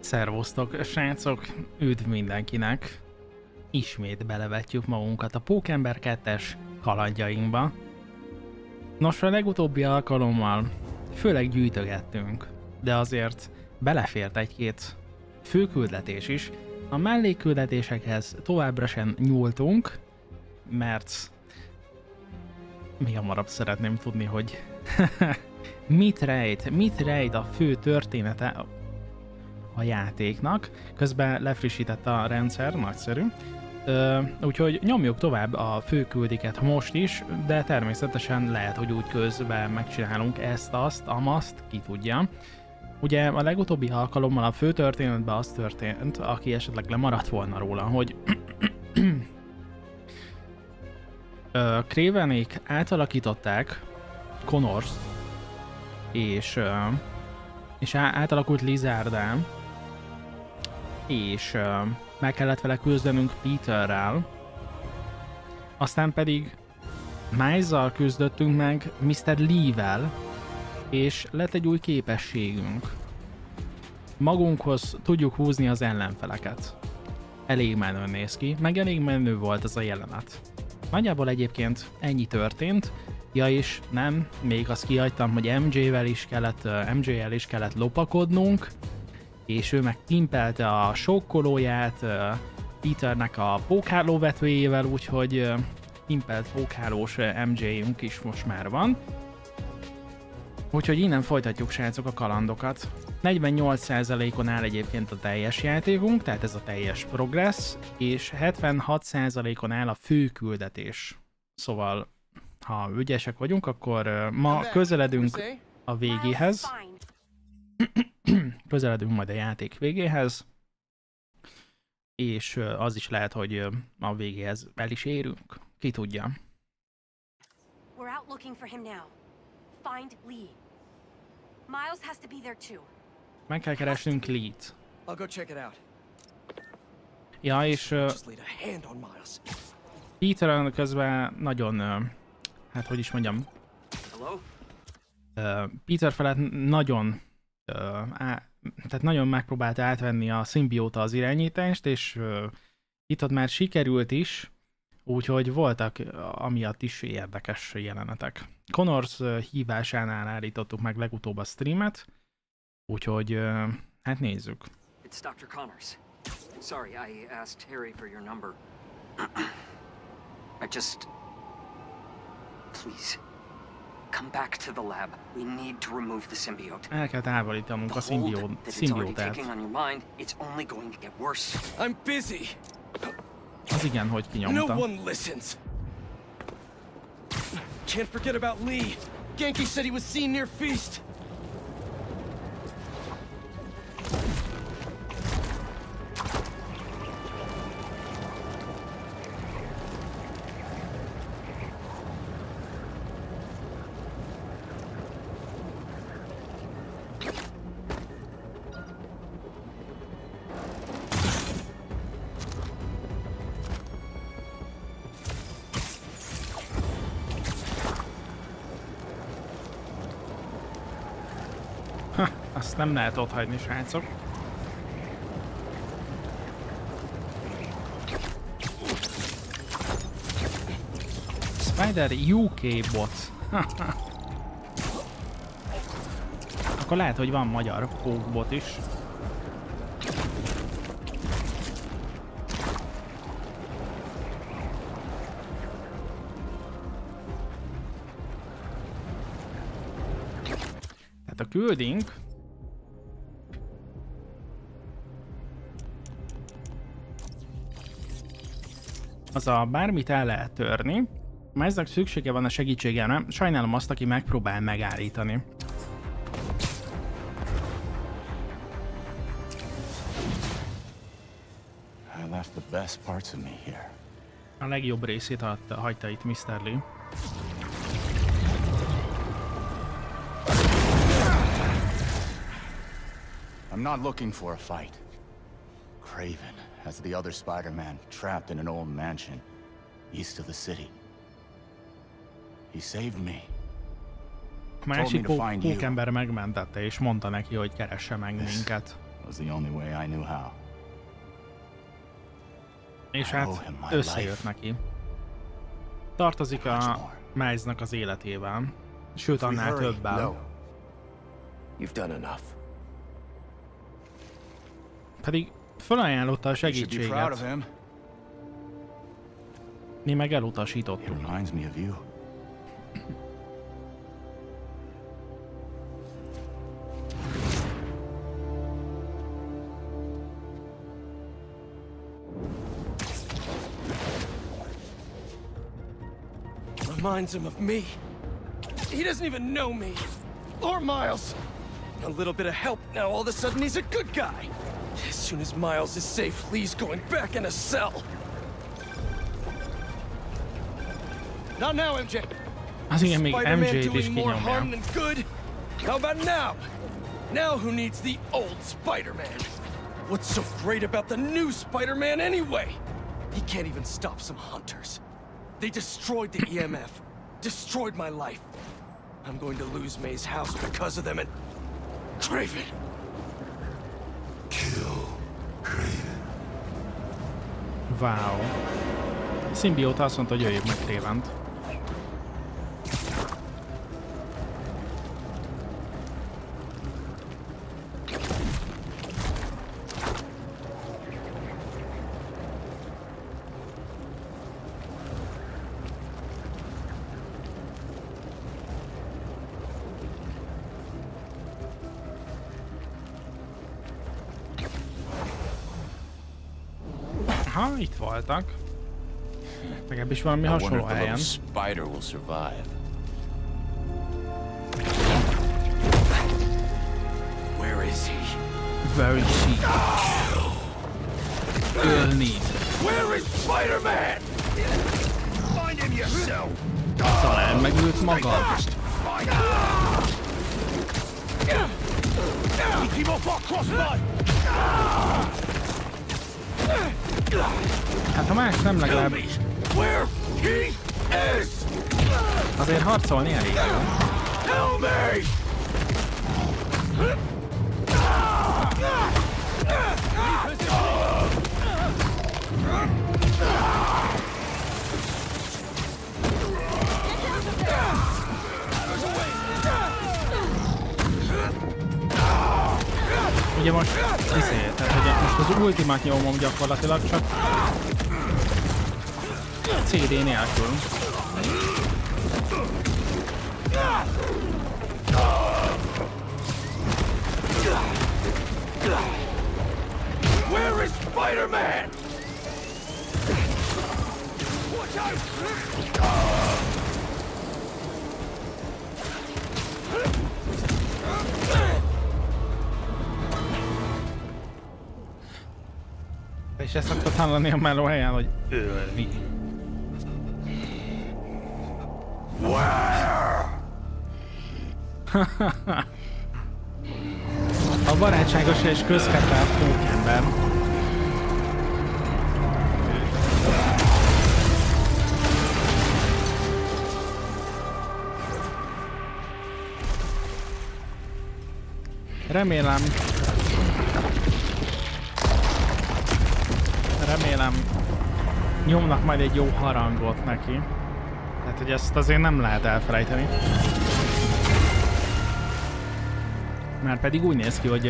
Szervusztok, srácok! Üdv mindenkinek! Ismét belevetjük magunkat a Pókember 2-es kalandjainkba. Nos, a legutóbbi alkalommal főleg gyűjtögettünk, de azért belefért egy-két főküldetés is. A mellékküldetésekhez továbbra sem nyúltunk, mert még hamarabb szeretném tudni, hogy mit rejt, mit rejt a fő története a játéknak. Közben lefrissített a rendszer, nagyszerű. Ö, úgyhogy nyomjuk tovább a főküldiket most is, de természetesen lehet, hogy úgy közben megcsinálunk ezt, azt, amaszt, ki tudja. Ugye a legutóbbi alkalommal a fő történetben az történt, aki esetleg lemaradt volna róla, hogy Krévenék átalakították connors és, és átalakult Lizardá, és meg kellett vele küzdenünk Peterrel, aztán pedig miles küzdöttünk meg Mr. Lee-vel, és lett egy új képességünk. Magunkhoz tudjuk húzni az ellenfeleket. Elég menő néz ki, meg elég menő volt ez a jelenet. Nagyjából egyébként ennyi történt. Ja is, nem, még azt kihagytam, hogy MJ-vel is kellett, MJ-el is kellett lopakodnunk, és ő meg timpelte a sokkolóját Peternek a pókhálóvetőjével, úgyhogy timpelt pókhálós MJ-ünk is most már van. Úgyhogy innen folytatjuk srácok a kalandokat. 48%-on áll egyébként a teljes játékunk, tehát ez a teljes progress, és 76%-on áll a fő küldetés. Szóval, ha ügyesek vagyunk, akkor ma közeledünk a végéhez. Közeledünk majd a játék végéhez, és az is lehet, hogy a végéhez el is érünk. Ki tudja. We're out looking for him now. Find Lee. Miles has to be there too. Meg kell keresnünk Lee-t. I'll go check it out. Ja, és uh, Peter közben nagyon, uh, hát hogy is mondjam, uh, Peter felett nagyon, á, tehát nagyon megpróbálta átvenni a szimbióta az irányítást, és itt ott már sikerült is, úgyhogy voltak amiatt is érdekes jelenetek. Connors hívásánál állítottuk meg legutóbb a streamet, úgyhogy hát nézzük. It's Dr. Connors. Sorry, I asked Harry for your number. I just... Please. Come back to the lab. We need to remove the symbiote. El kell távolítanunk a szimbiót, szimbiótát. It's only going to get worse. I'm busy. Az igen, hogy kinyomta. No one listens. Can't forget about Lee. Genki said he was seen near Feast. Nem lehet ott hagyni, srácok. Spider UK bot. Akkor lehet, hogy van magyar bot is. Tehát a küldünk az a bármit el lehet törni, Máznak szüksége van a segítségére, sajnálom azt, aki megpróbál megállítani. A legjobb részét hagyta itt Mr. Lee. I'm not looking for a fight. Craven has the other Spider-Man trapped in an old mansion east of the city. He saved me. A másik pókember megmentette, és mondta neki, hogy keresse meg minket. was the only way I knew how. És hát összejött neki. Tartozik a Miles-nak az életével. Sőt, annál enough. Pedig felajánlotta a segítséget. Mi meg elutasítottuk. Reminds him of me. He doesn't even know me. Or Miles. A little bit of help, now all of a sudden he's a good guy. As soon as Miles is safe, Lee's going back in a cell. Not now, MJ. Az igen, még MJ-t is kinyomja. good? How about now? Now who needs the old Spider-Man? What's so great about the new Spider-Man anyway? He can't even stop some hunters. They destroyed the EMF. Destroyed my life. I'm going to lose May's house because of them and... Craven! Wow. Szimbióta azt mondta, hogy jöjjük meg Cravent. Voltak. Legalábbis valami hasonló helyen. Spider will survive. Where is he? Where is he? Ölni. Where is Spider-Man? Find him yourself. Talán megült magad. Keep off our crossbow! Hát ha más nem legalább... Azért harcolni elég jó. Ugye most izé, tehát ugye most az ultimát nyomom gyakorlatilag csak CD nélkül. Where is Spider-Man? Watch out! És ezt szoktott hallani a meló helyen, hogy ölni. A barátságos és közkedvelt pókember. Remélem remélem nyomnak majd egy jó harangot neki. Tehát, hogy ezt azért nem lehet elfelejteni. Mert pedig úgy néz ki, hogy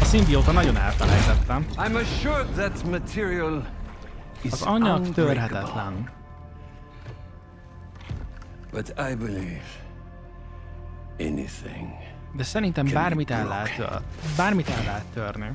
a szimbióta nagyon elfelejtettem. Az anyag törhetetlen. But I believe anything De szerintem bármit el lehet, bármit el lehet törni.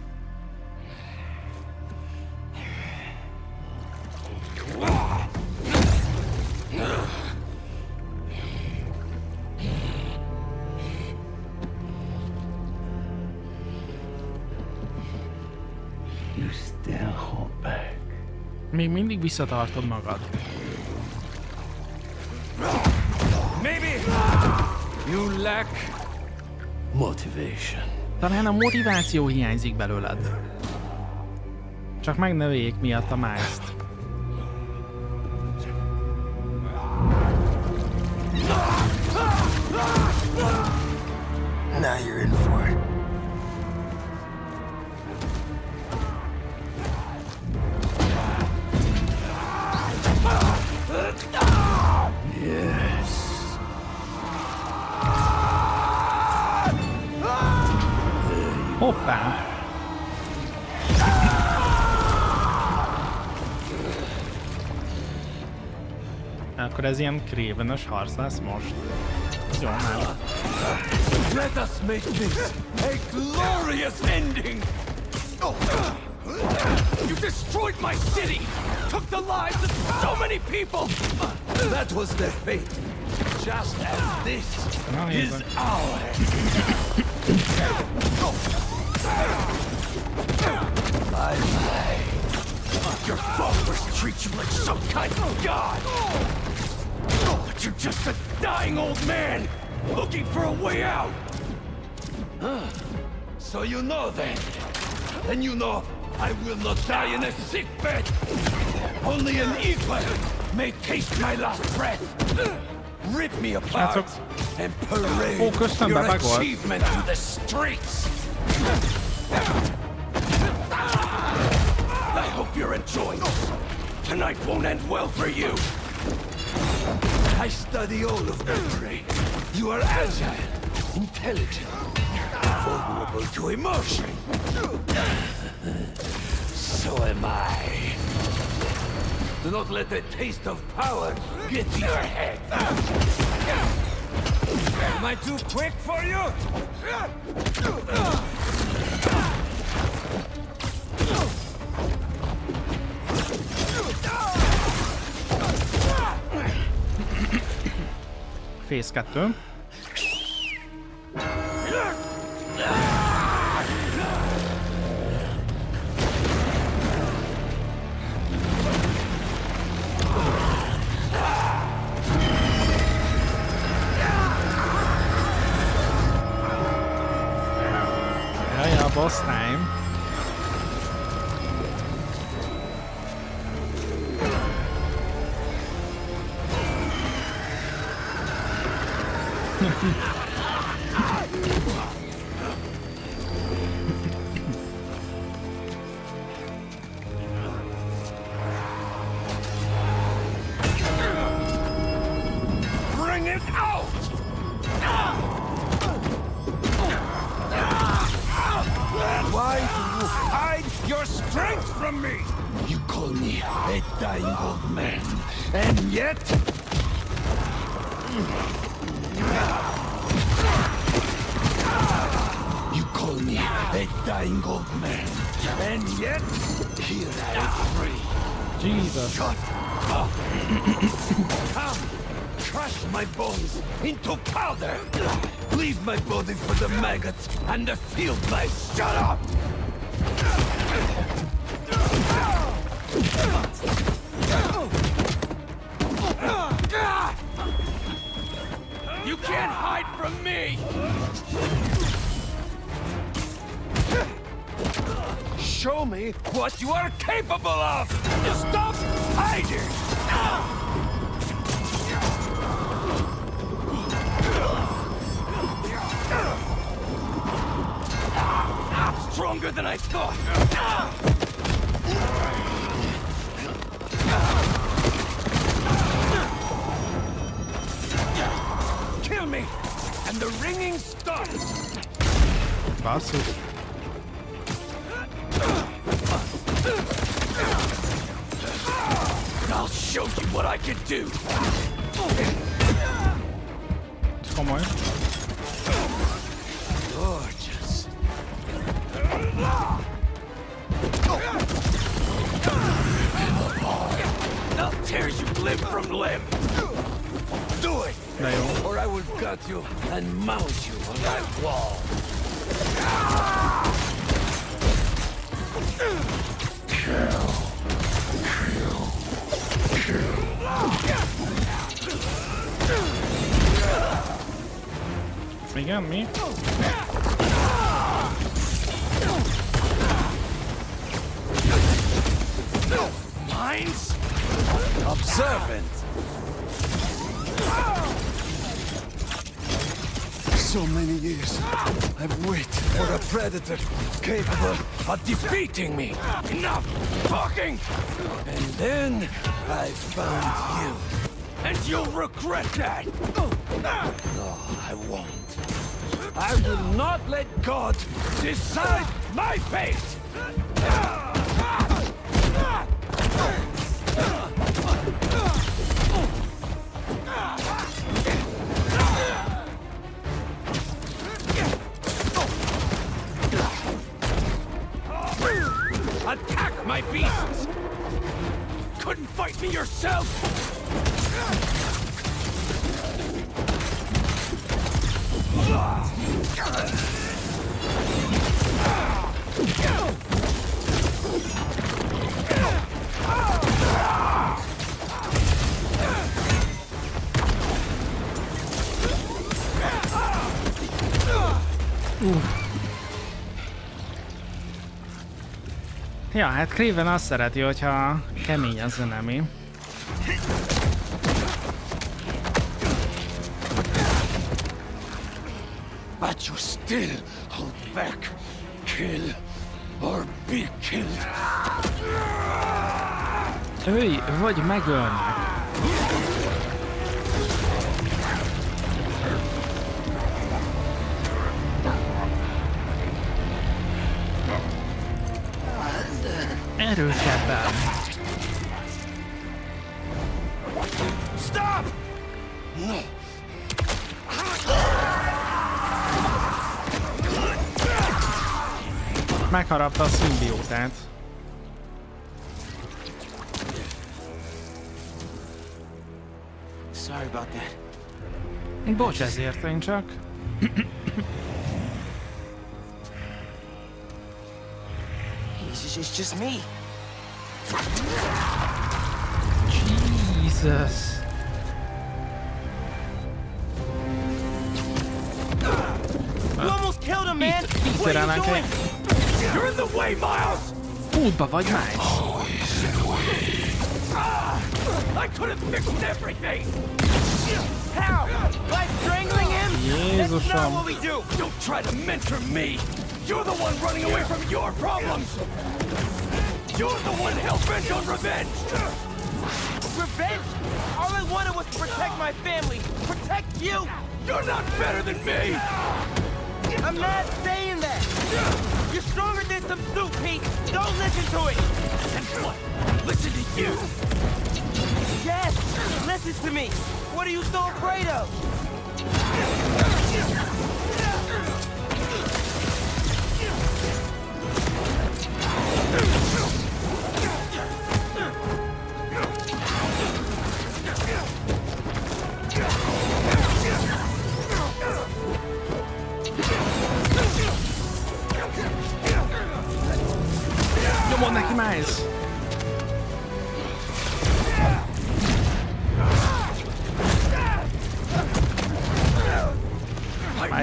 Még mindig visszatartod magad. Maybe you lack motivation. Talán a motiváció hiányzik belőled. Csak megnövéljék miatt a mást. Now you're in for it. Hoppá! Akkor ez ilyen krévenes harc lesz most. Jó. Let us make this a glorious ending! You destroyed my city! Took the lives of so many people! That was their fate. Just as this is ours. I lie. Your followers treat you like some kind of god! But you're just a dying old man looking for a way out! So you know then? and you know I will not die in a sick bed! Only an eagle may taste my last breath! Rip me apart and parade your achievement to the streets! I hope you're enjoying this. Tonight won't end well for you. I study all of Prey. You are agile, intelligent, vulnerable to emotion. So am I. Do not let the taste of power get to your head. Am I too quick for you? Phase boss time. And Igen, mi? Minds? Observant. So many years I've waited for a predator capable of defeating me. Enough talking! And then I found you. And you'll regret that! No, I won't. I will not let God decide my fate! Attack my beasts! Couldn't fight me yourself? Ja, hát Craven azt szereti, hogyha kemény az enemi. Still hold back. Kill or be killed. Ölj, vagy megölnek. Erősebben. Stop! Megharapta a szimbiótát. Sorry about that. Bocs ezért, én csak... It's just, it's just me. Jesus. You almost killed him, man! What are you terelnek doing? egy... You're in the way, Miles! Útba vagy, Miles. I could have fixed everything! How? By strangling him? That's not what we do! Don't try to mentor me! You're the one running away from your problems! You're the one hell-bent on revenge! Revenge? All I wanted was to protect my family! Protect you! You're not better than me! I'm not saying that! You're stronger than some soup, Pete! Don't listen to it! And what? Listen to you! Yes! Listen to me! What are you so afraid of?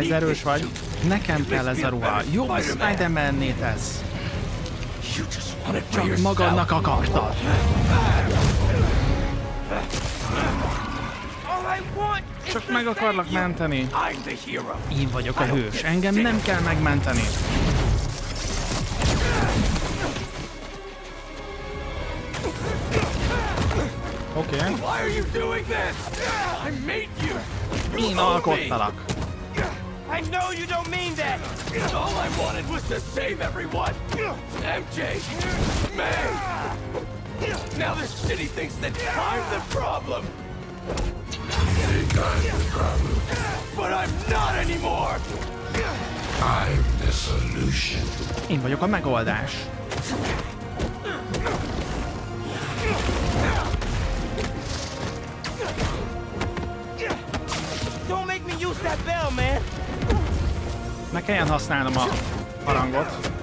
Miles erős vagy. Nekem kell ez a ruha. Jobb it for Csak magadnak akartad. Csak meg akarlak menteni. Én vagyok a hős. Engem nem kell megmenteni. Oké. Okay. Én alkottalak. I know you don't mean that. All I wanted was to save everyone. MJ, May. Now this city thinks that I'm the problem. But I'm not anymore. I'm the solution. Én vagyok a megoldás. Ne kelljen használnom a harangot.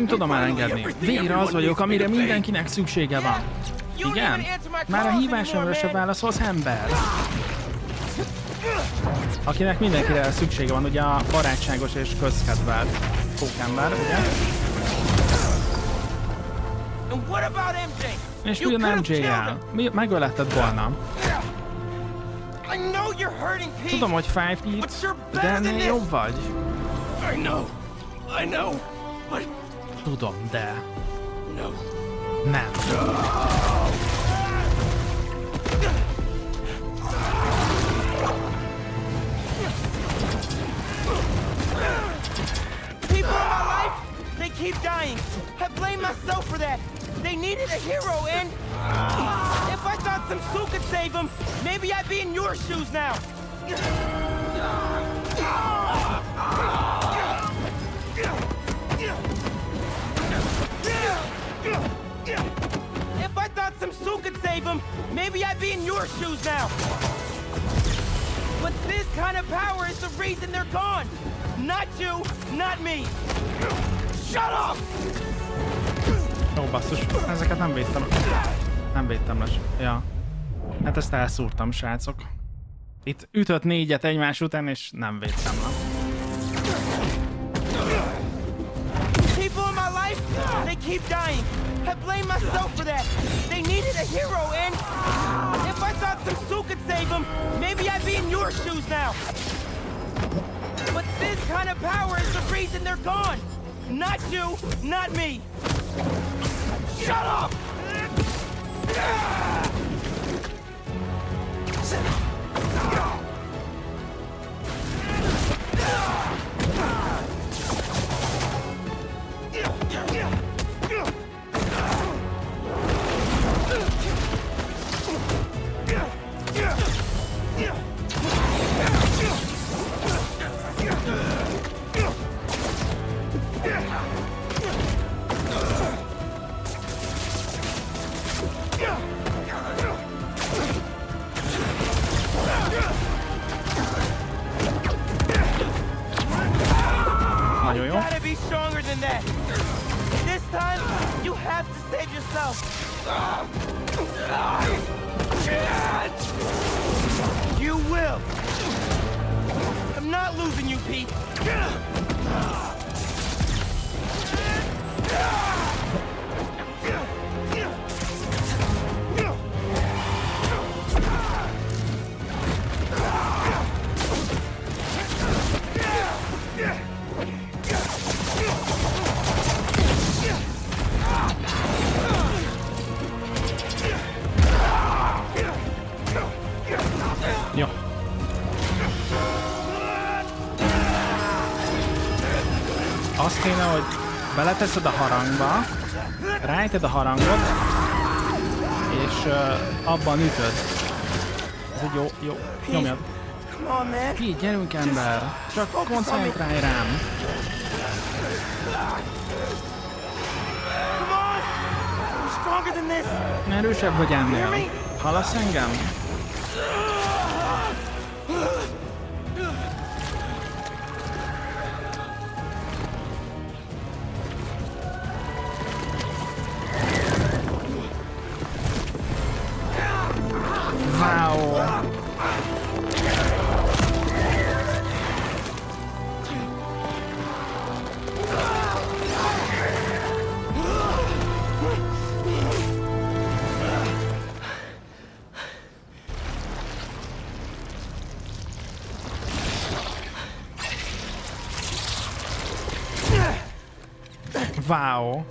Nem tudom elengedni. Végre az vagyok, amire mindenkinek szüksége van. Igen? Már a hívásom se válaszolsz ember. akinek mindenkire szüksége van, ugye a barátságos és közkedvelt pókember, ugye? És mi killed MJ-jel? Megöletted volna. Tudom, hogy fáj Pete, de ennél jobb vagy. I know. I know. But Tudom, de no. nem. People in my life, they keep dying. I blame myself for that. They needed a hero, and if I thought some Sue could save them, maybe I'd be in your shoes now. Save them, maybe I'd be in your shoes now. But this kind of power is the reason they're gone. Not you, not me. Shut up! Jó, basszus. Ezeket nem védtem. Nem védtem le. Ja. Hát ezt elszúrtam, srácok. Itt ütött négyet egymás után, és nem védtem le. They keep dying. I blame myself for that. They needed a hero, and if I thought some Sue could save them, maybe I'd be in your shoes now. But this kind of power is the reason they're gone. Not you, not me. Shut up! Nagyon save. You will. I'm not losing you, Pete. Azt kéne, hogy beleteszed a harangba, rájted a harangot, és uh, abban ütöd. Ez egy jó, jó, nyomjad. Így, gyerünk ember, csak koncentrálj rám. Erősebb vagy ennél. Hallasz engem? Wow!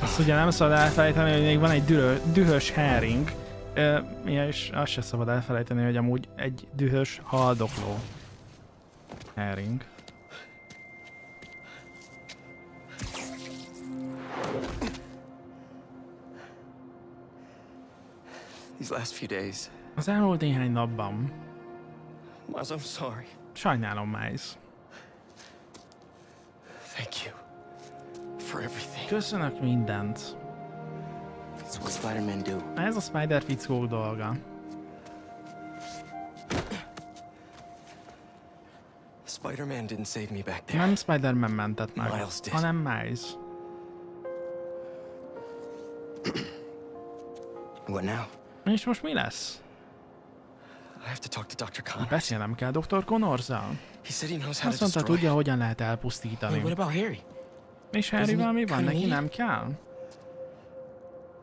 Azt ugye nem szabad elfelejteni, hogy még van egy dühö, dühös herring. Ö, ja, és azt se szabad elfelejteni, hogy amúgy egy dühös haldokló herring. These last few days, Az elmúlt néhány napban Miles, I'm sorry. sajnálom Miles. Thank you for everything. Köszönök mindent. It's what Spider-Man do. Ez a Spider fickók dolga. Spider-Man didn't save me back there. Nem Spider-Man mentett meg, Miles did. hanem Miles. What now? És most mi lesz? I have to talk to Dr. Connors. Beszélnem kell Dr. Connorzal. He said he knows how Azt mondta, tudja, hogyan lehet Hey, elpusztítani. what about Harry? És Harryvel mi van? Neki nem kell?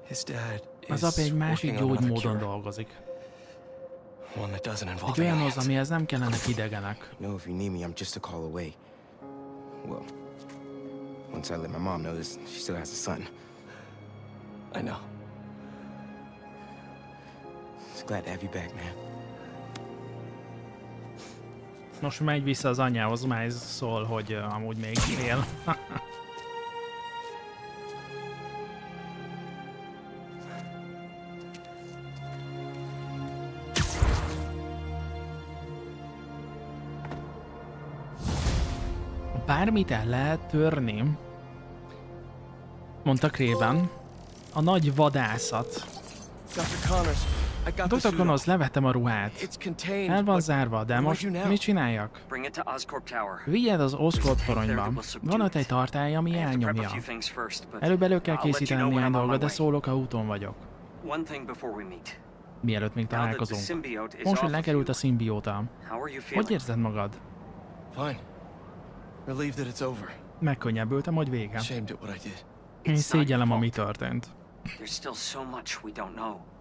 His dad Az is apja egy másik working on another gyógymódon cure, dolgozik. One that doesn't Egy involve olyanhoz, amihez nem kellenek idegenek. Know, if you need me, I'm just a call away. Well, once I let my mom know this, she still has a son. I know. Just glad to have you back, man. Most megy vissza az anyjához, Miles szól, hogy uh, amúgy még él. Bármit el lehet törni, mondta Craven. A nagy vadászat. Dr. Dr. off. levettem a ruhát. El van zárva, de most mit csináljak? Vigyed az Oscorp toronyba. Van ott egy tartály, ami a elnyomja. Előbb elő kell készíteni néhány dolgot, de szólok, ha úton vagyok. Mielőtt még találkozunk. Most, hogy lekerült a szimbióta. Hogy érzed magad? Megkönnyebbültem, hogy vége. Én szégyellem, ami történt. There's still so much we don't know.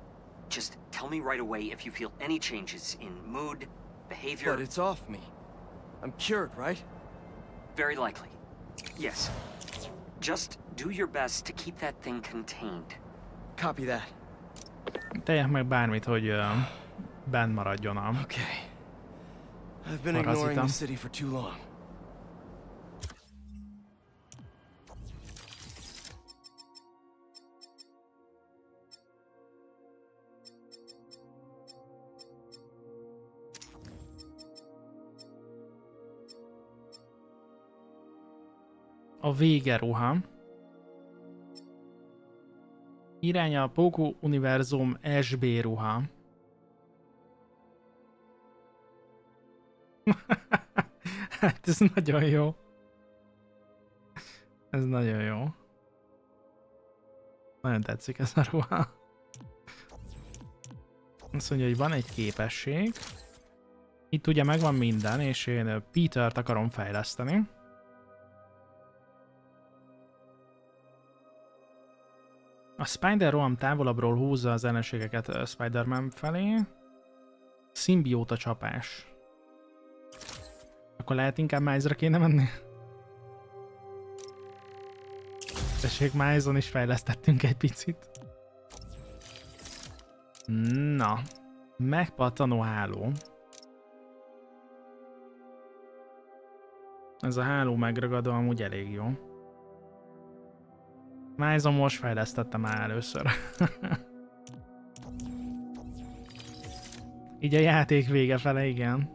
Just tell me right away if you feel any changes in mood, behavior. But it's off me. I'm cured, right? Very likely. Yes. Just do your best to keep that thing contained. Copy that. Tegyek meg bármit, hogy uh, benn maradjon a... Okay. I've been Parazita. ignoring the city for too long. A vége ruha. Irány a Poku Univerzum SB ruha. hát ez nagyon jó. Ez nagyon jó. Nagyon tetszik ez a ruha. Azt mondja, hogy van egy képesség. Itt ugye megvan minden, és én Petert akarom fejleszteni. A Spider roham távolabbról húzza az ellenségeket ö, Spider-Man felé. Szimbióta csapás. Akkor lehet inkább Milesra kéne menni? Tessék, Mileson is fejlesztettünk egy picit. Na, megpattanó háló. Ez a háló megragadó amúgy elég jó. Milezon most fejlesztettem már először. Így a játék vége fele, igen.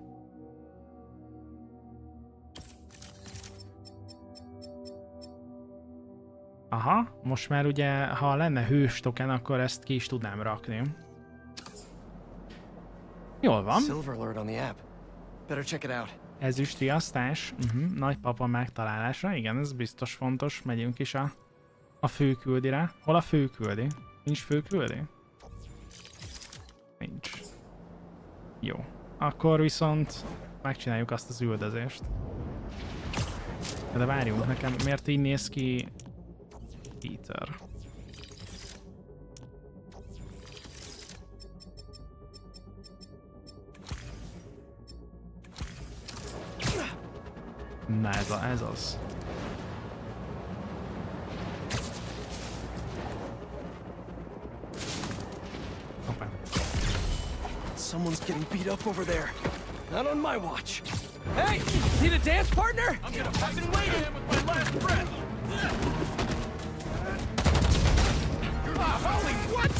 Aha, most már ugye, ha lenne hős token, akkor ezt ki is tudnám rakni. Jól van. Ezüst riasztás. Uh-huh. Nagypapa megtalálása. Igen, ez biztos fontos. Megyünk is a, a főküldire. Hol a főküldi? Nincs főküldi? Nincs. Jó. Akkor viszont megcsináljuk azt az üldözést. De várjunk, nekem miért így néz ki Peter? Na ez, a, ez az. Someone's getting beat up over there. Not on my watch. Hey, need a dance partner? I'm gonna I've been waiting with my last breath. holy what?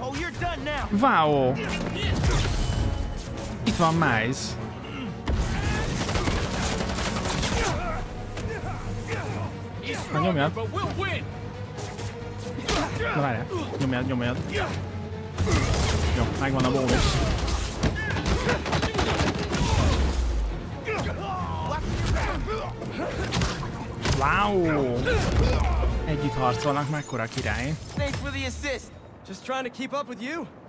Oh, you're done now. Wow! Itt van Miles. Na nyomjad. But we'll win. Na várjál. Nyomjad, nyomjad. A bónusz. Wow! Együtt harcolnak, mekkora király. Thanks for the assist. Just trying to keep up with you.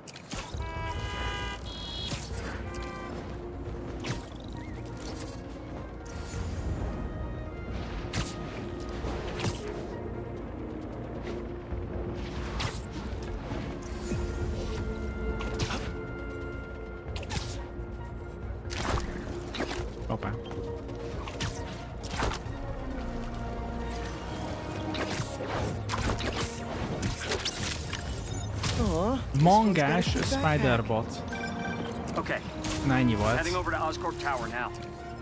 Mangás Spiderbot. Okay, Nine you volt. heading over to Oscorp Tower now.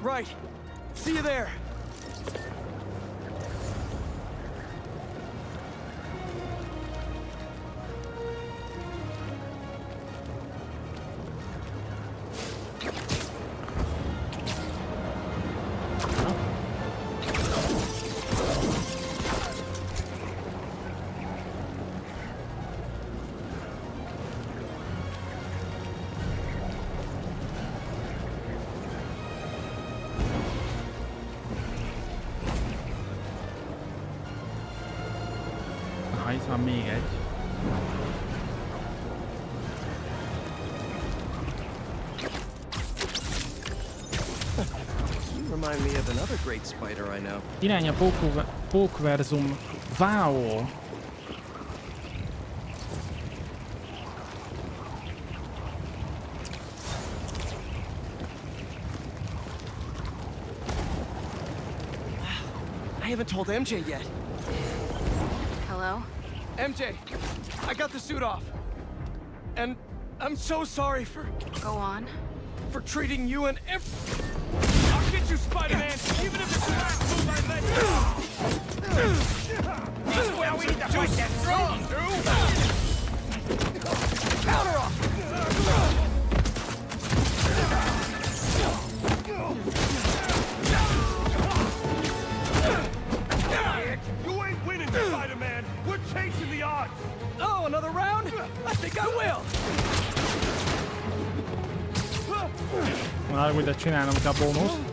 Right. See you there. I know. Irány a Pókverzum Wow! I haven't told MJ yet. MJ, I got the suit off. And I'm so sorry for Go on. for treating you and ev- I'll get you, Spider-Man, even if it's the last move I let you. Well, we need to fight that strong, dude. Counter off. Think I will. Na, hogy csinálnom kell a bónuszt.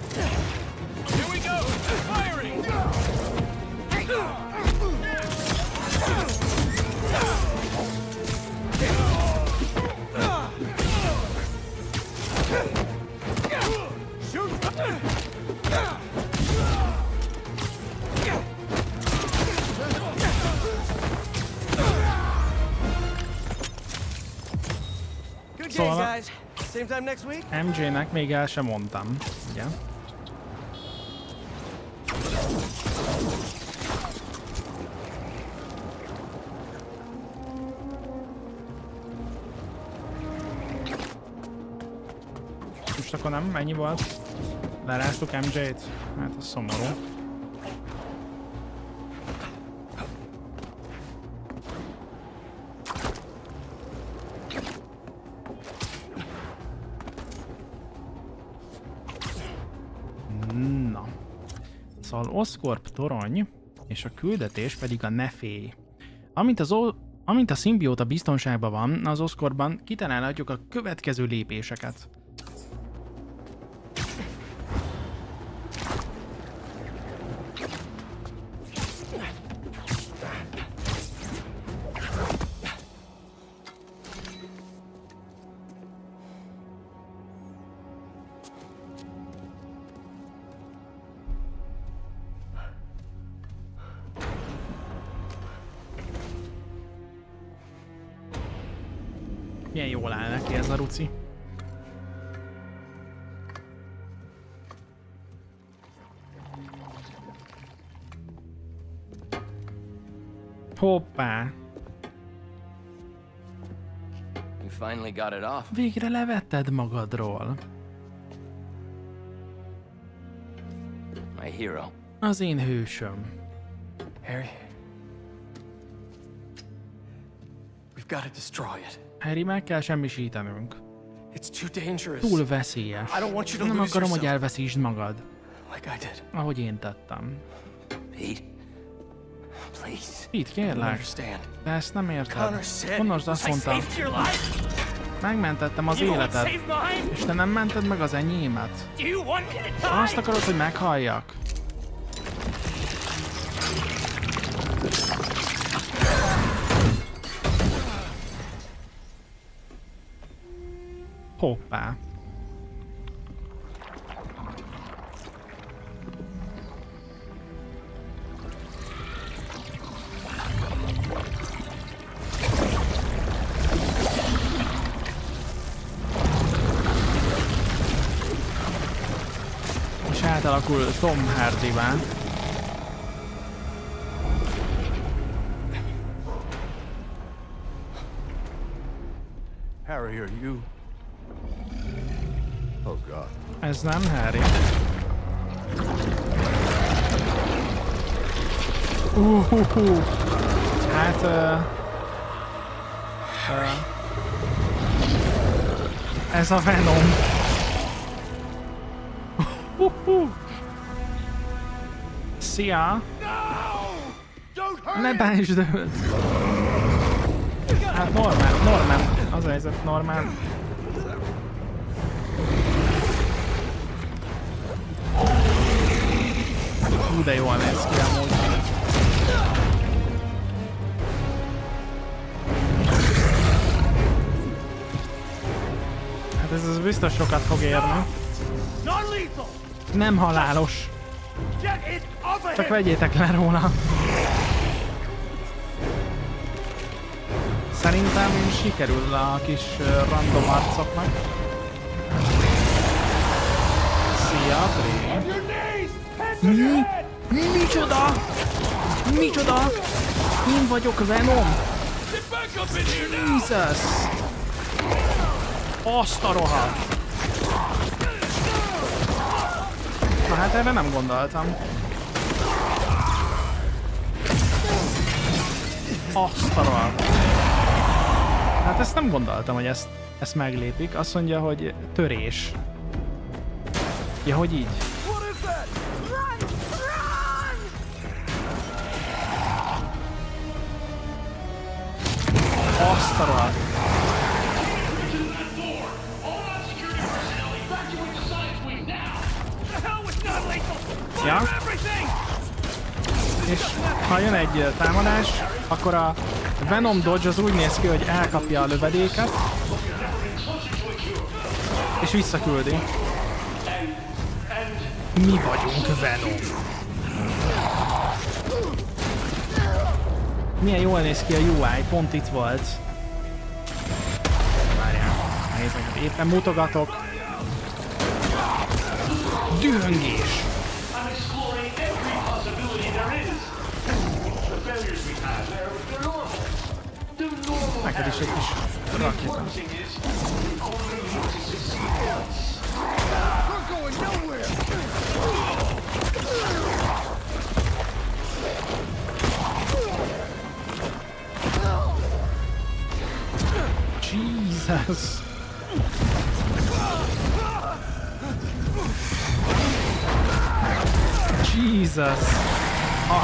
Same time next week? MJ-nek még el sem mondtam. Ugye? Most akkor nem? Mennyi volt? Leráztuk MJ-t? Hát ez szomorú. Oscorp torony, és a küldetés pedig a Nefé. Amint, az o- amint a szimbióta biztonságban van, az Oscorpban kitalálhatjuk a következő lépéseket. Ruci. Hoppá! You finally got it off. Végre levetted magadról. My hero. Az én hősöm. Harry. We've got to destroy it. Harry, meg kell semmisítenünk. Túl veszélyes. Nem akarom, hogy elveszítsd magad, ahogy én tettem. Pete. Itt kérlek, de ezt nem érted. Connors azt mondta, megmentettem az életed, és te nem mented meg az enyémet. Azt akarod, hogy meghalljak? Hoppá. És átalakul Tom Hardy-vá. Harry, are you? Oh God. Ez nem Harry. Uhuhu. Hát... Uh, uh, ez a Venom. Uhuhu. Szia! Ne bántsd őt! Hát normál, normál. Az a helyzet, normál. Hú, de jól néz ki amúgy. Hát ez az biztos sokat fog érni. Nem halálos. Csak vegyétek le róla. Szerintem sikerül a kis random arcoknak. Szia, Pri. Mi? Micsoda? Micsoda? Én vagyok Venom? Jesus! Azt a rohadt! Na hát erre nem gondoltam. Azt a rohadt. Hát ezt nem gondoltam, hogy ezt, ezt meglépik. Azt mondja, hogy törés. Ja, hogy így? Azt! Ja? És ha jön egy támadás, akkor a Venom Dodge az úgy néz ki, hogy elkapja a lövedéket, és visszaküldi. Mi vagyunk Venom. Milyen jól néz ki a UI, pont itt volt. Várjál, hogy éppen mutogatok. Dühöngés! Neked is egy kis rakéta. We're going nowhere! Jesus. Jesus.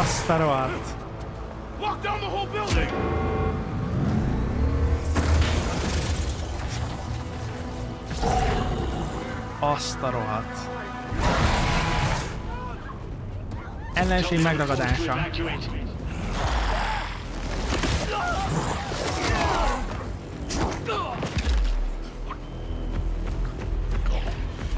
Azt a rohadt. Lock down the whole building! Azt a rohadt. Ellenség megragadása.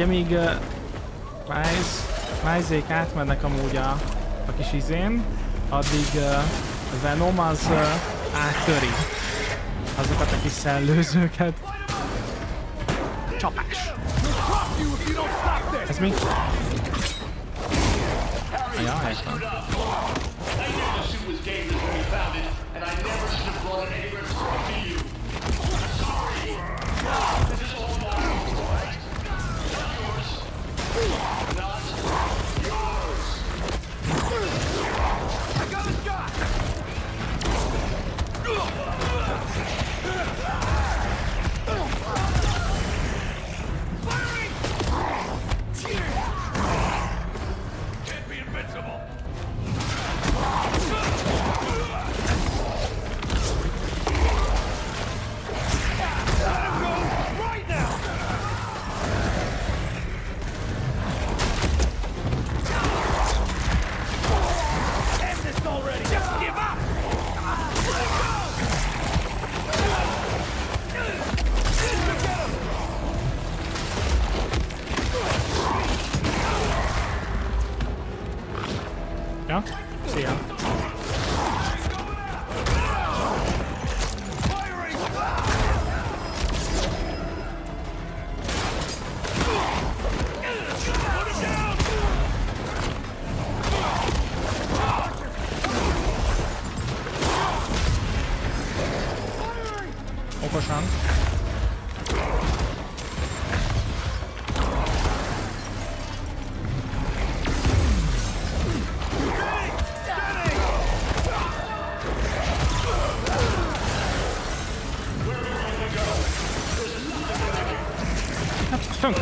Ugye míg uh, Miles, Milesek átmennek amúgy a, a kis izén, addig uh, Venom az uh, áttöri azokat a kis szellőzőket. Csapás! Ez mi? Ja, ez van. And I never should have brought it anywhere close to you. Sorry. This is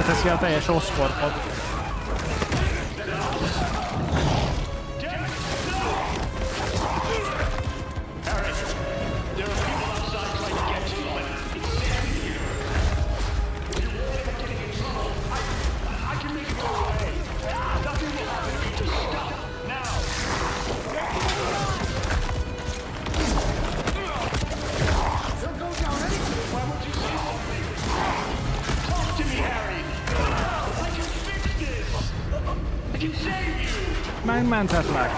beteszi a teljes oszkorpot. Mantas Max.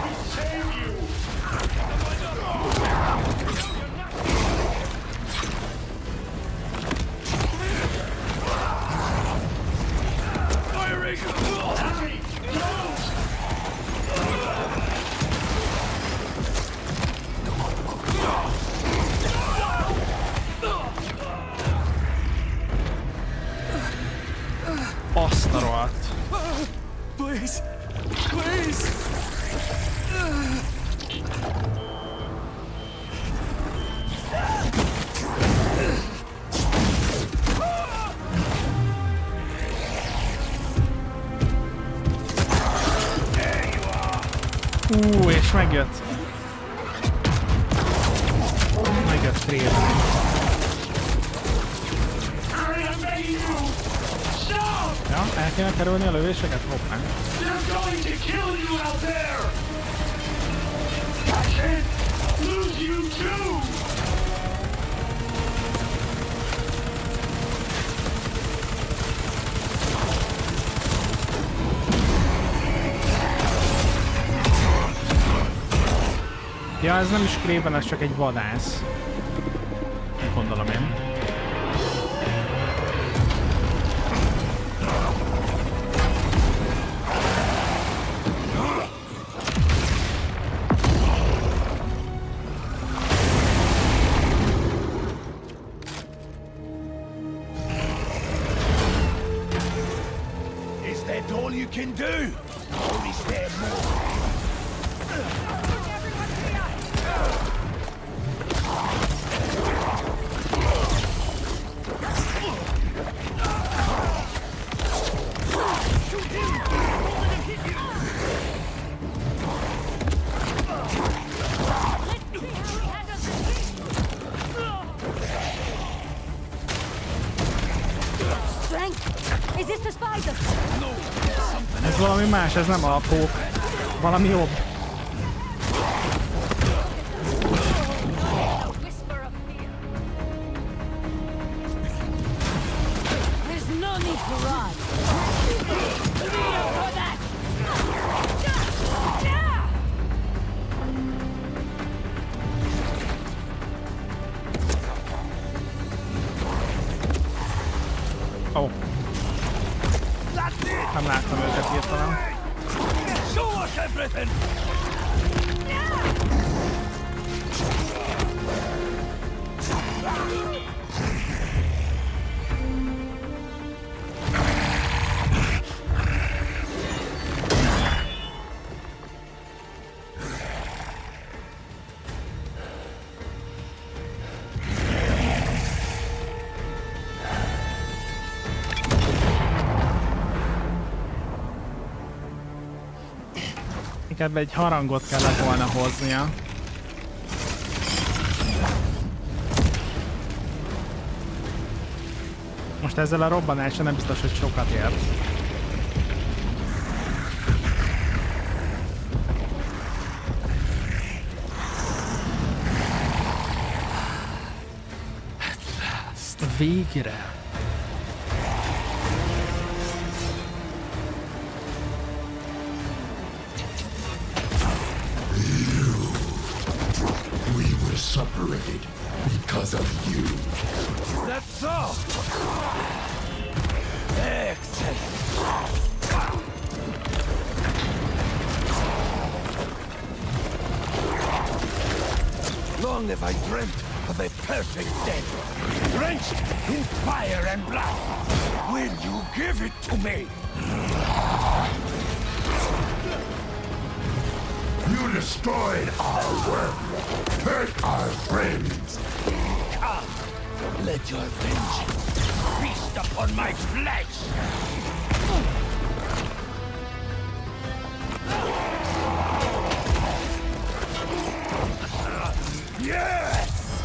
ez nem is Craven, ez csak egy vadász. Sajnos ez nem a pók. Valami jobb. Inkább egy harangot kellett volna hoznia. Most ezzel a robbanással nem biztos, hogy sokat ért. Hát, végre! You destroyed our world. Hurt our friends. Come, let your vengeance feast upon my flesh! Yes!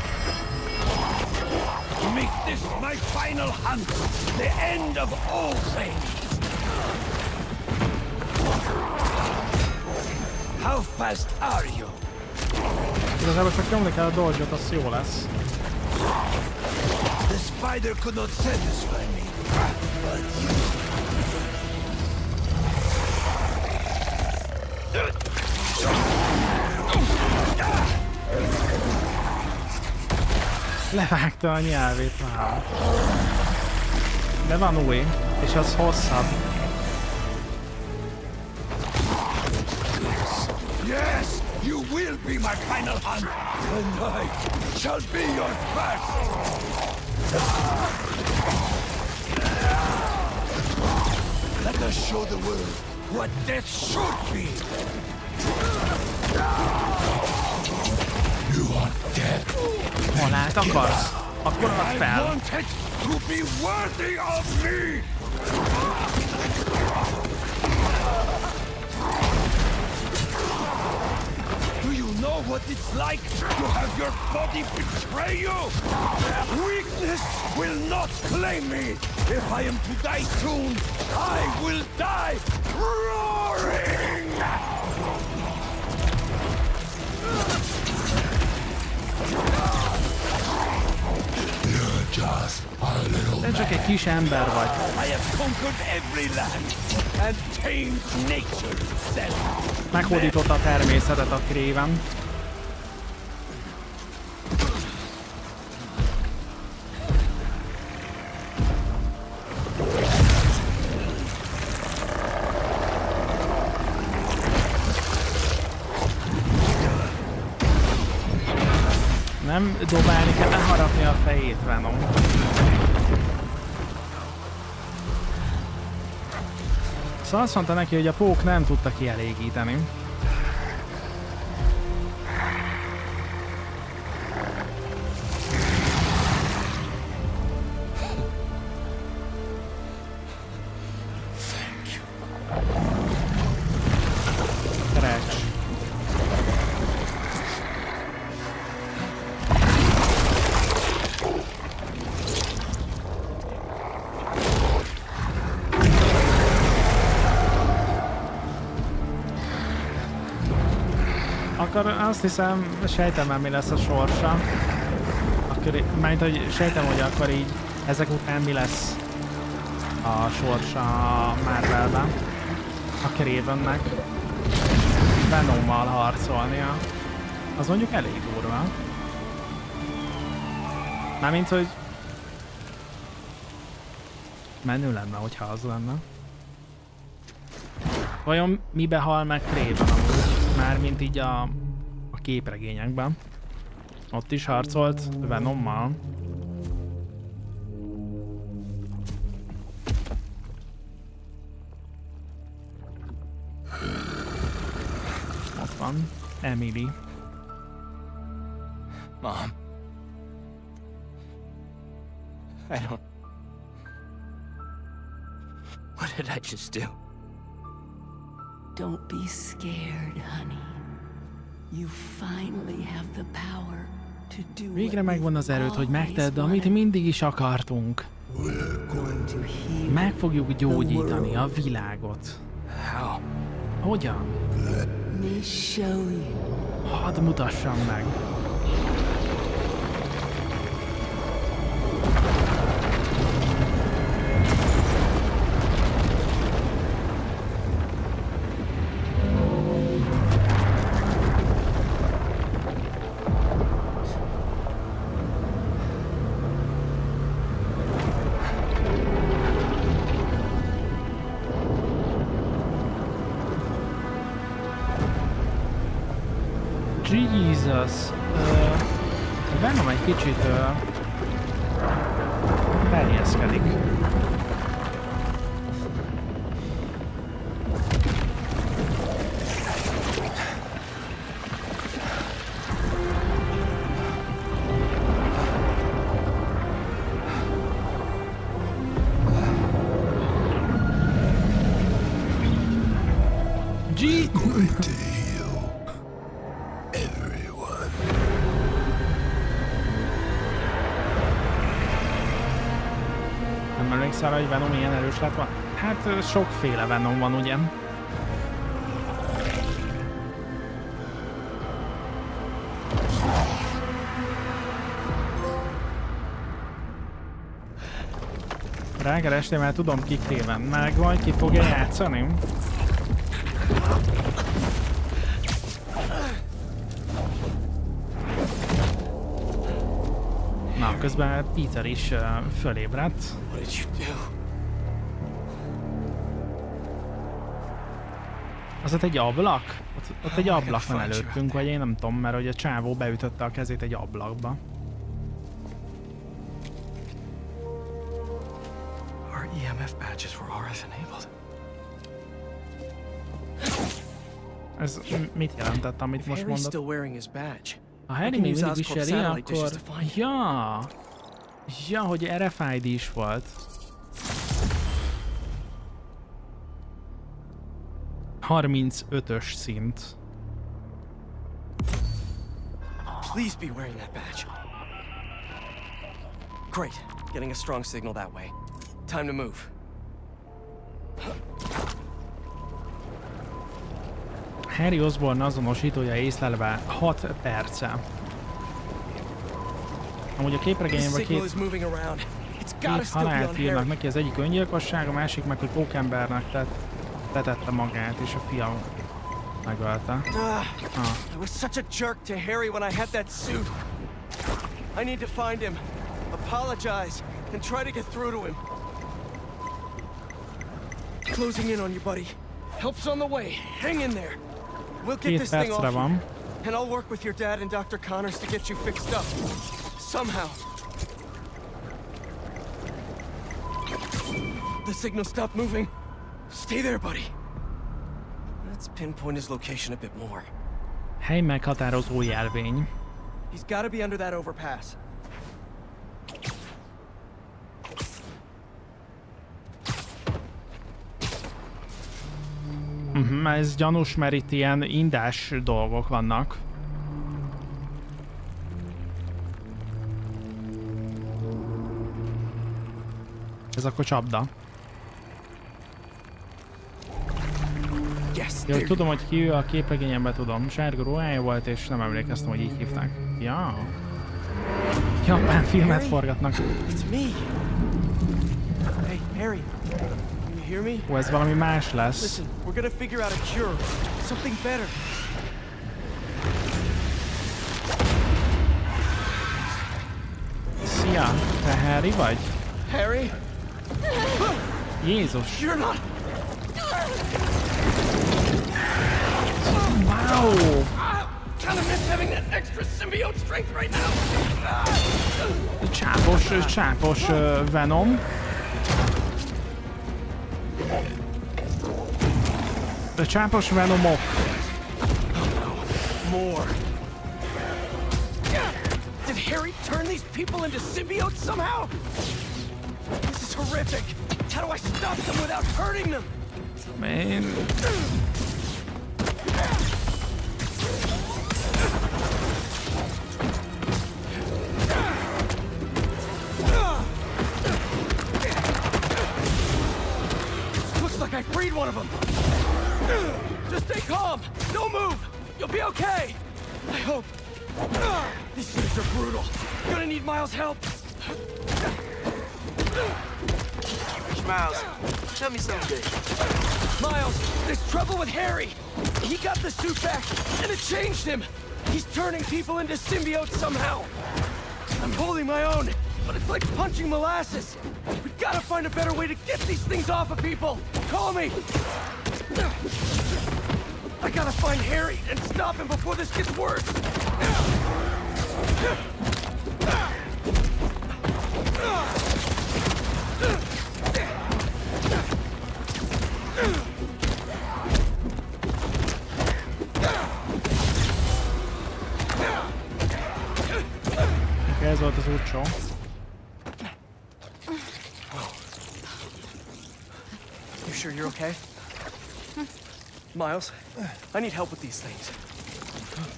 Make this my final hunt, the end of all things! How fast are you? Igazából csak nyomni kell a dodge az jó lesz. The spider could not satisfy me, but you... Levágta a nyelvét már. De van új, és az hosszabb. Will be my final hunt, I shall be your first! Let us show the world what death should be! You are dead. Halált akarsz? Akkor add I fel. want it to be worthy of me! Know what it's like to have your body betray you? Weakness will not claim me! If I am to die soon, I will die roaring! You're just a little Te csak egy kis ember vagy. I have conquered every land and tamed nature itself. Meghódította a természetet a kréven. Azt mondta neki, hogy a pók nem tudta kielégíteni. Akkor azt hiszem, sejtem mi lesz a sorsa. Akkor, mert hogy sejtem, hogy akkor így ezek után mi lesz a sorsa Marvelben. A Cravennek. Venommal harcolnia. Az mondjuk elég durva. Mármint, hogy menő lenne, hogyha az lenne. Vajon mibe hal meg Craven amúgy? Mármint így a képregényekben. Ott is harcolt Venommal. Ott van Emily. Mom. I don't... What did I just do? Don't be scared, honey. Végre megvan az erőt, hogy megtedd, amit mindig is akartunk. Meg fogjuk gyógyítani a világot. Hogyan? me show you. Hadd mutassam meg. Emlékszel, hogy Venom ilyen erős lett van? Hát sokféle Venom van, ugye? Rákerestem, mert tudom kik téven. Meg vagy, ki fogja játszani? Na, közben Peter is uh, fölébredt. Az ott egy ablak? Ott, ott egy ablak van előttünk, vagy én nem tudom, mert hogy a csávó beütötte a kezét egy ablakba. Our EMF badges were RF enabled. Ez mit jelentett, amit If most mondott? still wearing his badge, Ha Harry még mindig viseli, akkor... Ja! Ja, hogy RFID is volt. Harmincötös szint. Please be wearing that badge. Great. Getting a strong signal that way. Time to move. Harry Osborn azonosítója észlelve 6 perce. Amúgy a képregényben két Két halált írnak neki, az egyik öngyilkosság, a másik meg, hogy pókembernek tett, tetette magát, és a fia megölte. Ah, Ah. I was such a jerk to Harry when I had that suit. I need to find him, apologize, and try to get through to him. Closing in on you, buddy. Help's on the way. Hang in there. We'll get this thing off you, and I'll work with your dad and Dr. Connors to get you fixed up. Somehow. The signal stopped moving. Stay there, buddy. Let's pinpoint his location a bit more. Hely meghatározó jelvény. He's gotta be under that overpass. Uh-huh, ez gyanús, mert itt ilyen indás dolgok vannak. Ez akkor csapda. Jó, tudom, hogy ki a képregényemben tudom. Sárga ruhája volt, és nem emlékeztem, hogy így hívták. Ja. Japán filmet forgatnak. It's me. Hey, Harry. You hear me? Ó, ez valami más lesz. Listen, we're gonna figure out a cure. Something better. Szia, te Harry vagy? Harry? Jézus! You're not. Wow! Kind of miss having that extra symbiote strength right now. Csápos, csápos ö, Venom. Csápos Venomok. More. Did Harry turn these people into symbiotes somehow? This is horrific. How do I stop them without hurting them? Man. People into symbiotes somehow. I'm holding my own, but it's like punching molasses. We gotta find a better way to get these things off of people. Call me. I gotta find Harry and stop him before this gets worse. Miles, I need help with these things.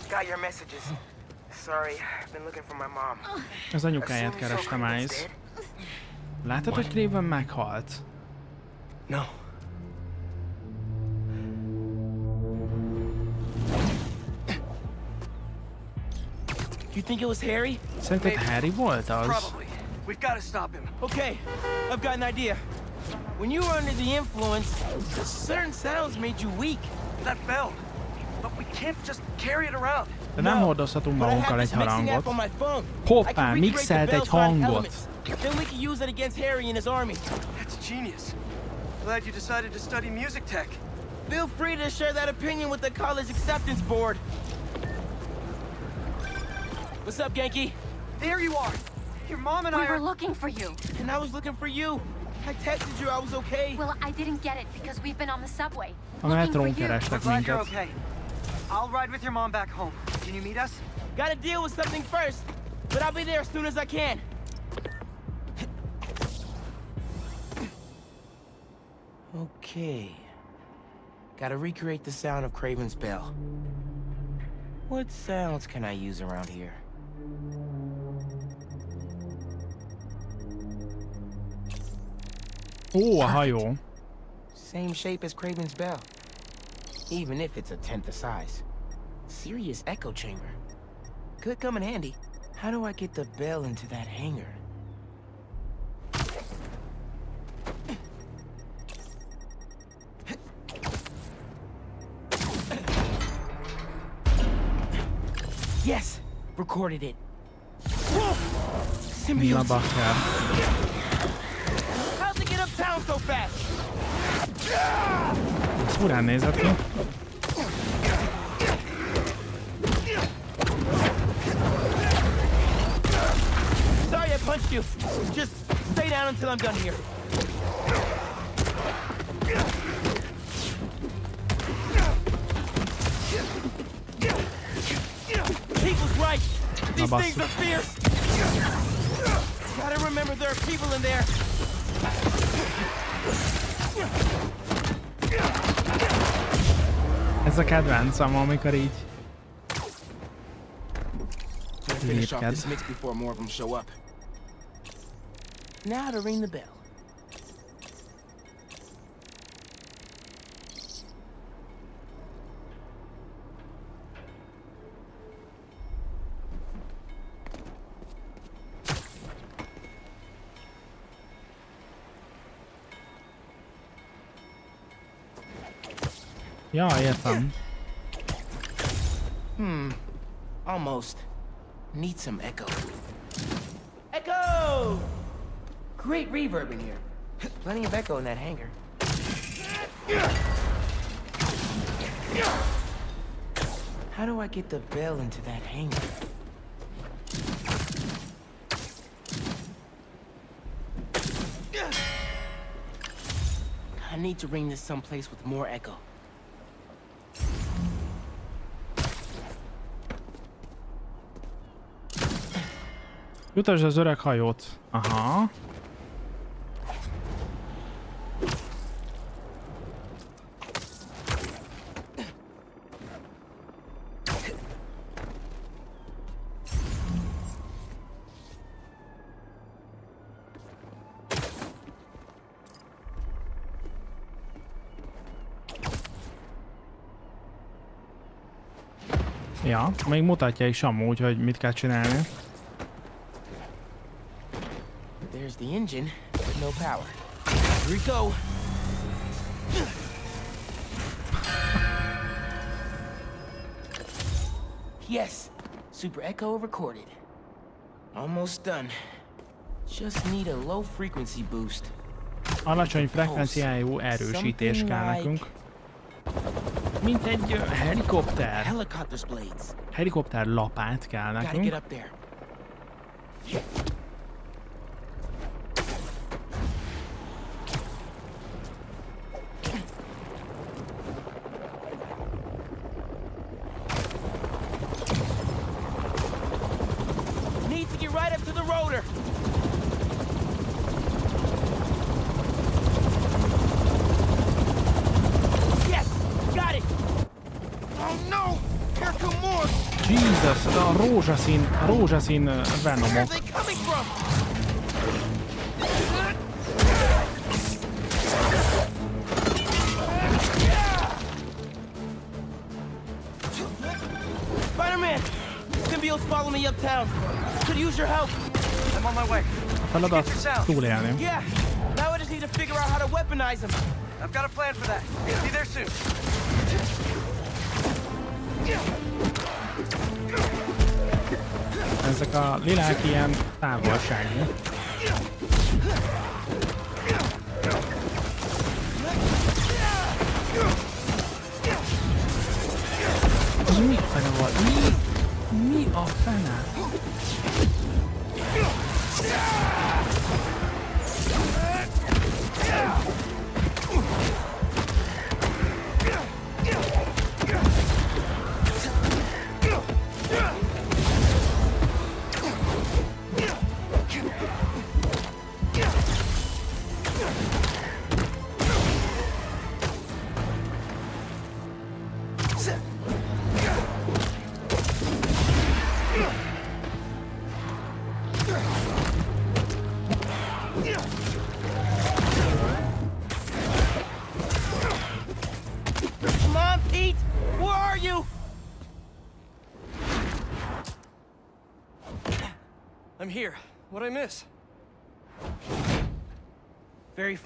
Got your messages. Sorry, I've been looking for my mom. Az anyukáját kereste Miles. Látod, hogy Craven meghalt? No. You think it was Harry? Szerinted Harry volt az? Probably. We've got to stop him. Okay, I've got an idea. When you were under the influence, certain sounds made you weak. That bell. But we can't just carry it around. De nem hordozhatunk But I have magunkkal egy mixing app harangot. on my phone. I Hoppá, can recreate the mixelt egy by hangot. Then we can use it against Harry and his army. That's genius. Glad you decided to study music tech. Feel free to share that opinion with the college acceptance board. What's up, Genki? There you are. Your mom and We I were are... looking for you. And I was looking for you. I texted you I was okay. Well, I didn't get it because we've been on the subway. A looking for metrón you. kerestek minket. okay. I'll ride with your mom back home. Can you meet us? Gotta deal with something first, but I'll be there as soon as I can. Okay. Gotta recreate the sound of Craven's bell. What sounds can I use around here? Ó, a hajó. Same shape as Craven's bell. Even if it's a tenth the size. Serious echo chamber. Could come in handy. How do I get the bell into that hangar? Yes! Recorded it. Na Symbiote! bakker. How'd they get uptown so fast? Ez furán nézett ki. Sorry I punched you. Just stay down until I'm done here. People's right. These things are fierce. Gotta remember there are people in there. Ez a kedvencem, amikor így Lépked. Now to ring the bell. Ja, értem. Hmm. Almost. Need some echo. Echo! Great reverb in here. Plenty of echo in that hangar. How do I get the bell into that hangar? I need to ring this someplace with more echo. Jutasd az öreg hajót. Aha. Ja, még mutatja is amúgy, hogy mit kell csinálni. There's the engine, but no power. Here we go. Yes, Super Echo recorded. Almost done. Just need a low frequency boost. Alacsony frekvenciájú erősítés kell nekünk. Mint egy helikopter. Helikopter lapát kell nekünk. On my way. A feladat túlélni. Yeah. Now I just need to figure out how to weaponize them. I've got a plan for that. Be there soon. Ezek a lilák ilyen távolságú. Az mi fene volt? Mi? Mi a fene?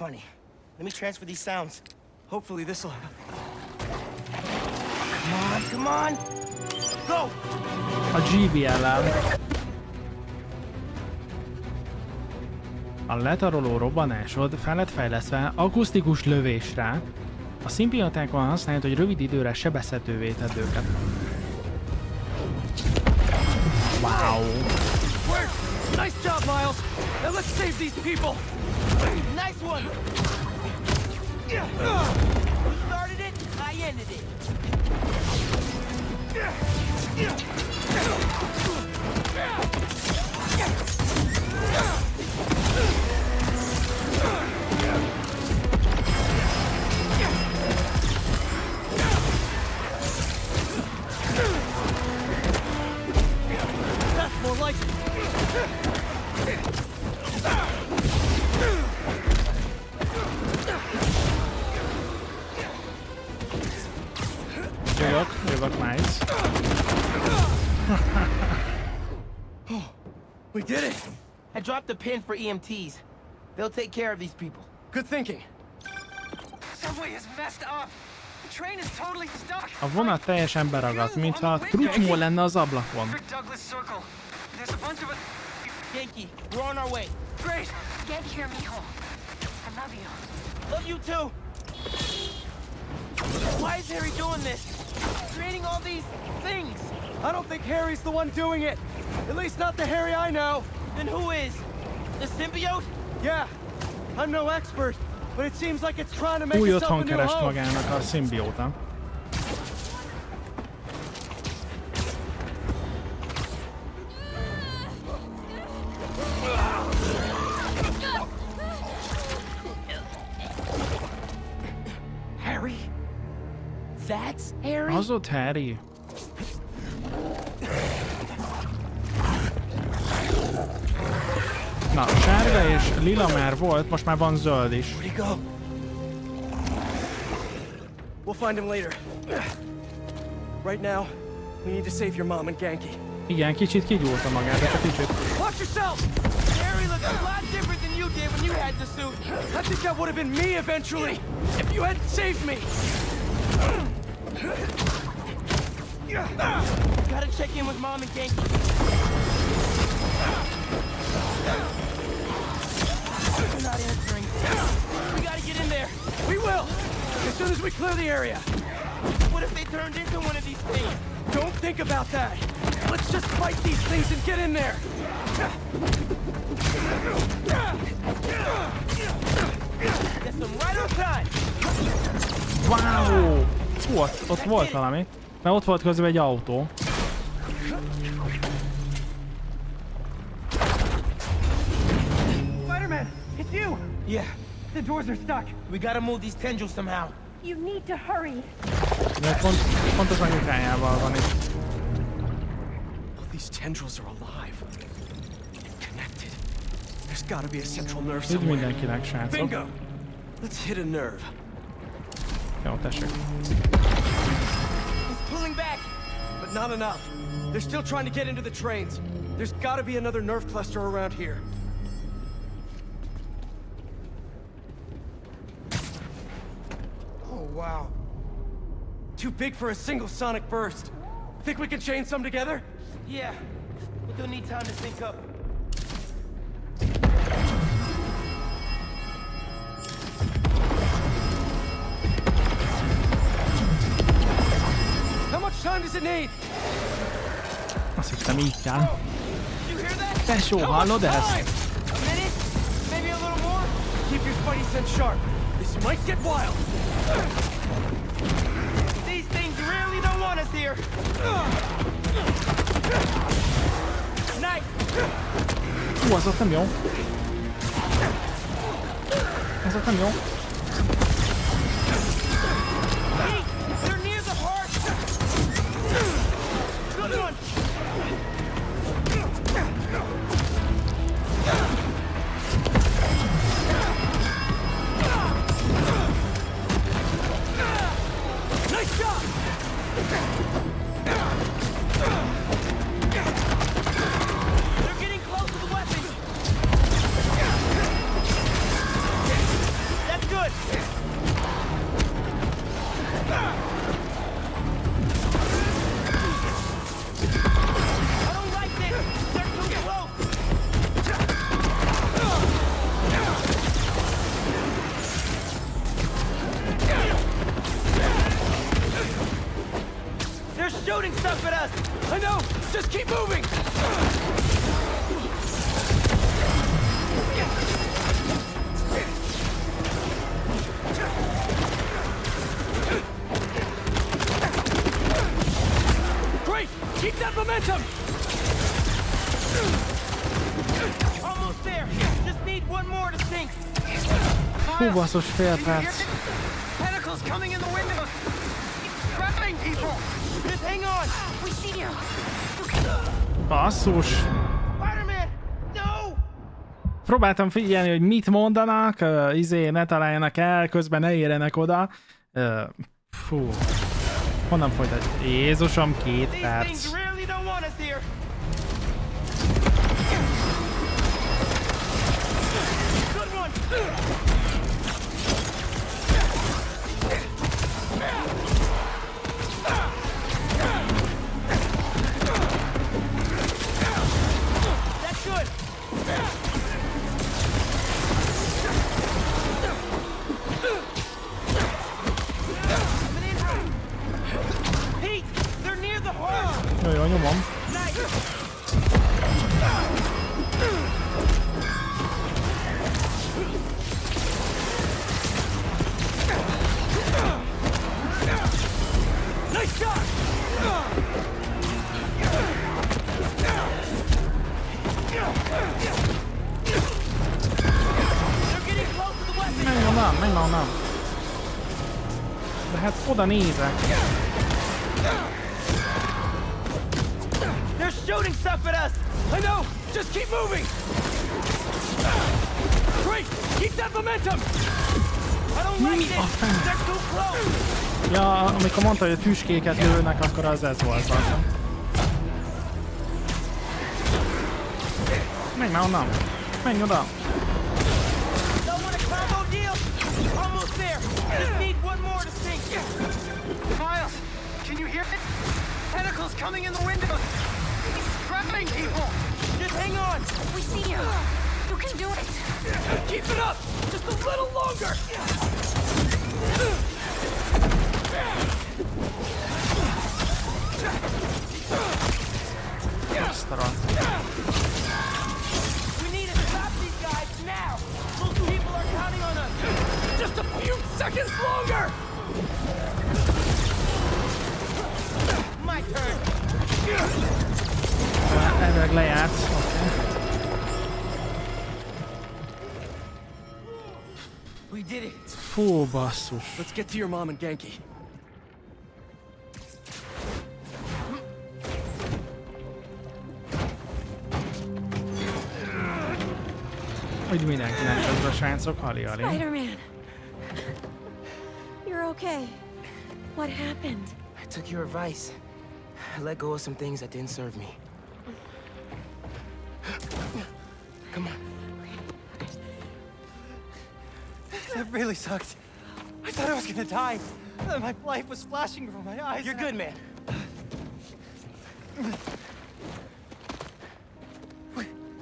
Funny. Let me transfer these sounds. Hopefully this'll... Come on, come on! Go! A GBL-el. A letaroló robbanásod fel lett fejlesztve akusztikus lövésre. A szimbiotákon használod, hogy rövid időre sebezhetővé tedd őket. Wow! Nice job, Miles! Now let's save these people! Nice one! You started it, I ended it. That's more like it! Jövök, jövök, nice. We did it! I dropped the pin for EMTs. They'll take care of these people. Good thinking. Subway is messed up. The train is totally stuck. A vonat teljesen beragadt, mintha trutymó lenne az ablakon. Rick Douglas Circle. There's a bunch of it. Yankee, we're on our way. Great. Get here, mijo. I love you. Love you too. Why is Harry doing this? Creating all these things. I don't think Harry's the one doing it. At least not the Harry I know. Then who is? The symbiote? Yeah, I'm no expert, but it seems like it's trying to make Új itself a otthon new kerest home. magának a szimbióta. That's Harry? Ott Harry. Na, sárga és lila már volt, most már van zöld is. Where'd he go? We'll find him later. Right now, we need to save your mom and Genki. Igen, kicsit kigyúrta magát, de csak kicsit. Watch yourself! Harry looks a lot different than you did when you had the suit. I think that would have been me eventually, if you hadn't saved me. Gotta check in with Mom and Genki. They're not answering. We gotta get in there. We will, as soon as we clear the area. What if they turned into one of these things? Don't think about that. Let's just fight these things and get in there. Get them right on time. Wow! Hú, ott, ott volt valami. Mert ott volt közben egy autó. Spider-Man, it's you. Yeah, The doors are stuck. we gotta move these tendrils somehow. You need to hurry. De pont, pont az anyukájával van itt. These tendrils are alive. Connected. There's gotta be a central nerve Üdv somewhere. mindenkinek, srácok. Bingo! Let's hit a nerve. Jó, tessék. He's pulling back! But not enough. They're still trying to get into the trains. There's gotta be another nerve cluster around here. Oh, wow. Too big for a single sonic burst. Think we can chain some together? Yeah, but they'll need time to sync up. Much time does it need? Azt hittem így kell. You hear that? Tesó, How much hallod ezt? time? A minute? Maybe a little more? Keep your spidey sense sharp. This might get wild. These things really don't want us here. Nice. Hú, az ott nem jó. Az ott nem jó. Hey, Good one. We see you. Basszus. Próbáltam figyelni, hogy mit mondanak, uh, izé, ne találjanak el, közben ne érjenek oda. Uh, fú. Honnan folytat? Jézusom, két perc. Oda nézek. They're shooting stuff at us. I know! Just keep moving! Great! Keep that momentum! I don't like this. fene? They're too close. Ja, amikor mondta, hogy a tüskéket lőnek, akkor az ez volt, bassam. Menj már onnan. Menj oda. bombassos. Let's get to your mom and Genki. What do you mean I can't just rush hands so call Spider-Man. You're okay. What happened? I took your advice. I let go of some things that didn't serve me. Come on. That really sucked. I was gonna die. Uh, My life was flashing before my eyes. You're good, man.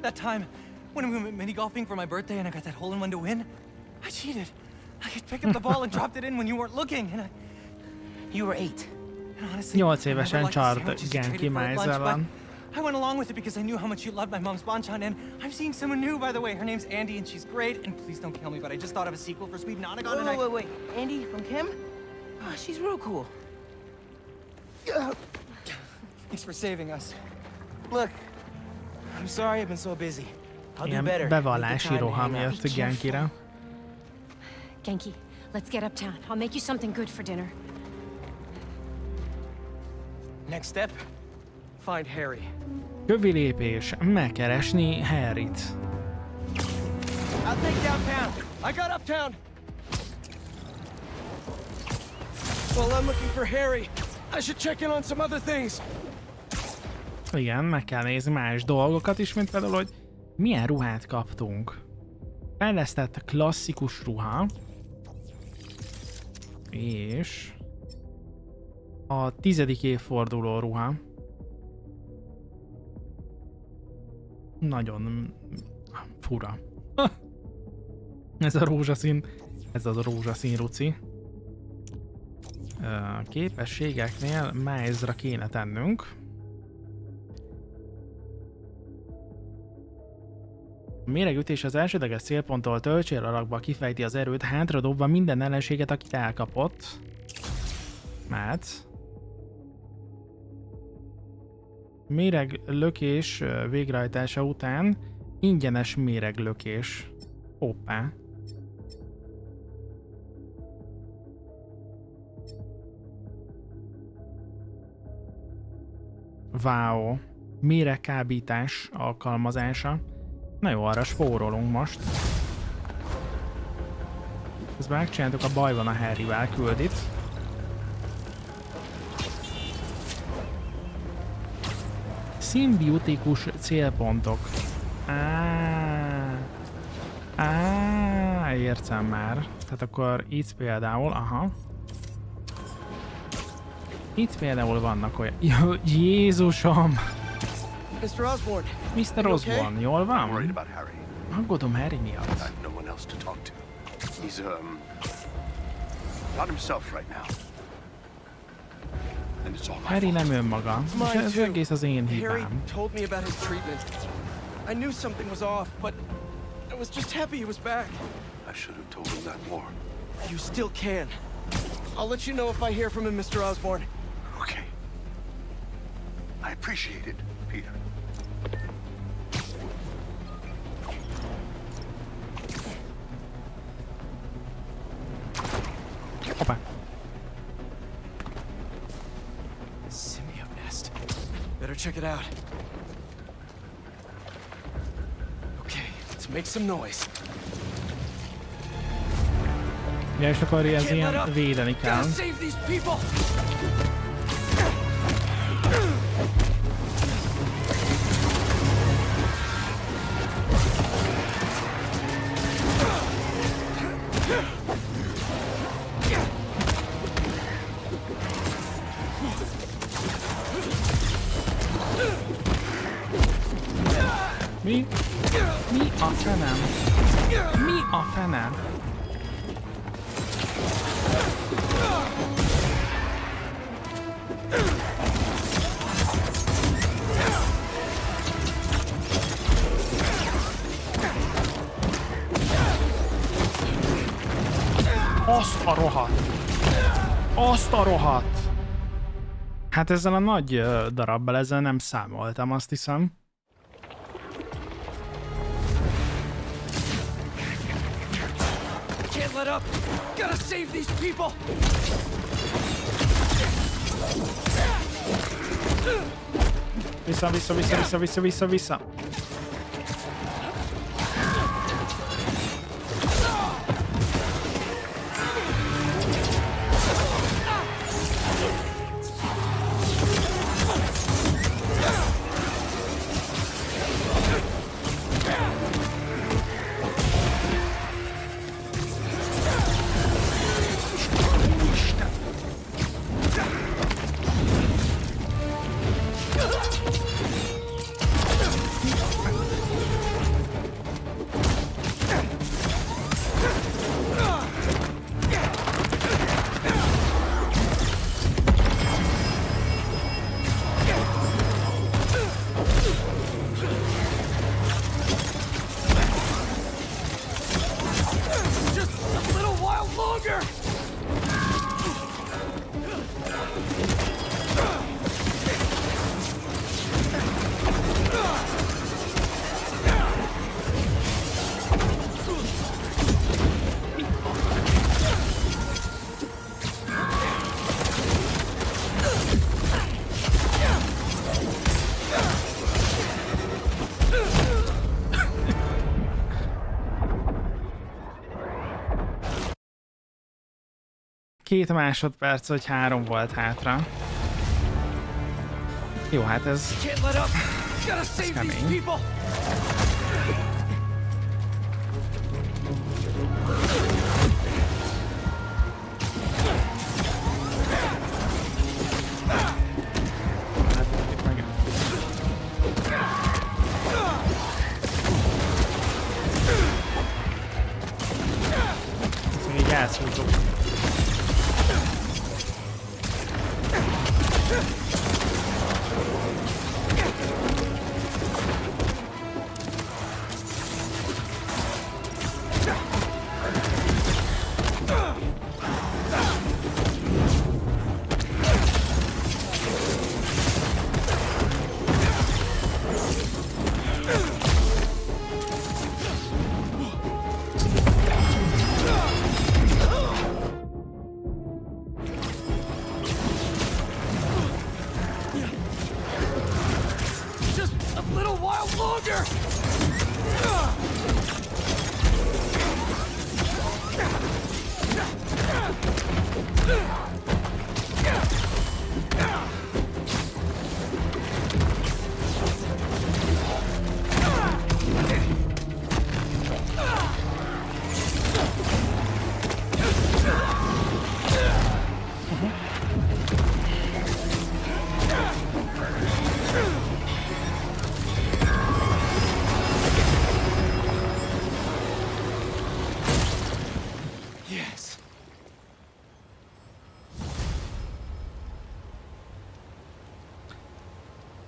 That time, when we went mini golfing for my birthday and I got that hole in one to win, I cheated. I could pick up the ball and dropped it in when you weren't looking, and I. You were eight. And honestly, Nyolc I never évesen liked the csart sandwiches you Genki traded for at Miles lunch, but ellen. I went along with it because I knew how much you loved my mom's banchan, and I'm seeing someone new, by the way. Her name's Andy, and she's great. And please don't kill me, but I just thought of a sequel for Sweet Nonagon, Wait, and I. wait, wait, wait. Andy from Kim? Oh, she's real cool. Thanks for saving us. Look, I'm sorry I've been so busy. I'll do Ilyen better. Make the bevallási time to roham hang out. Uh, jött Genkire. Genki, let's get uptown. I'll make you something good for dinner. Next step? Find Harry. Kövi lépés, megkeresni Harryt. I'll take downtown. I got uptown. Well, I'm looking for Harry. I should check in on some other things. Igen, meg kell nézni más dolgokat is, mint például, hogy milyen ruhát kaptunk. Fejlesztett klasszikus ruha. És... A tizedik évforduló ruha. Nagyon fura. ez a rózsaszín, ez az a rózsaszín ruci. Képességeknél Milesra kéne tennünk. A méregütés az elsődleges célponttól töltsél alakba kifejti az erőt, hátradobva minden ellenséget, akit elkapott. Mát. Méreg lökés ö, végrehajtása után ingyenes méreglökés. Hoppá. Wow. Méregkábítás alkalmazása. Na jó, arra spórolunk most. Közben megcsináltuk a baj van a Harryvel küldit. Szimbiotikus célpontok. Á, á, értem már. Tehát akkor itt például, aha. Itt például vannak olyan... Jó, Jézusom! Mr. Osborne. Mr. Osborne, jól van? Aggódom Harry miatt. He's, um, not himself right now. And it's all my Harry fault. nem önmaga. És ez egész az én Harry hibám. told me about his treatment. I knew something was off, but I was just happy he was back. I should have told him that more. You still can. I'll let you know if I hear from him, Mr. Osborne. Okay. I appreciate it, Peter. Hoppá. Better check it out. Okay, let's make some noise. És akkor ez Can't let ilyen védeni kell. Mi? Mi a fenem? Mi a fenem? Azt a rohadt! Azt a rohadt! Hát ezzel a nagy darabbal ezzel nem számoltam, azt hiszem. Gotta save these people! Vissza, vissza, vissza, vissza, vissza, vissza, vissza. Két másodperc, hogy három volt hátra. Jó, hát ez... These kemény.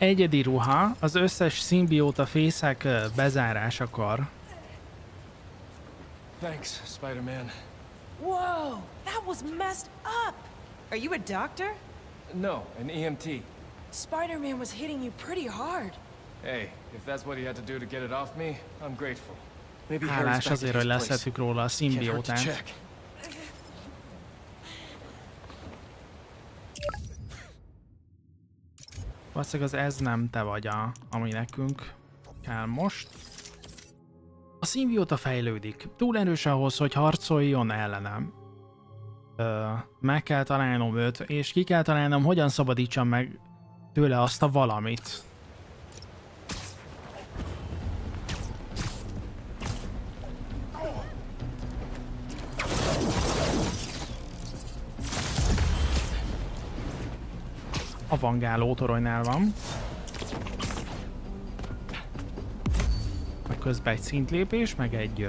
Egyedi ruha az összes szimbióta fészek bezárásakor. Thanks, Spider-Man. Whoa, that was messed up. Are you a doctor? No, an EMT. Spider-Man was hitting you pretty hard. Hey, if that's what he had to do to get it off me, I'm grateful. Maybe Harry's Hálás back azért, hogy leszettük róla a szimbiótát. Valószínűleg az ez nem te vagy, a, ami nekünk kell most. A szimbióta fejlődik. Túl erős ahhoz, hogy harcoljon ellenem. Ö, meg kell találnom őt, és ki kell találnom, hogyan szabadítsam meg tőle azt a valamit. A vangáló toronynál van. Meg közben egy szintlépés, meg egy,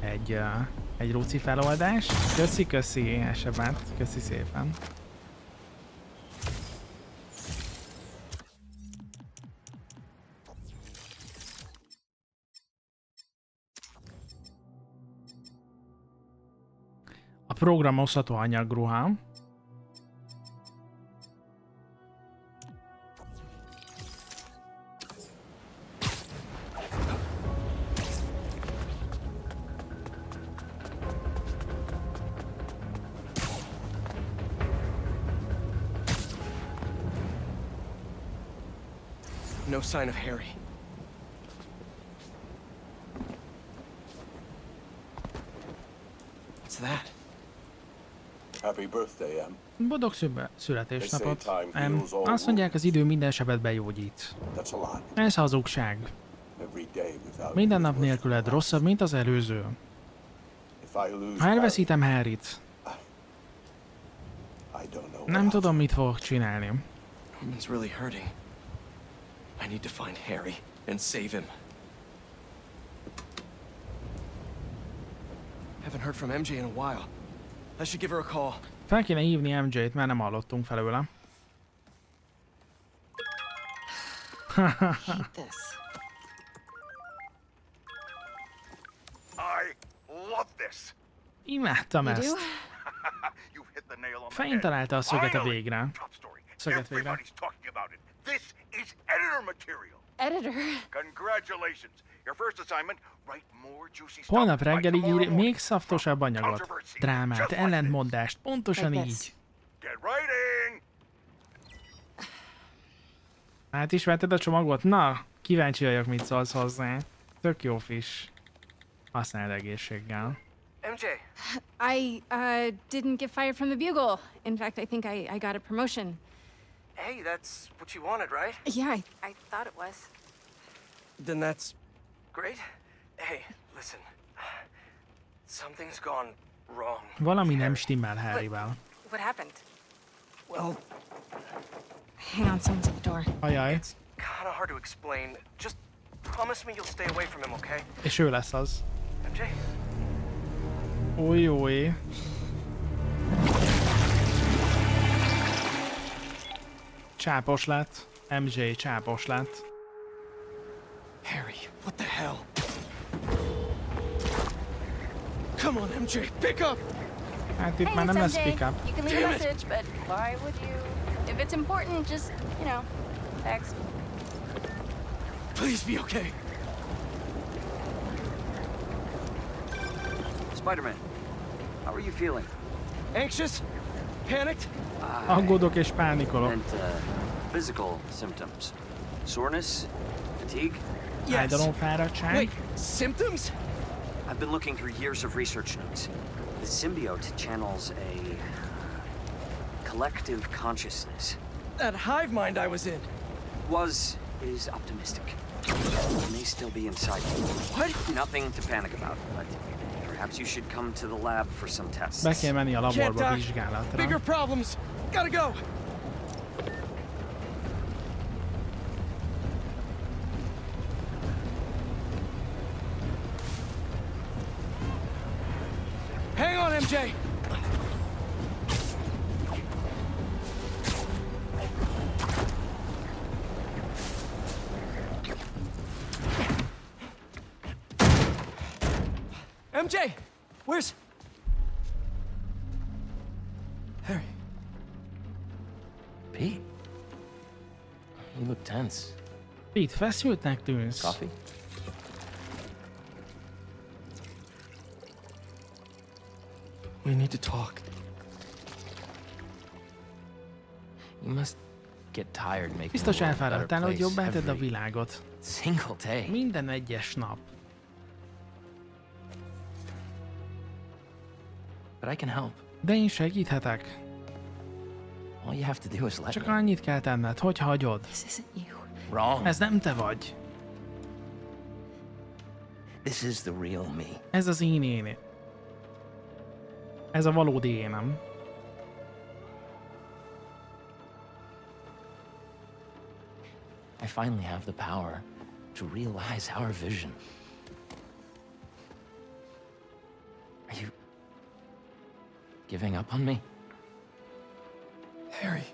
egy, egy ruci feloldás. Köszi, köszi, Esebát. Köszi szépen. Programozható anyagruha. Sign of Harry. What's that? Happy birthday, Em. Boldog születésnapot. Em, azt mondják, az idő minden sebet begyógyít. Ez hazugság. Minden nap nélküled rosszabb, mint az előző. Ha elveszítem Harryt, nem tudom, mit fogok csinálni. Norman's really hurting. I need to find Harry and save him. Haven't heard from MJ in a while. I should give her a call. Fel kéne hívni MJ-t, mert nem hallottunk felőle. hate this. I love this. Imádtam You do? ezt. You've hit the nail on the Fején head. találta a szöget a Finally. végre. Szöget végre. Everybody's talking about it. This is editor material. Editor. Congratulations. Your first assignment, write more juicy stuff. Holnap reggelig tomorrow ír még szaftosabb anyagot. Drámát, ellentmondást, pontosan Like így. this. Get writing. Hát ismerted a csomagot? Na, kíváncsi vagyok, mit szólsz hozzá. Tök jó fish. Használd egészséggel. MJ, I uh, didn't get fired from the Bugle. In fact, I think I, I got a promotion. Hey, that's what you wanted, right? Yeah, I, I thought it was. Then that's great. Hey, listen. Something's gone wrong. Valami nem stimmel Harryvel. What happened? Well, oh. Hang on, someone's at the door. Ajaj. It's kind of hard to explain. Just promise me you'll stay away from him, okay? És ő lesz az. MJ? Új, új. Csápos lett. MJ csápos lett. Harry, what the hell? Come on, MJ, pick up! Hát itt már nem lesz pick up. You can leave Damn a it. message, but why would you? If it's important, just, you know, text. Please be okay. Spider-Man, how are you feeling? Anxious? Panicked? Aggódok és pánikolok. And uh, physical symptoms. Soreness? Fatigue? Fájdalomfáradtság. Wait, symptoms? I've been looking through years of research notes. The symbiote channels a uh, collective consciousness. That hive mind I was in. Was is optimistic. It may still be inside you. What? Nothing to panic about, but perhaps you should come to the lab for some tests. Be kell menni a Can't, laborba Doc. vizsgálatra. Bigger problems. Gotta go. Hang on, MJ. MJ, Pete? You look tense. Pete, feszültnek tűnsz. Coffee? We need to talk. You must get tired making Biztos elfáradtál, hogy jobbá tedd a világot. single day. Minden egyes nap. But I can help. De én segíthetek. All you have to do is let Csak me. annyit kell tenned, hogy hagyod. Wrong. Ez nem te vagy. This is the real me. Ez az én én. Ez a valódi énem. I finally have the power to realize our vision. Are you giving up on me? Harry,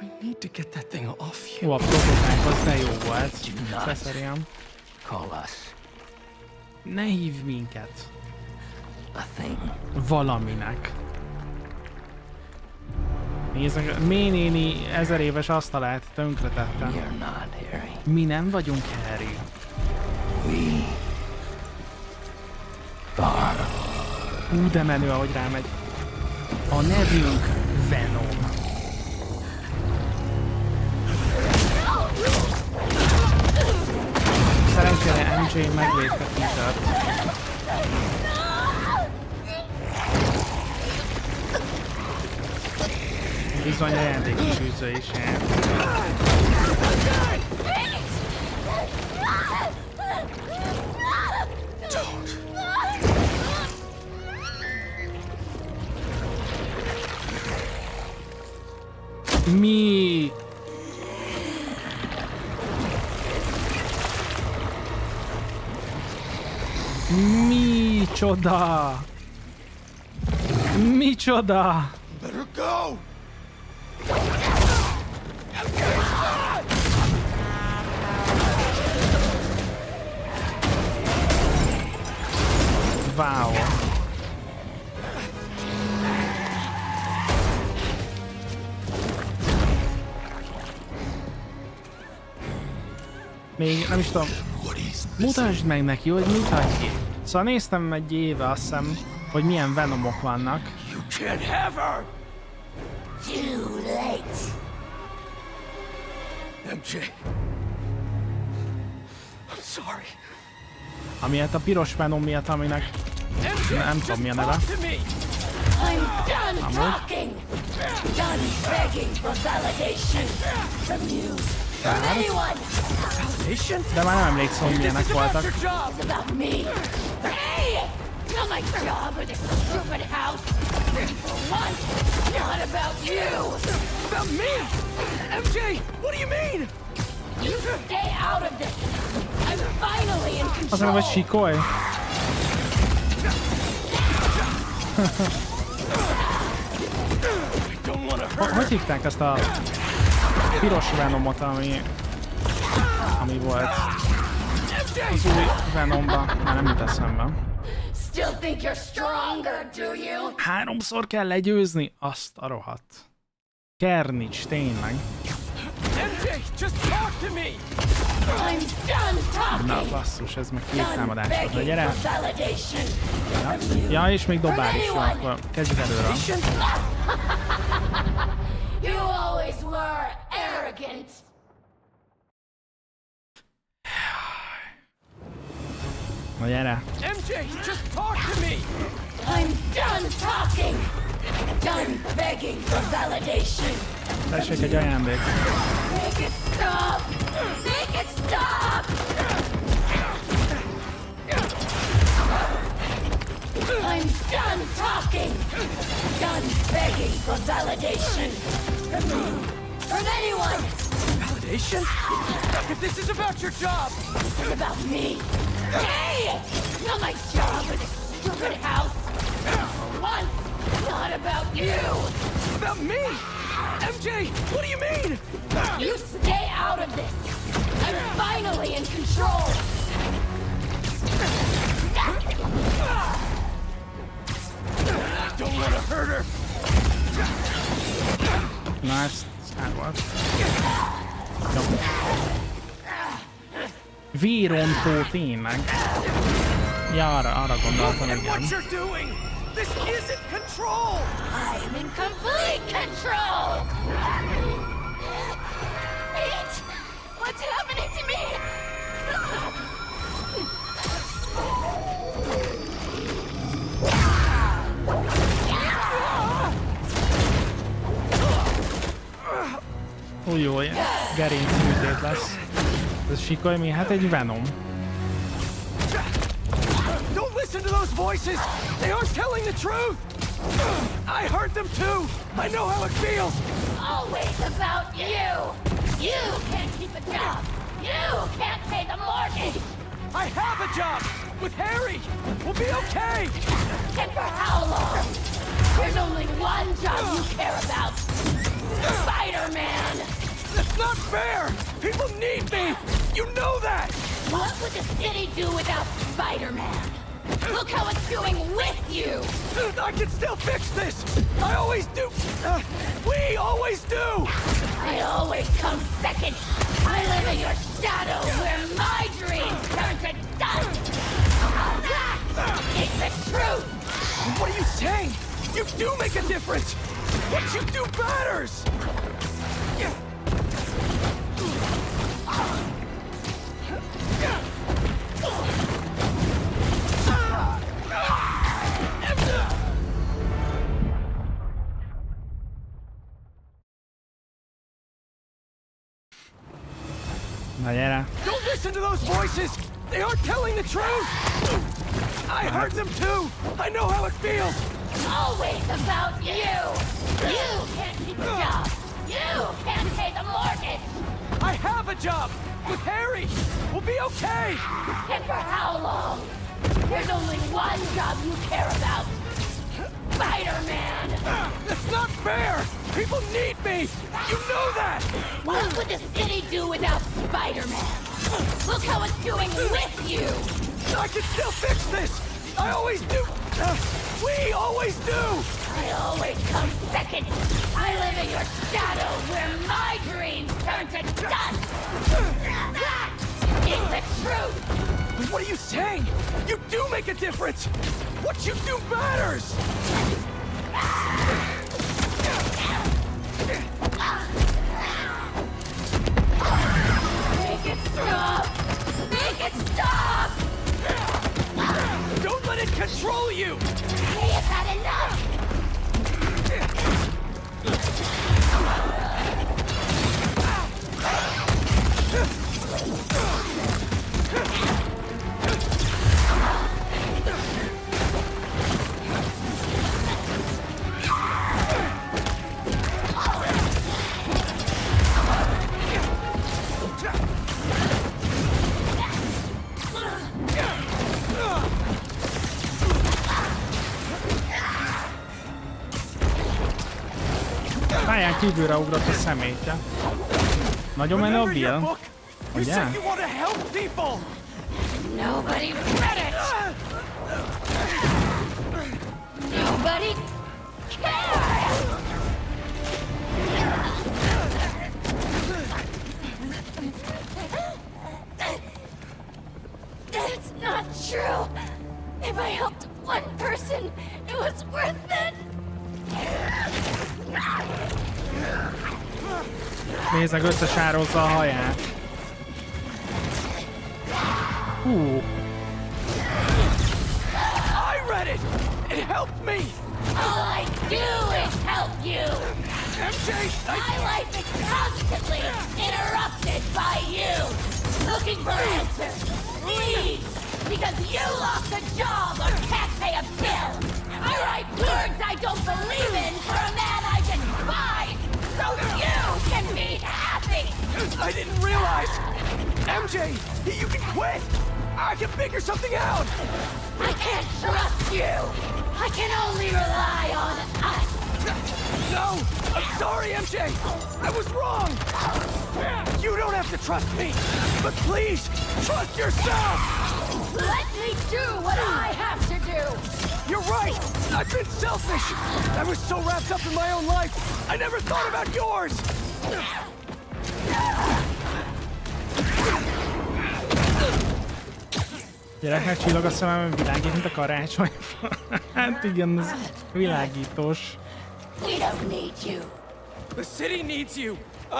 we need to get that thing off you. Jó, a prototánk az de jó volt. Do not call us Ne hívj minket. a thing. Valaminek. Nézzük, Mély néni ezer éves asztalát Harry. Mi nem vagyunk Harry. We are. Ú, de menő, ahogy rámegy. A nevünk Venom. Szerencsére MJ megvédte Petert. Bizony ajándékosűző is járt. Mi? Micsoda? Micsoda? Better go! Wow. Még nem is tudom. Mutasd meg neki, hogy mit ki. Szóval néztem egy éve azt hiszem, hogy milyen Venomok vannak. Sorry. Amiatt a piros Venom miatt, aminek Nem tudom mi a neve. I'm done talking. Done begging for validation from you. Anyone. De már nem emlékszem, hogy milyenek voltak. About me. Hey! Not my job or this stupid house. For once, not about you. About me? MJ, what do you mean? You stay out of this. I'm finally in control. Azt mondom, hogy sikoly. Ho- Hogy hívták ezt a piros Venomot, ami, ami volt az új Venomban? Már nem jut eszembe. Háromszor kell legyőzni? Azt a rohadt. Kernics, tényleg. Na basszus, ez meg két támadás volt. Gyere! validation. Ja, és még dobál is, jó, akkor kezdjük előre. You always were arrogant. Na gyere! MJ, just talk to me! I'm done talking. Done begging for validation. Tessék egy ajándék. Make it stop. Make it stop. I'm done talking. Done begging for validation. From you. From anyone. Validation? If this is about your job! It's about me. Hey! Not my job or this stupid house. Once, not about you. About me? MJ, what do you mean? You stay out of this. I'm finally in control. Don't want to hurt her! Na, ez szár volt. Jó. Vérontó tényleg. Ja, arra, arra gondoltam, Look at igen. what you're doing! This isn't control! I'm in complete control. Pete, what's happening to me? Új, jó, gerinc műtét lesz. Ez sikoly mi? Hát egy Venom. Don't listen to those voices! They aren't telling the truth! I heard them too! I know how it feels! Always about you. You can't keep a job. You can't pay the mortgage. I have a job! With Harry! We'll be okay! And for how long? There's only one job you care about. Spider-Man. That's not fair! People need me! You know that! What would the city do without Spider-Man? Look how it's doing with you. I can still fix this! I always do! Uh, we always do! I always come second. I live in your shadow where my dreams turn to dust. That is the truth. What are you saying? You do make a difference! What you do matters! Na. Don't listen to those voices! They aren't telling the truth! I heard them too! I know how it feels! Always about you. You can't keep a job. You can't pay the mortgage. I have a job! With Harry! We'll be okay! And for how long? There's only one job you care about. Spider-Man. That's not fair! People need me! You know that! What would the city do without Spider-Man? Look how it's doing with you. I can still fix this! I always do! We always do! I always come second. I live in your shadow where my dreams turn to dust. That is the truth. What are you saying? You do make a difference! What you do matters! Ah! Kívülre ugrott a szemétje. Nagyon menő a Bill. Ugye? said Nézzek, összesározza a haját.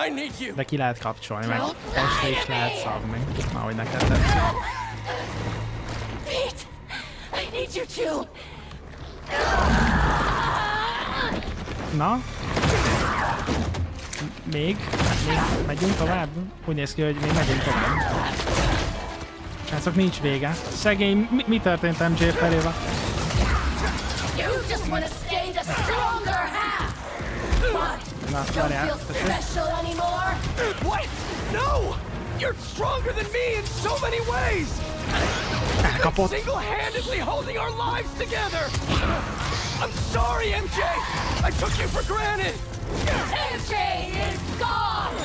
I need you! De ki lehet kapcsolni, meg este is lehet szabni. Ahogy neked tetszik. Pete! I need you too! Na? Még? Még megyünk tovább? Úgy néz ki, hogy még megyünk tovább. Srácok, nincs vége. Szegény, mi, mi történt MJ felével? You just want to stay the stronger half! What? Na, Don't feel special anymore? What? No! You're stronger than me in so many ways! Elkapott. Single-handedly holding our lives together! I'm sorry, MJ! I took you for granted! MJ is gone!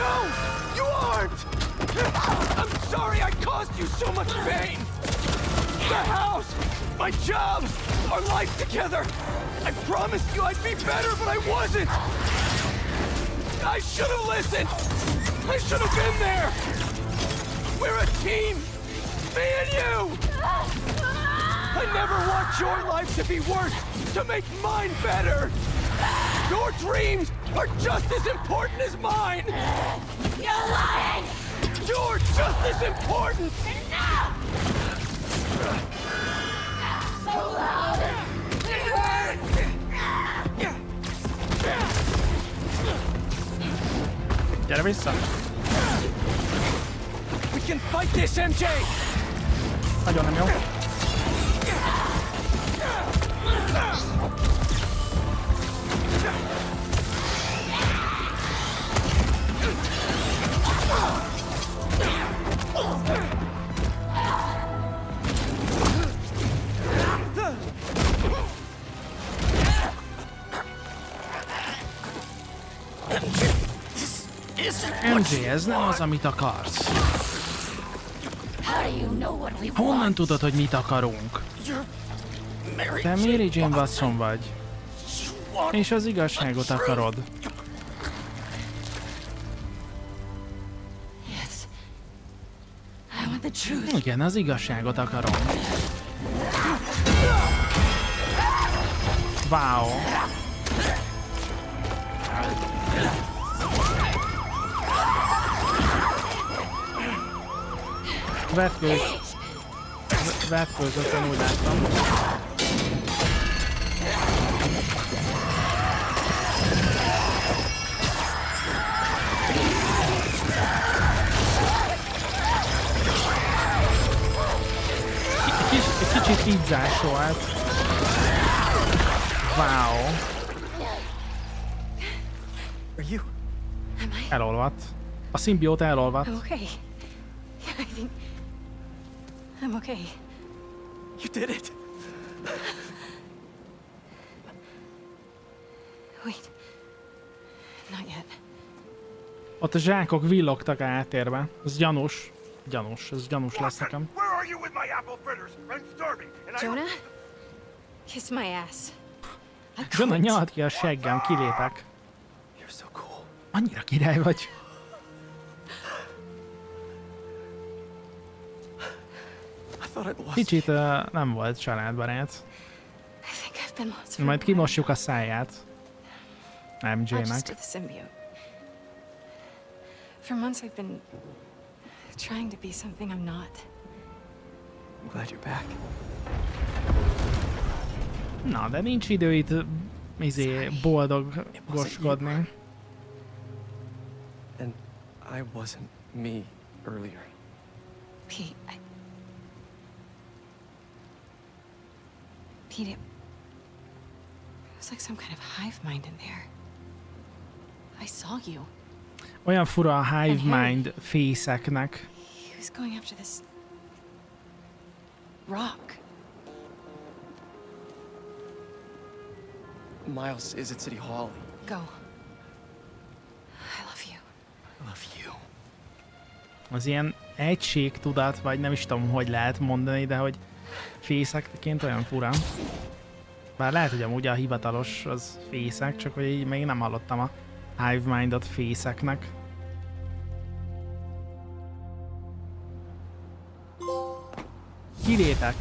No! You aren't! I'm sorry I caused you so much pain! The house! My job! Our life together! I promised you I'd be better, but I wasn't! I should have listened! I should have been there! We're a team! Me and you! I never want your life to be worse to make mine better! Your dreams are just as important as mine! You're lying! You're just as important! So loud! It hurts! Gyere vissza! We can fight this, MJ! Nagyon nem jó. MJ, ez nem az, amit akarsz. Honnan tudod, hogy mit akarunk? Te Mary Jane Watson vagy. És az igazságot akarod. Igen, az igazságot akarom. Wow. Vetkőz... Vetkőzött, én úgy láttam. Kis- kicsit pizzás volt. Wow. Elolvadt. A szimbióta elolvadt. Okay. Yeah, I think I'm okay. You did it. Wait. Not yet. Ott a zsákok villogtak a háttérbe. Ez gyanús. Gyanús, ez gyanús lesz nekem. Jonah? Kiss my ass. Jonah nyalt ki a seggem, kilépek. Annyira király vagy. Kicsit uh, nem volt családbarát. Majd a kimossuk a száját. MJ-nek. For months I've been trying to be something I'm not. I'm glad you're back. Na, de nincs idő itt izé, boldogoskodni. And I wasn't me earlier. Pete, I... Pete, it... it was like some kind of hive mind in there. I saw you. Olyan fura a hive And Harry- mind fészeknek. He was going after this... rock. Miles is at City Hall. Go. I love you. I love you. Az ilyen egységtudat, vagy nem is tudom, hogy lehet mondani, de hogy fészekként olyan fura. Bár lehet, hogy amúgy a hivatalos az fészek, csak hogy így még nem hallottam a hive mindot fészeknek. Kilépek.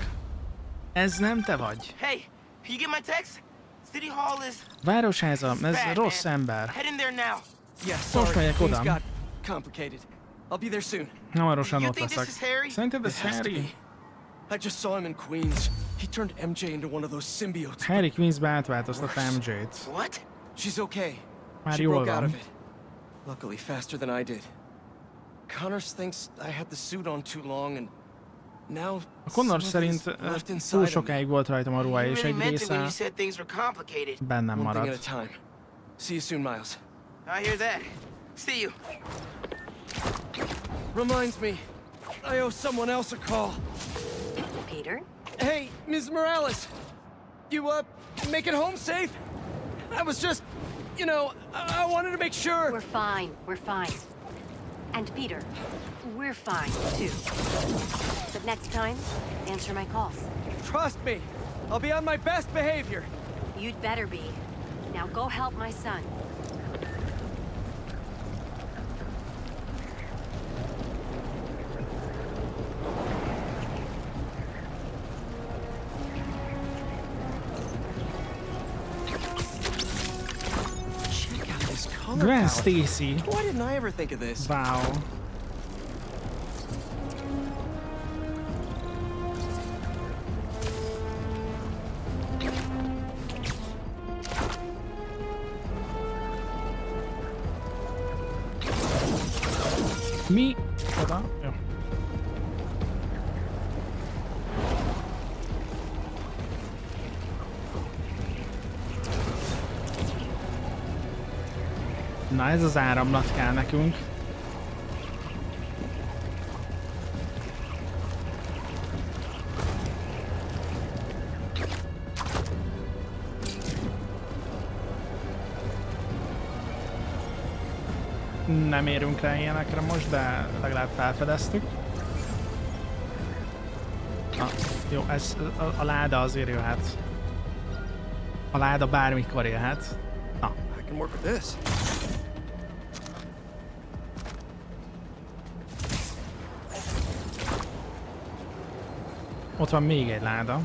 Ez nem te vagy. Hey, you get my text? City Hall is Városháza, ez bad, rossz man. ember. Head in there now. Yeah, Most megyek oda. complicated. I'll be there soon. Hamarosan ott leszek. Szerinted ez Harry? Be. I just saw him in Queens. He turned MJ into one of those symbiotes. Harry Queensbe átváltoztatta MJ-t. What? She's okay. Már she jól broke out of it. Luckily, faster than I did. Connors thinks I had the suit on too long, and now A Connor some of it is szerint left inside túl of me. sokáig volt rajtam a ruha, You és really egy meant it when you része said things were complicated. bennem One thing at maradt. a time. See you soon, Miles. I hear that. See you. Reminds me, I owe someone else a call. Peter? Hey, Ms. Morales, you uh make it home safe? I was just, you know, I, I wanted to make sure. We're fine. We're fine. And Peter, we're fine, too. But next time, answer my calls. Trust me, I'll be on my best behavior. You'd better be. Now go help my son. Stacy. Why didn't I ever think of this? Wow. Ez az áramlat kell nekünk. Nem érünk rá ilyenekre most, de legalább felfedeztük. Na, jó, ez, a, a láda azért jöhet. A láda bármikor jöhet. Na, I can work with this. Ott van még egy láda.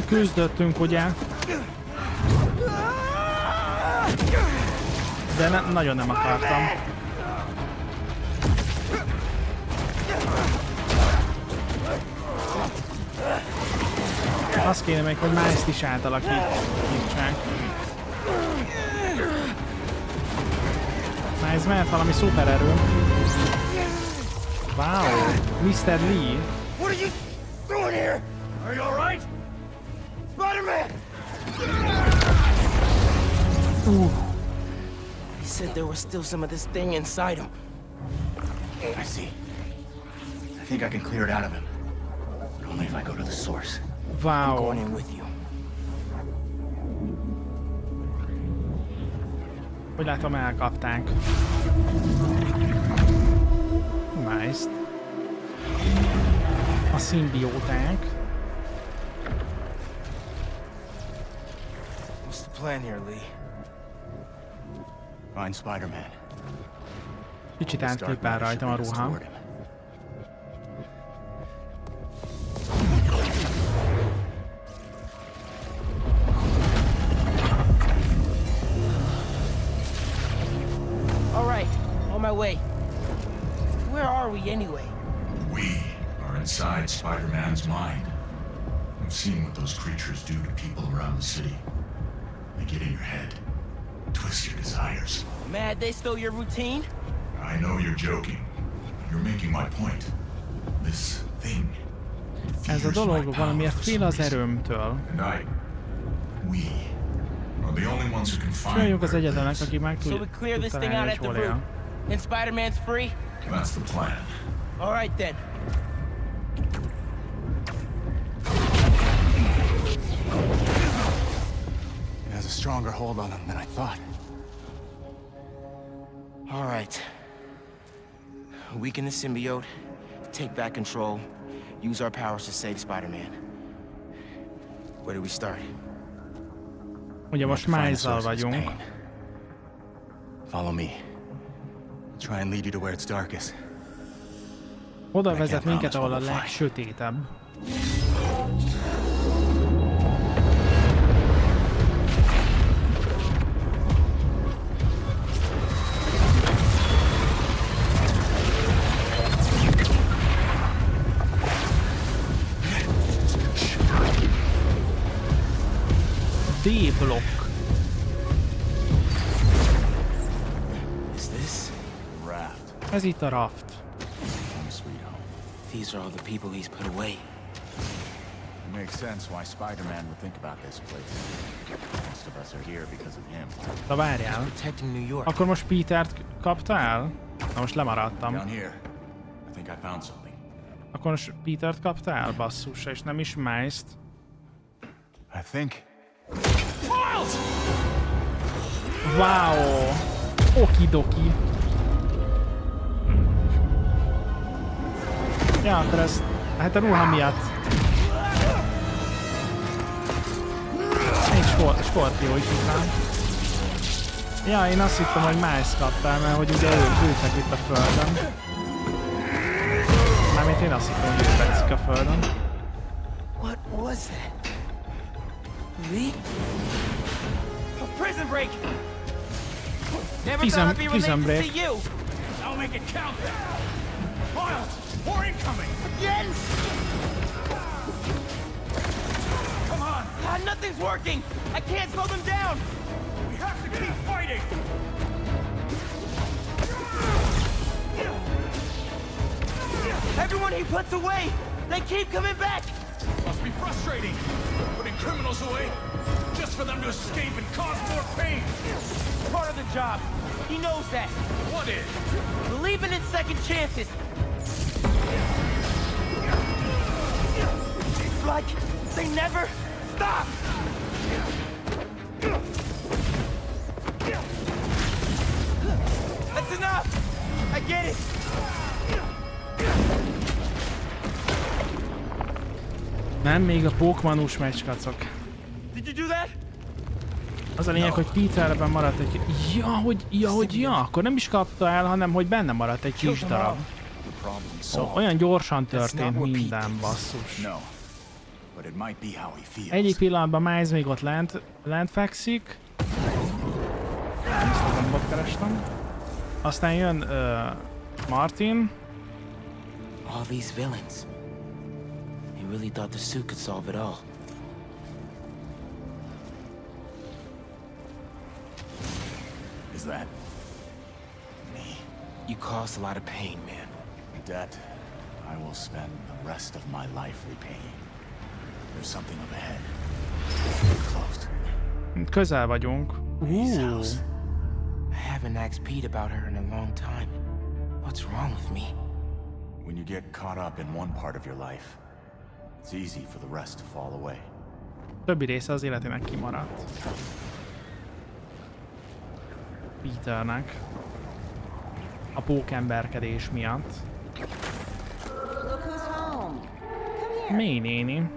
Ellen küzdöttünk, ugye? De ne, nagyon nem akartam. Azt kéne meg, hogy már ezt is átalakítsák. Már ez mehet valami szupererő. Wow, Mr. Lee. Still some of this thing inside him. Oh, I see. I think I can clear it out of him. But only if I go to the source. I'm wow. going in with you. Hogy látom elkapták. Nice. A szimbióták. Find Spider-Man. Kicsit This dark átklippel should rajtam a lead us ruha. toward. All right, on my way. Where are we anyway? We are inside Spider-Man's mind. I've seen what those creatures do to people around the city. They get in your head, twist your desires. Mad they stole your routine? I know you're joking. You're making my point. This thing. Ez a dolog valamiért fél az erőmtől. And I. We. Are the only ones who can És find vagyunk az where it egyetlenek, is. aki meg So we tud, clear tud this thing out at the hol root. And Spider-Man's free? That's the plan. All right then. It has a stronger hold on him than I thought. All right. Weaken the symbiote, take back control, use our powers to save Spider-Man. Where do we start? Ugye most Miles-zal source of his vagyunk. Follow me. I'll try and lead you to where it's darkest. Oda I vezet minket, ahol a what we'll find. legsötétebb. D-blokk. Is this? Raft. Ez itt a raft. These are all the people he's put away. It makes sense why Spider-Man would think about this place. Most of us are here because of him. Na várjál. Protecting New York. Akkor most Petert kaptál? Na most lemaradtam. Down here. I think I found something. Akkor most Petert kaptál, basszus, és nem is Miles-t. I think. Wow! Okidoki. Ja, akkor ez... Hát a ruha miatt. Egy sport, Scorpio is itt van. Ja, én azt hittem, hogy Miles kaptál, mert hogy ugye ő, ültek itt a földön. Mármint én azt hittem, hogy ő fekszik a földön. What was that? Lee? A prison break! Never Prison- thought I'd be prison related break. to you! I'll make it count. Miles, more incoming. Again? Come on, God, nothing's working! I can't slow them down! we have to keep fighting. Everyone he puts away, they keep coming back! Must be frustrating. Putting criminals away just for them to escape and cause more pain. Part of the job. He knows that. What is? Believing in second chances. It's like they never stop! That's enough! I get it! Nem, még a do that? Az a lényeg, hogy Peterben maradt egy... Ja, hogy, ja, hogy ja, akkor nem is kapta el, hanem hogy benne maradt egy kis darab. Problem Szóval olyan gyorsan történt minden, basszus. No. But it might be how he feels. Egyik pillanatban Miles még ott lent, lent fekszik. Ezt a gombot kerestem. Aztán jön uh, Martin. All these villains. He really thought the suit could solve it all. Is that me? You caused a lot of pain, man. debt I will spend the rest of my life repaying? There's something up ahead. We're close. Közel vagyunk. Lee's Ú, house. I haven't asked Pete about her in a long time. What's wrong with me? When you get caught up in one part of your life, it's easy for the rest to fall away. többi része az életének kimaradt. Peternek. A pókemberkedés miatt. Mély néni.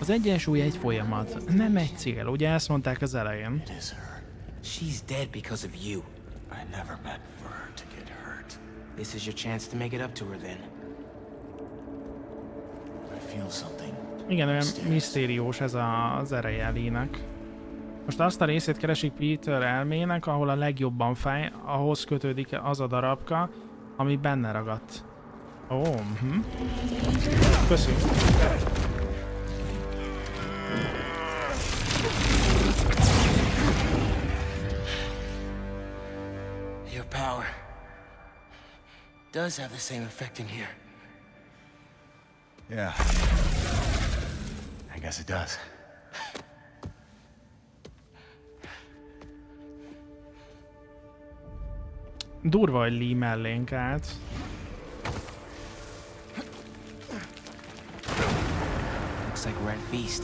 Az egyensúly egy folyamat, nem egy cél, ugye ezt mondták az elején. She's dead because of you. I never meant for her to get hurt. This is your chance to make it up to her then. I feel something. Igen, olyan misztériós ez a, az ereje Lee-nek. Most azt a részét keresik Peter elmének, ahol a legjobban fáj, ahhoz kötődik az a darabka, ami benne ragadt. Ó, hm. Köszi. Your power does have the same effect in here. Yeah. I guess it does. Durva, hogy Lee mellénk állt. Looks like we're at feast.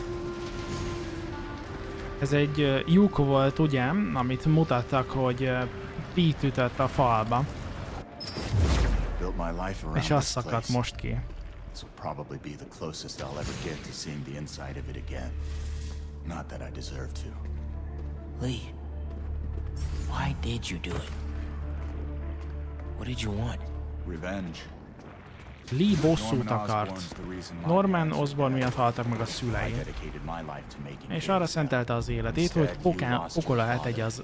Ez egy lyuk volt, ugye, amit mutattak, hogy Pete ütött a falba, Built my life around és az this szakadt place. most ki. This will probably be the closest I'll ever get to seeing the inside of it again. Not that I deserve to. Lee, why did you do it? What did you want? Revenge. Lee bosszút Norman akart. Norman Osborn miatt haltak meg a szülei. És arra szentelte az életét, hogy Instead, you okán, lost your okola father. egy az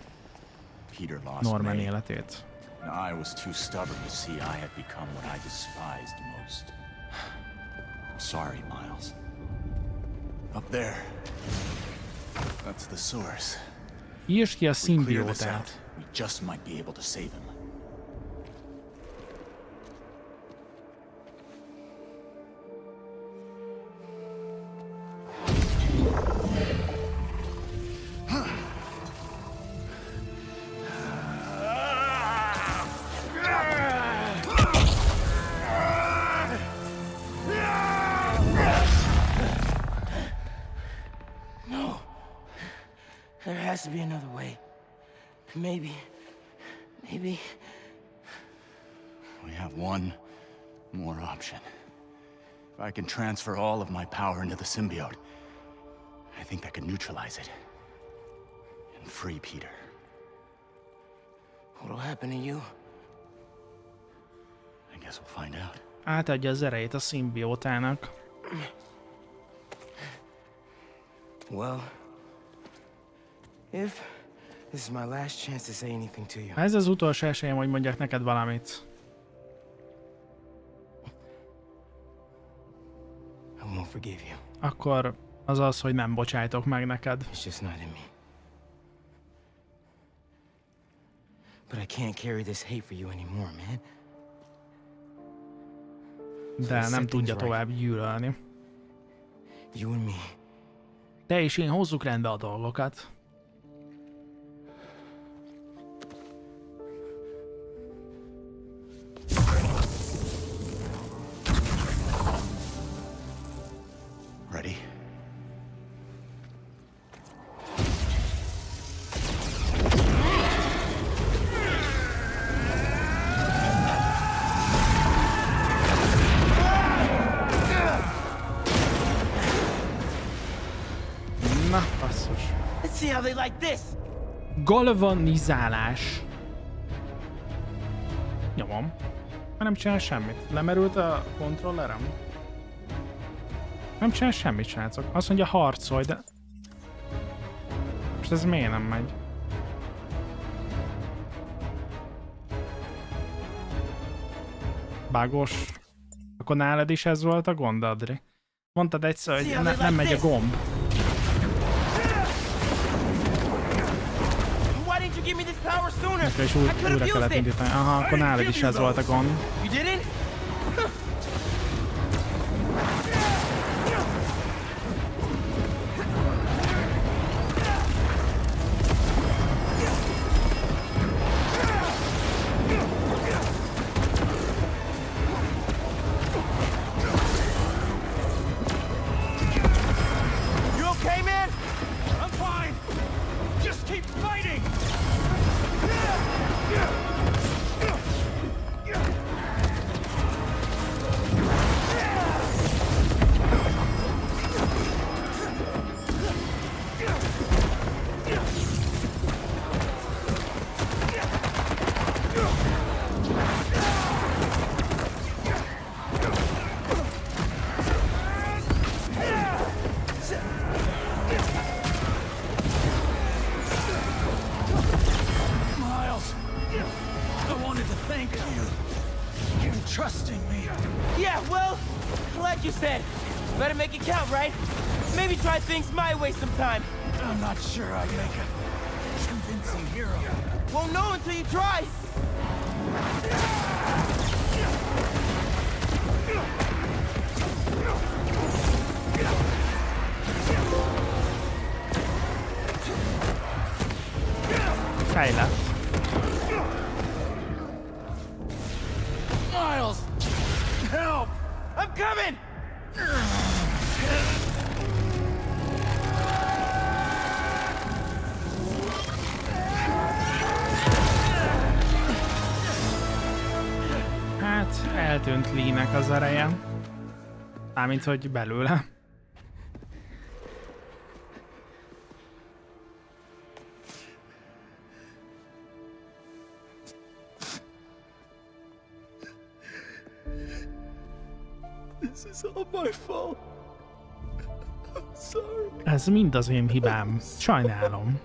Peter lost Norman életét. And I was too stubborn to see I had become what I despised most. I'm sorry, Miles. Up there. That's the source. Írd ki a If we clear this out, we just might be able to save him. Maybe. Maybe. We have one more option. If I can transfer all of my power into the symbiote, I think that could neutralize it. And free Peter. What'll happen to you? I guess we'll find out. Átadja az erejét a szimbiótának. Well, if this is my last chance to say anything to you, Ez az utolsó esélyem, hogy mondjak neked valamit. I won't forgive you. Akkor az az, hogy nem bocsájtok meg neked. It's just not in me. But I can't carry this hate for you anymore, man. De nem tudja tovább gyűlölni. You and me. Te és én hozzuk rendbe a dolgokat. Ready? Na, basszus. Let's see how they like this. Galvanizálás. Már nem csinál semmit. Lemerült a kontrollerem? Nem csinál semmit, srácok. Azt mondja harcolj, de... Most ez miért nem megy? Bágos. Akkor nálad is ez volt a gond, Adri? Mondtad egyszer, hogy ne, nem megy a gomb. Why didn't you give me this power sooner? Nekem is új, újra kellett indítani. Aha, akkor nálad is ez volt a gond. Mármint, hogy belőle. Ez mind az én hibám. Sajnálom.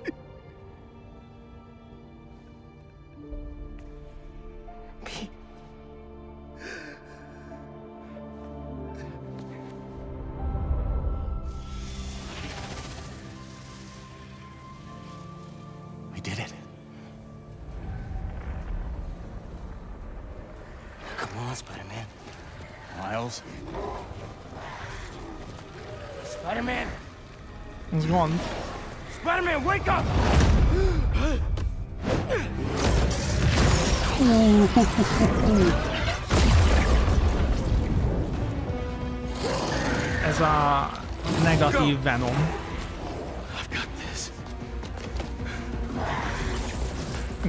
Venom.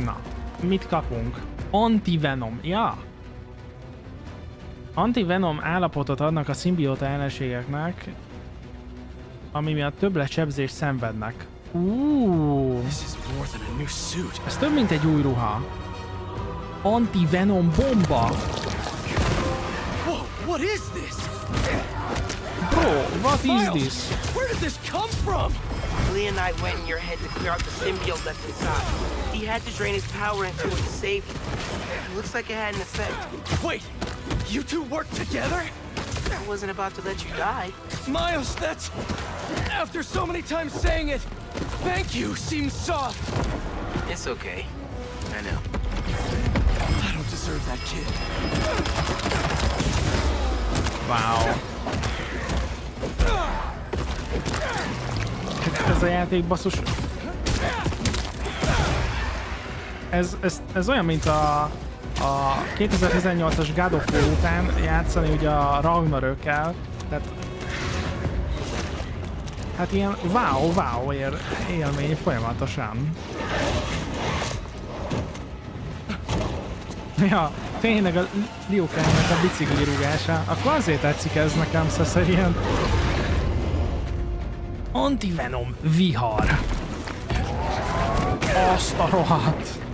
Na, mit kapunk? Anti-Venom, ja. Anti-Venom állapotot adnak a szimbióta ellenségeknek, ami miatt több lecsebzést szenvednek. Uh, ez több, mint egy új ruha. Anti-Venom bomba. Whoa, what is this? Bro, what is Miles, this? Where did this come from? Leonide went in your head to clear out the symbiote left inside. He had to drain his power into it to save you. It looks like it had an effect. Wait, you two work together? I wasn't about to let you die. Miles, that's... After so many times saying it, thank you seems soft. It's okay. I know. I don't deserve that kid. Wow. Ez a játék basszus... Ez, ez, ez olyan, mint a, a 2018-as God of War után játszani ugye a Ragnarökkel, tehát Hát ilyen wow, wow ér, élmény folyamatosan. Ja, tényleg a Liu Kangnek a bicikli rúgása. Akkor azért tetszik ez nekem szerint. Antivenom vihar. Azt a rohadt.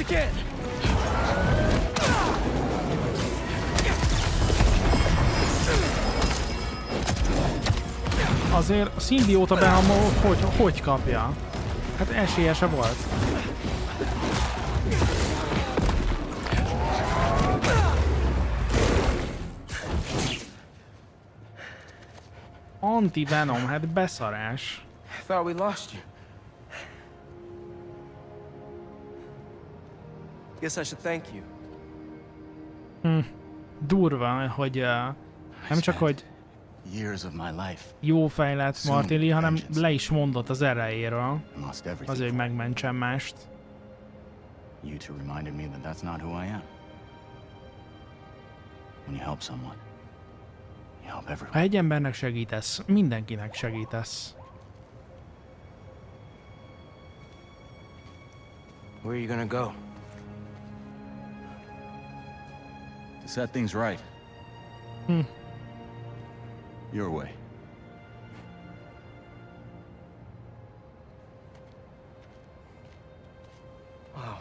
Again! Azért a szimbióta behamó hogy, hogy kapja? Hát esélye se volt. Anti-Venom, hát beszarás. I thought we lost you. Guess I should thank you. Hm. Durva, hogy uh, nem csak, hogy jó fej lett Martin Lee, hanem le is mondott az erejéről. Azért, hogy megmentsen mást. You two reminded me that that's not who I am. When you help someone, you help everyone. Ha egy embernek segítesz, mindenkinek segítesz. Where are you gonna go? To set things right. Hmm. Your way. Wow.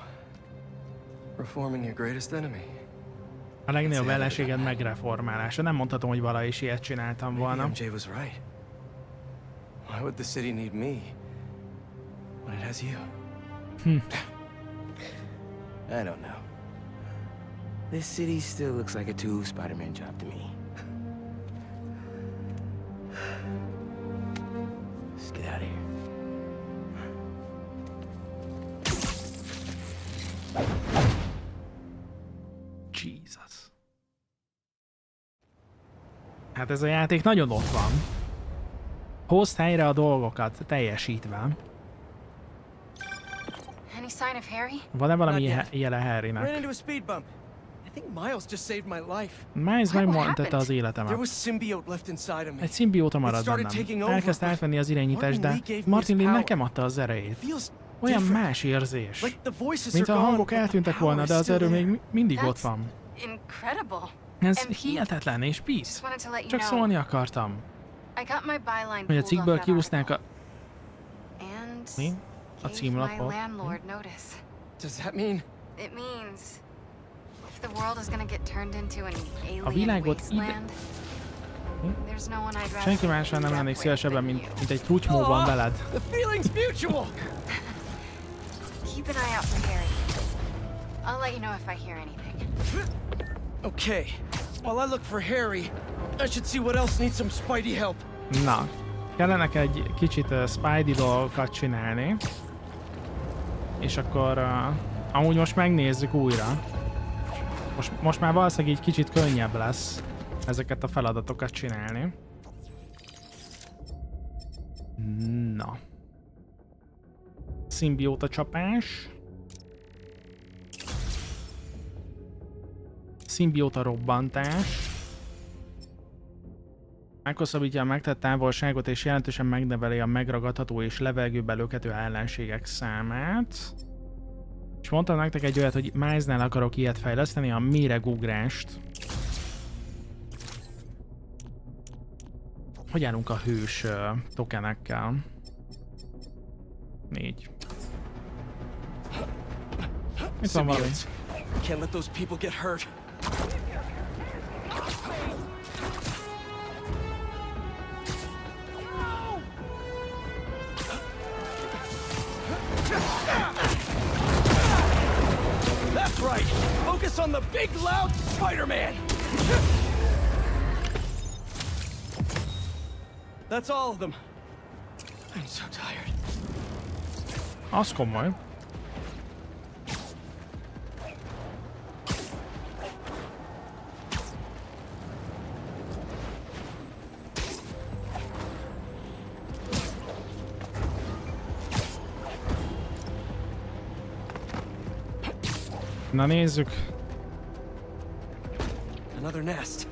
Reforming your greatest enemy. A legnagyobb ellenséged megreformálása. Nem mondhatom, hogy valaha is ilyet csináltam Maybe volna. MJ was right. Why would the city need me when it has you? Hmm. I don't know. This city still looks like a two Spider-Man job to me. Let's get out of here. Jesus. Hát ez a játék nagyon ott van. Hozd helyre a dolgokat, teljesítve. Any sign of Harry? Van-e valami jele Ran Harrynek? Think Miles just saved my life. Miles megmentette az There életemet. was symbiote left inside of me. Egy szimbióta It marad started bennem. taking over, Elkezdte átvenni az irányítást, de Martin Lee nekem adta az erejét. Feels Olyan different. más érzés. Like the voices Mint a are gone, hangok eltűntek volna, de az erő még mi- mindig ott That's van. Incredible. Ez And hihetetlen, és Pete. Just wanted to let you Csak know. szólni akartam, I got my byline hogy a cikkből that kiúzták a... Mi? A címlapot. Does that mean? It means the world is gonna get turned into an alien wasteland, there's no one I'd rather Senki mással nem lennék szívesebben, mint, mint egy trutymóban veled. The feeling's mutual! keep an eye out for Harry. I'll let you know if I hear anything. Okay, while I look for Harry, I should see what else needs some Spidey help. Na, kellenek egy kicsit uh, Spidey dolgokat csinálni. És akkor uh, amúgy most megnézzük újra. Most, most már valószínűleg így kicsit könnyebb lesz ezeket a feladatokat csinálni. Na. Szimbióta csapás. Szimbióta robbantás. Meghosszabbítja a megtett távolságot és jelentősen megneveli a megragadható és levegőbe lökhető ellenségek számát. És mondtam nektek egy olyat, hogy Miles-nál akarok ilyet fejleszteni, a méregugrást. Hogy állunk a hős tokenekkel? Négy. Itt van valami. Can't let those people get hurt. That's right! Focus on the big, loud Spider-Man! That's all of them. I'm so tired. Az komoly. Another nest.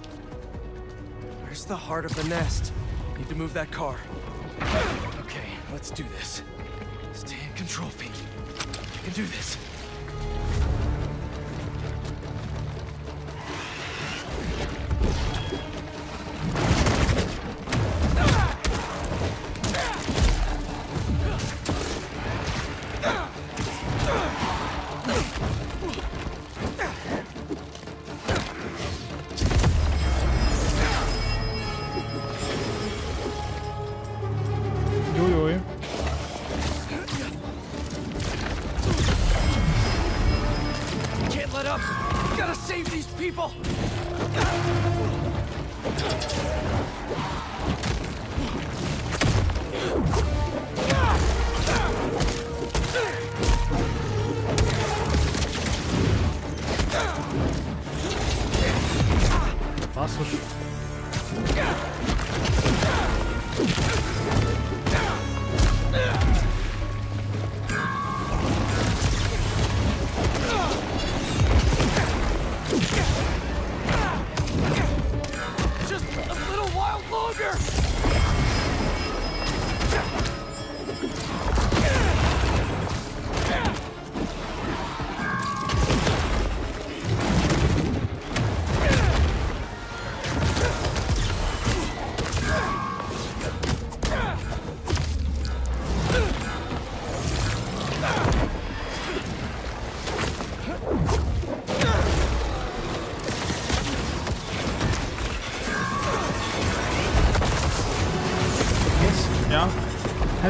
Where's the heart of the nest? Need to move that car. Okay, let's do this. Stay in control, Pete. You can do this.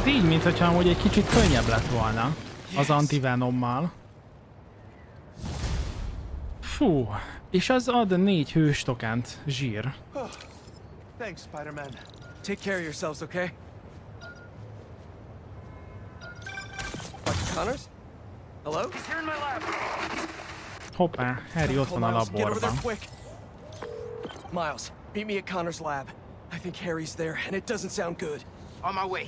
Hát így, mint hogyha amúgy egy kicsit könnyebb lett volna az antivenommal. Fú, és az ad négy hős tokent, zsír. Thanks, Spider-Man. Take care of yourselves, okay? Connors? Hello? He's here in my lab. Hoppá, Harry ott van a laborban. Miles, meet me at Connor's lab. I think Harry's there, and it doesn't sound good. On my way.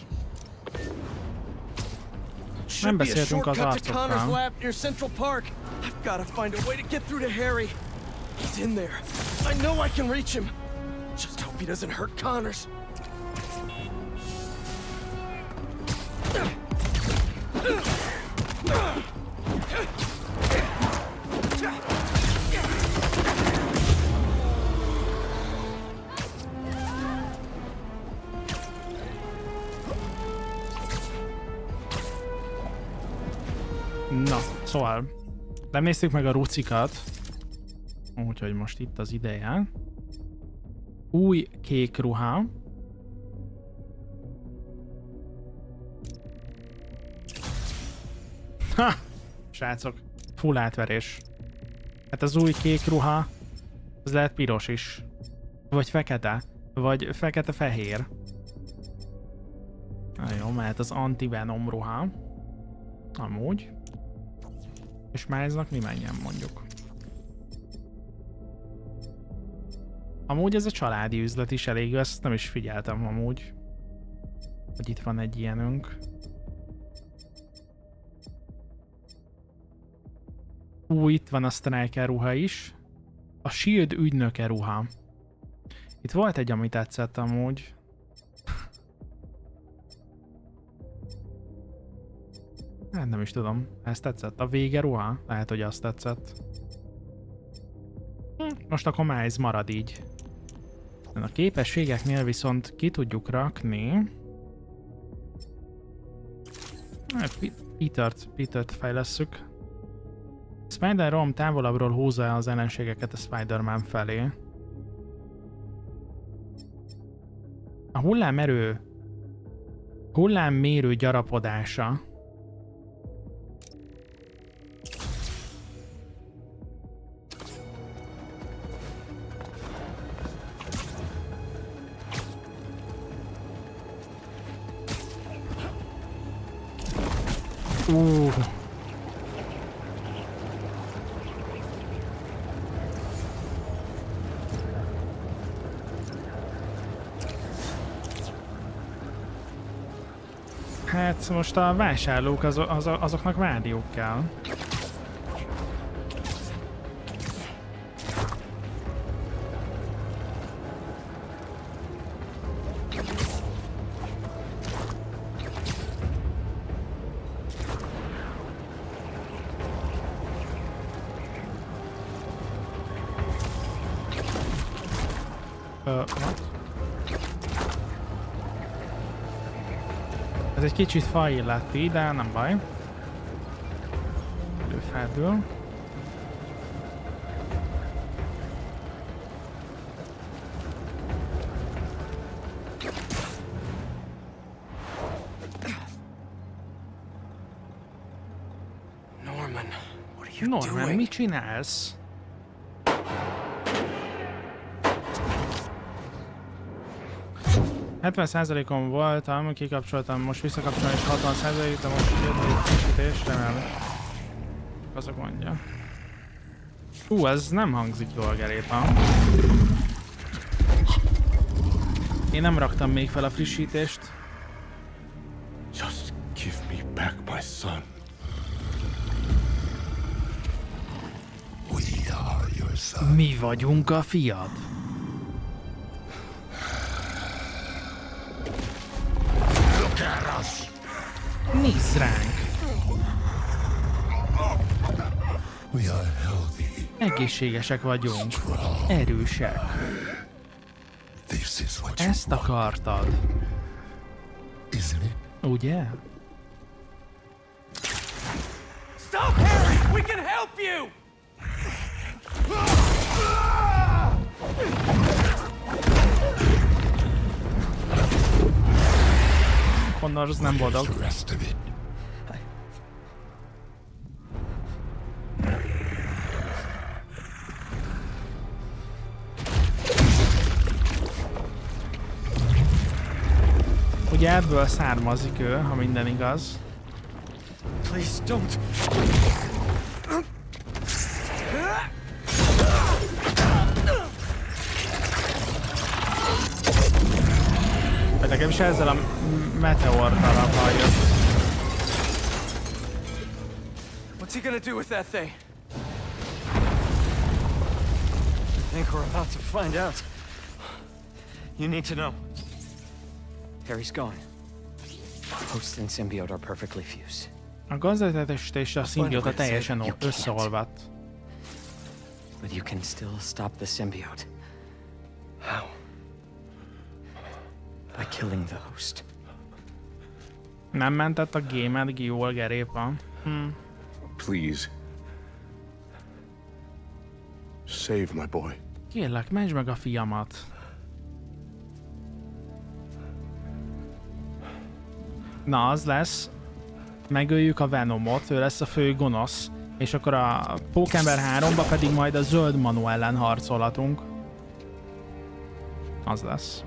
Should a beszéltünk az shortcut to Connor's lab near Central Park. I've got to find a way to get through to Harry. He's in there. I know I can reach him. Just hope he doesn't hurt Connors. Szóval nem meg a rucikat, úgyhogy most itt az ideje. Új kék ruha. Ha! Srácok, full átverés. Hát az új kék ruha, az lehet piros is. Vagy fekete. Vagy fekete-fehér. Na jó, mehet az anti-venom ruha. Amúgy. És Milesnak mi menjen mondjuk. Amúgy ez a családi üzlet is elég, ezt nem is figyeltem amúgy. Hogy itt van egy ilyenünk. Ú, itt van a Striker ruha is. A Shield ügynöke ruha. Itt volt egy, ami tetszett amúgy. Hát nem is tudom. Ez tetszett. A vége ruha? Lehet, hogy azt tetszett. Hm, most akkor Miles marad így. A képességeknél viszont ki tudjuk rakni. Hát, Peter-t, Peter-t fejlesszük. Spider-Rom távolabbról húzza az ellenségeket a Spider-Man felé. A hullámerő hullámmérő gyarapodása Uh. Hát most a vásárlók az, az, azoknak várniuk kell. Kicsit faillati, de nem baj. Előfeldül. Norman, mit csinálsz? On voltam, kikapcsoltam, most visszakapcsolom és 60 de most jött egy frissítés, remélem. Azok mondja. Hú, ez nem hangzik jól, Gerépa. Én nem raktam még fel a frissítést. Just give me back my son. We are your son. Mi vagyunk a fiad. Egészségesek vagyunk. Erősek. Ezt akartad. Ugye? Stop, Harry! We can help you! Connors nem boldog. Ugye ebből származik ő, ha minden igaz. Please don't. Vagy nekem is ezzel a meteor darabbal jött. What's he gonna do with that thing? I think we're about to find out. You need to know. Harry's gone. Host and symbiote are perfectly fused. A gazdatetest és a szimbióta teljesen összeolvadt. But you can still stop the symbiote. How? By killing the host. Nem mentett a gémed jól gerépa. Hm. Please. Save my boy. Kérlek, mentsd meg a fiamat. Na, az lesz. Megöljük a Venomot, ő lesz a fő gonosz. És akkor a Pókember 3-ba pedig majd a zöld Manu ellen harcolhatunk. Az lesz.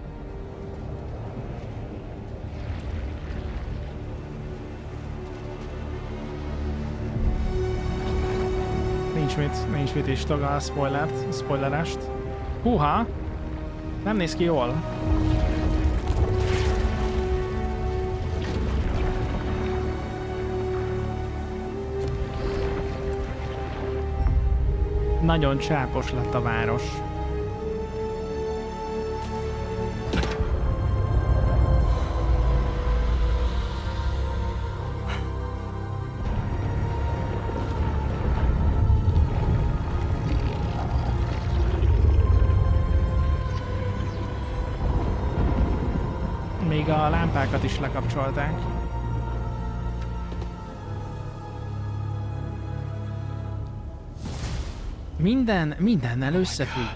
Nincs mit, nincs mit is a spoilert, spoilerest. Húha! Nem néz ki jól. Nagyon csápos lett a város. Még a lámpákat is lekapcsolták. Minden, mindennel összefügg.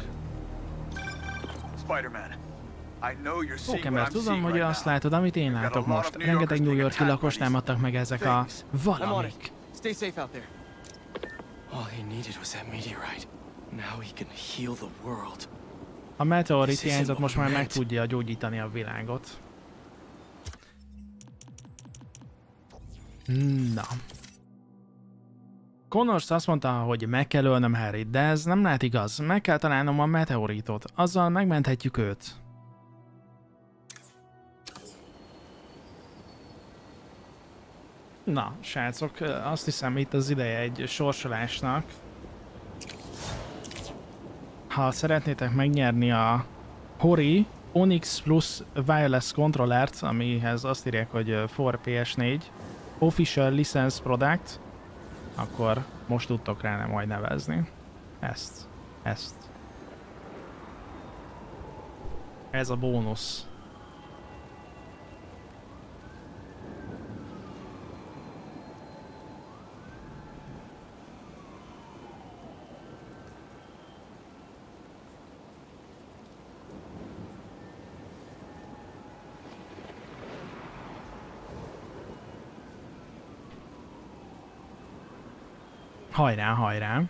Pókember, I'm tudom, hogy azt látod, amit én látok most. Rengeteg New Yorki lakos támadtak meg ezek a valamik. Stay safe out there. All he needed was that meteorite. Now he can heal the world. A meteorit hiányzat most már meg tudja gyógyítani a világot. Na. Connors azt mondta, hogy meg kell ölnöm Harryt, de ez nem lehet igaz. Meg kell találnom a meteoritot. Azzal megmenthetjük őt. Na, srácok, azt hiszem itt az ideje egy sorsolásnak. Ha szeretnétek megnyerni a Hori Onyx Plus Wireless Controllert, amihez azt írják, hogy for PS4 Official License Product, akkor most tudtok rá nem majd nevezni. Ezt. Ezt. Ez a bónusz. Hajrá, hajrá.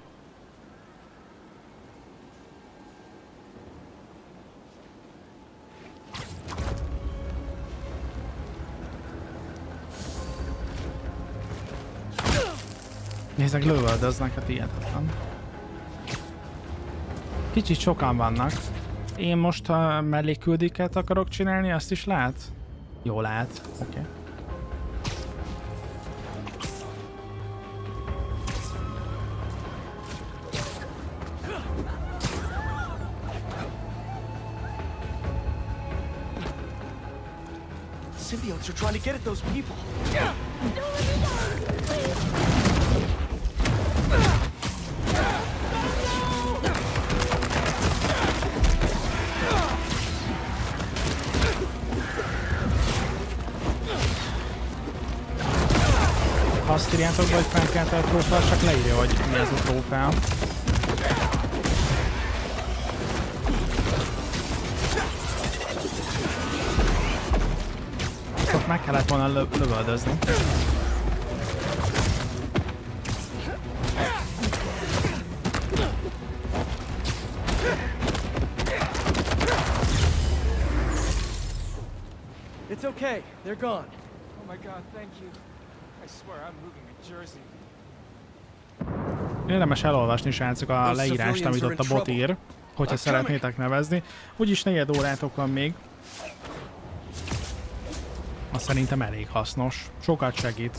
Nézzek, lövöldöznek, hát hihetetlen. Kicsit sokan vannak. Én most, ha melléküldiket akarok csinálni, azt is lát? Jó lát, oké. Okay. Symbiotes are trying to get at those people. Azt írjátok, hogy fent kell a csak leírja, hogy mi ez a trófea. Meg kellett volna lö lövöldözni. It's okay. They're gone. Oh my god, thank you. I swear I'm moving to Jersey. Érdemes elolvasni, srácok, a leírást, amit ott a bot ír, hogyha szeretnétek nevezni. Úgyis negyed órátok van még. Azt szerintem elég hasznos. Sokat segít.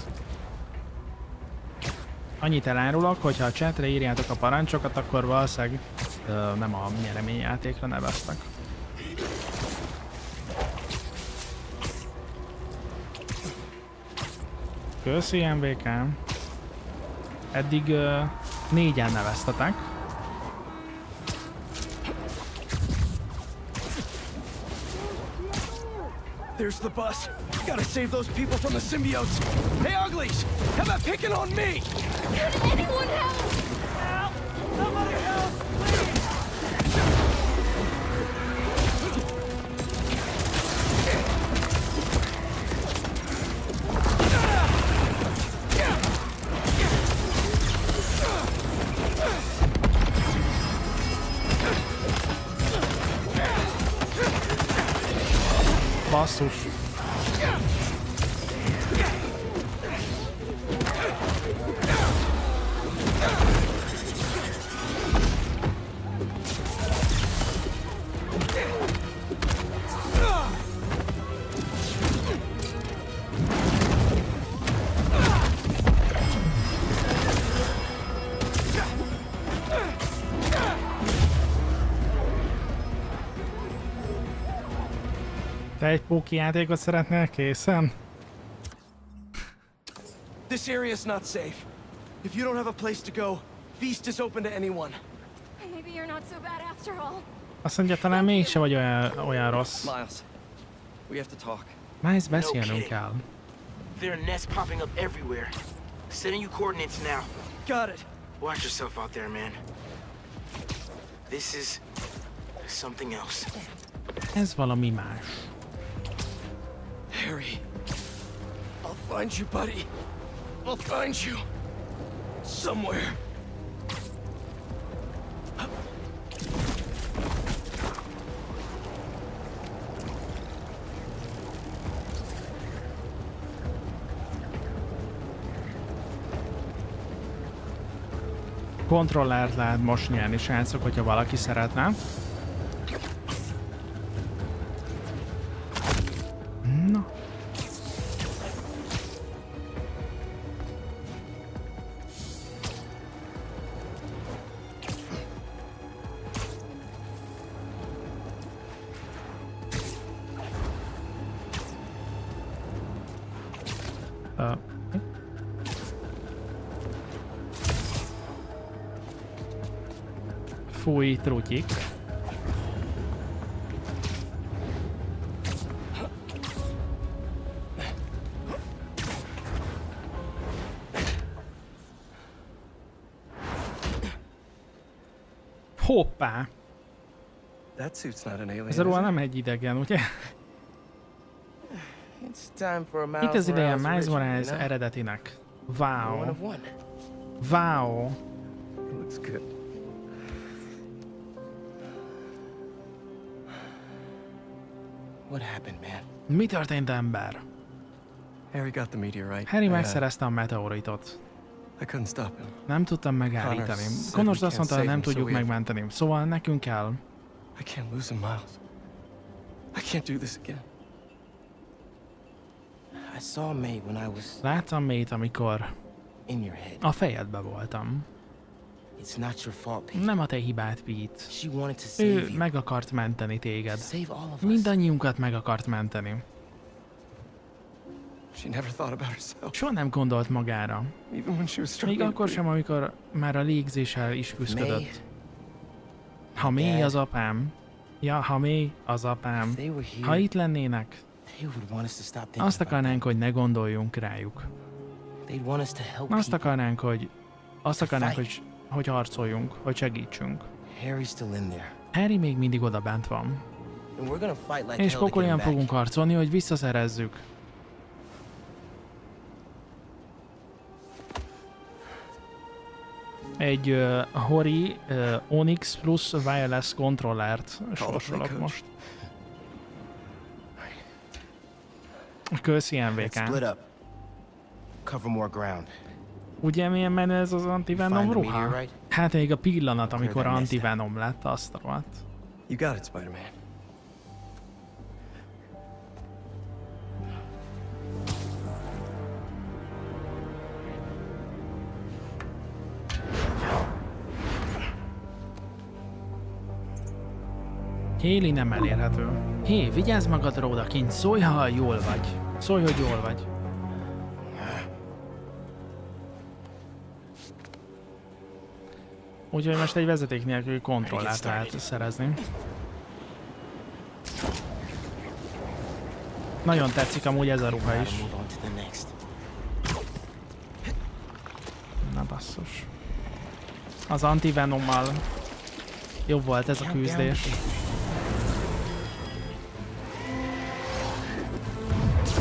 Annyit elárulok, hogyha a chatre írjátok a parancsokat, akkor valószínűleg ö, nem a nyereményjátékra neveztek. Köszi MVK. Eddig ö, négyen neveztetek. There's the bus. Gotta save those people from the symbiotes. Hey, uglies! How about picking on me? Can anyone help? Help! Somebody help! Basszus. Póki játékot szeretnél készen? This area's not safe. If you don't have a place to go, Feast is open to anyone. Maybe you're not so bad after all. Azt mondja, talán mégse vagy olyan, olyan rossz. Miles, we have to talk. Miles, beszélnünk kell. There are nests popping up everywhere. Sending you coordinates now. Got it. Watch yourself out there, man. This is something else. Ez valami más. Harry, I'll find you, buddy. I'll find you. Somewhere. Kontrollert lehet most nyerni, srácok, hogyha valaki szeretne. Trutyik. Hoppá! That suit's not an alien. Ez a ruha nem egy idegen, ugye? It's time for a Miles Itt az ideje Miles Morales eredetinek. Wow. Wow. Looks good. What happened, man? Mi történt, ember? Harry got the meteorite. Harry uh, megszerezte a meteoritot. I couldn't stop him. Nem tudtam megállítani. Connors azt can't mondta, save nem tudjuk megmenteni. Szóval nekünk kell. I can't lose him, Miles. I can't do this again. I saw May when I was Láttam mélyt, amikor in your head. a fejedbe voltam. It's not your fault, Pete. Nem a te hibád, Pete. Ő meg akart menteni téged. Mindannyiunkat meg akart menteni. Soha nem gondolt magára. Még akkor sem, amikor már a légzéssel is küzdött. Ha mély az apám. Ja, ha mély az apám. Ha itt lennének, azt akarnánk, hogy ne gondoljunk rájuk. Azt akarnánk, hogy azt akarnánk, hogy, hogy harcoljunk, hogy segítsünk. Harry's still in there. Harry még mindig oda bent van. Like És pokolian fogunk harcolni, hogy visszaszerezzük. Egy uh, Hori uh, Onyx plus wireless kontrollert sorsolok most. Köszi MVK. Cover more ground. Ugye milyen menő ez az antivenom ruha? Hát még a pillanat, amikor antivenom lett, azt rohadt. You got it, Spider-Man. Héli nem elérhető. Hé, vigyázz magadra odakint, szólj, ha jól vagy. Szólj, hogy jól vagy. Úgyhogy most egy vezeték nélküli kontrollát lehet szerezni. Nagyon tetszik amúgy ez a ruha is. Na basszus. Az antivenommal jobb volt ez a küzdés.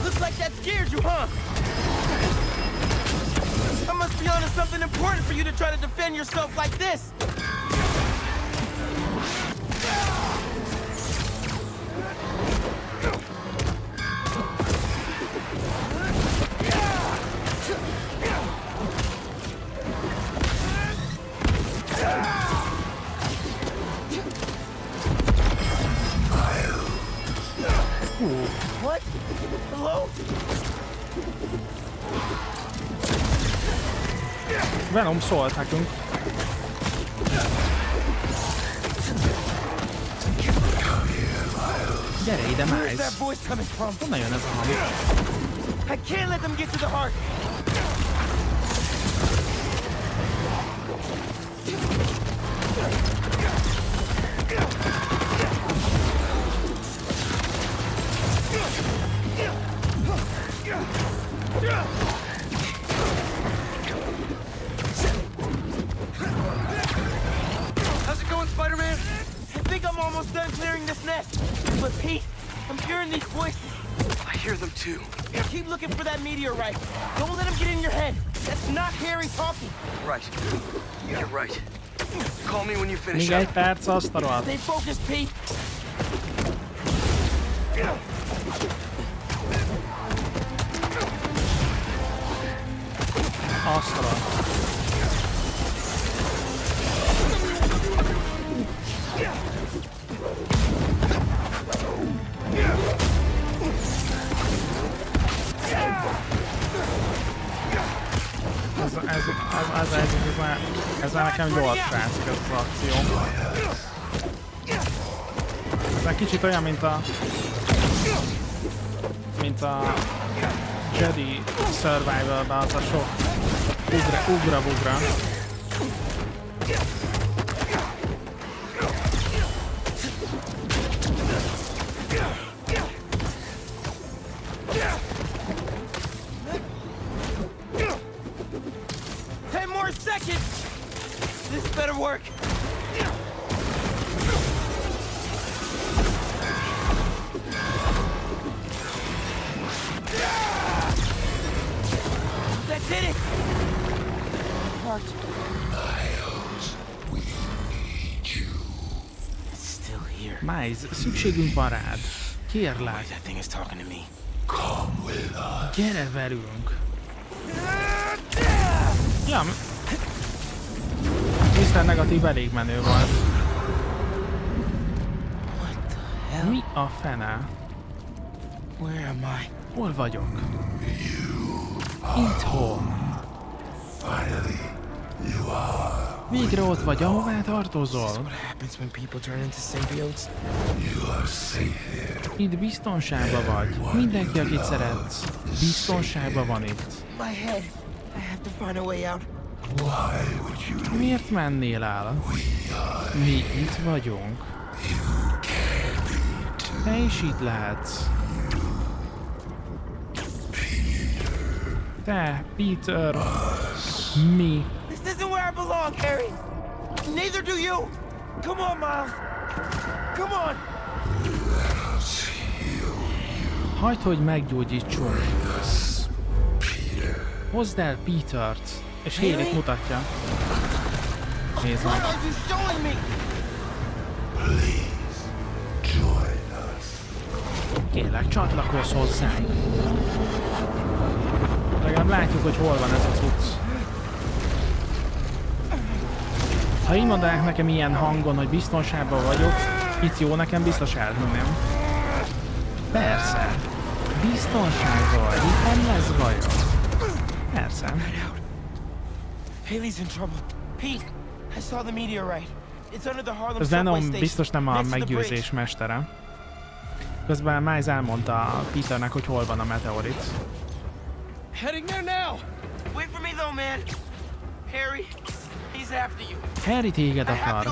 Looks like that scared you, huh? Be onto something important for you to try to defend yourself like this. Venom szólt nekünk. Gyere ide, Where's Miles. that voice coming from? Honnan jön ez a hang? I can't let them get to the heart. How's almost done clearing this nest. But Pete, I'm hearing these voices. I hear them too. Keep looking for that meteorite. Don't let him get in your head. That's not Harry talking. Right. You're right. Call me when you finish Még up. egy perc, azt. Stay focused, Pete. Azt ez, ez, már, ez már nekem gyors srácok, ez az akció. Ez már kicsit olyan, mint a... Mint a Jedi Survival-ben az a sok ugra, szükségünk van rád. Kérlek, That thing is talking to me. gyere velünk. Ja, Mr. Negatív elég menő volt. Mi a fene? Where am I? Hol vagyok? Itthon. Végre ott vagy, ahová tartozol. Itt biztonságban vagy. Mindenki, akit szeretsz, biztonságban van itt. Miért mennél el? Mi itt vagyunk. Te is itt lehetsz. Te, Peter. Mi? This isn't where I belong, Harry. Neither do you. Come on, Miles. Come on. Hagyd, hogy meggyógyítsunk. Hozd el Petert. És Hélit mutatja. Nézd What meg. are you showing me? Kérlek, csatlakozz hozzánk. Legalább látjuk, hogy hol van ez a cucc. Ha így mondanák nekem ilyen hangon, hogy biztonságban vagyok, itt jó, nekem biztos elhinném. Persze. Biztonságban vagy, itt nem lesz bajod. Persze. Haley's in trouble. Pete, I saw the meteorite. It's under the Harlem station. biztos nem a meggyőzés mestere. Közben Miles elmondta Peternek, hogy hol van a meteorit. Heading there now. Wait for me though, man. Harry, he's after you. Harry téged akar.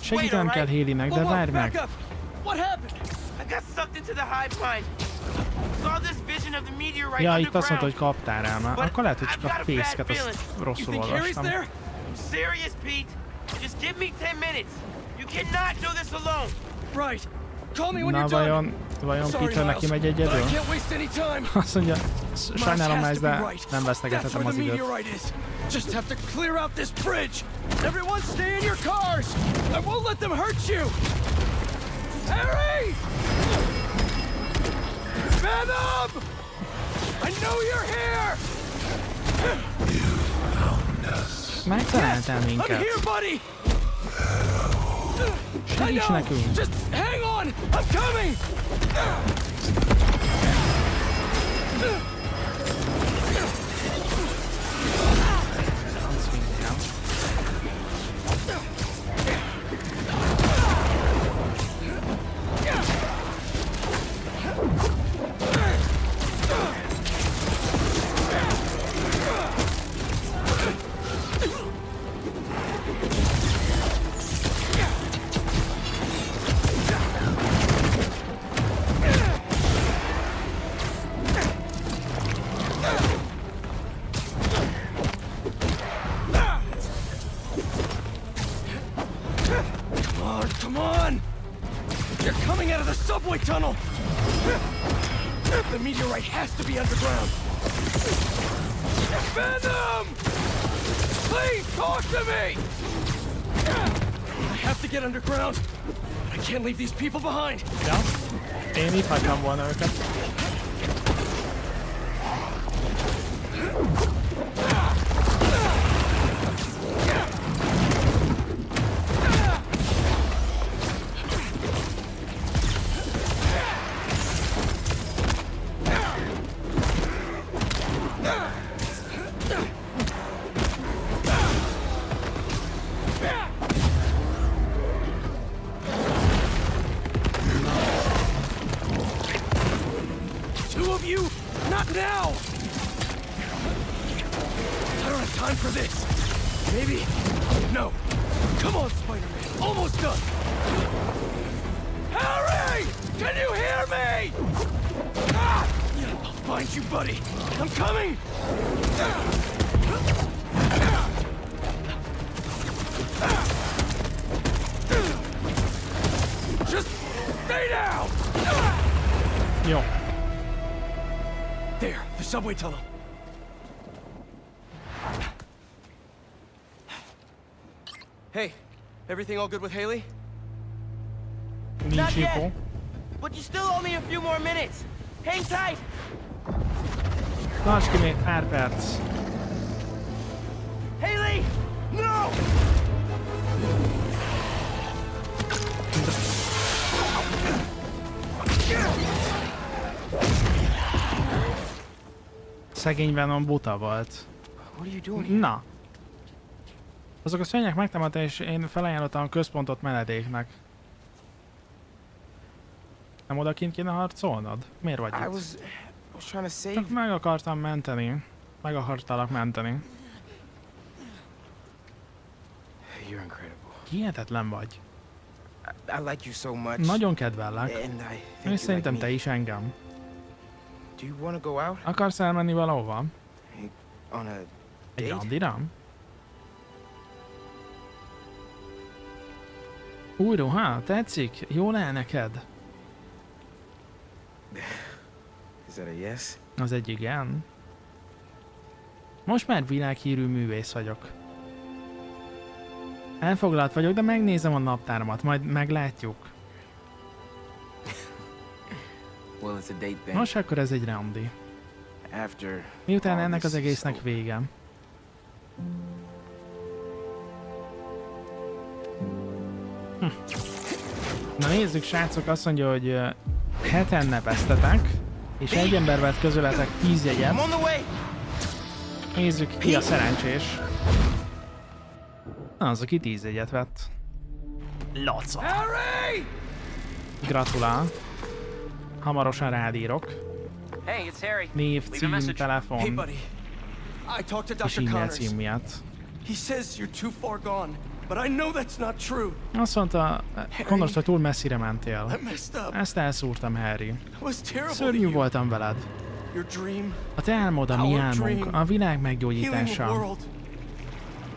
Segítenem kell? Haleynek, de várj meg. Ja, itt azt mondta, hogy kaptál rá már. Akkor lehet, hogy csak a fészket, azt rosszul olvastam. serious, Pete. Just give me 10 minutes. You cannot do this alone. Right. Call me when Na you're done. vajon, vajon Sorry, Peter neki megy egyedül? can't waste any time. Azt mondja, "S- sajnálom Miles de right. nem That's vesztegethetem where az időt. Just have to clear out this bridge. Everyone stay in your cars. I won't let them hurt you. Harry! Venom! I know you're here! Megtaláltál I'm minket. here, buddy! I Segíts know! nekünk! Just hang on! I'm coming! These people behind. Ja. Én itt hagytam volna őket. Two subway tunnel. Hey, everything all good with Haley? Not yet. Szegény Venom buta volt. Na. Azok a szörnyek megtámadta, és én felajánlottam a központot menedéknek. Nem odakint kéne harcolnod? Miért vagy itt? Csak meg akartam menteni. Meg akartalak menteni. You're incredible. Hihetetlen vagy. I, I like you so much. Nagyon kedvellek. És szerintem te is engem. Do you want to go out Akarsz elmenni valahova? on a Egy randira? Új ruha? Tetszik? Jól áll neked? Is that a yes? Az egy igen. Most már világhírű művész vagyok. Elfoglalt vagyok, de megnézem a naptáramat, majd meglátjuk. Well, it's a date then. Nos, akkor ez egy randi. After Miután ennek az egésznek vége. Hm. Na nézzük, srácok, azt mondja, hogy heten nepeztetek, és egy ember vett közületek 10 jegyet. Nézzük, ki a szerencsés. Na, az, aki 10 jegyet vett. Laca. Gratulál. Hamarosan rádírok. Hey, it's Harry. Név, cím, message. Hey, telefon buddy. I talked to Dr. Connors. cím miatt. He says you're too far gone. But I know that's not true. Azt mondta, gondolsz, hogy túl messzire mentél. Ezt elszúrtam, Harry. Szörnyű voltam veled. Your dream, A te álmod a mi álmunk, a világ meggyógyítása. world.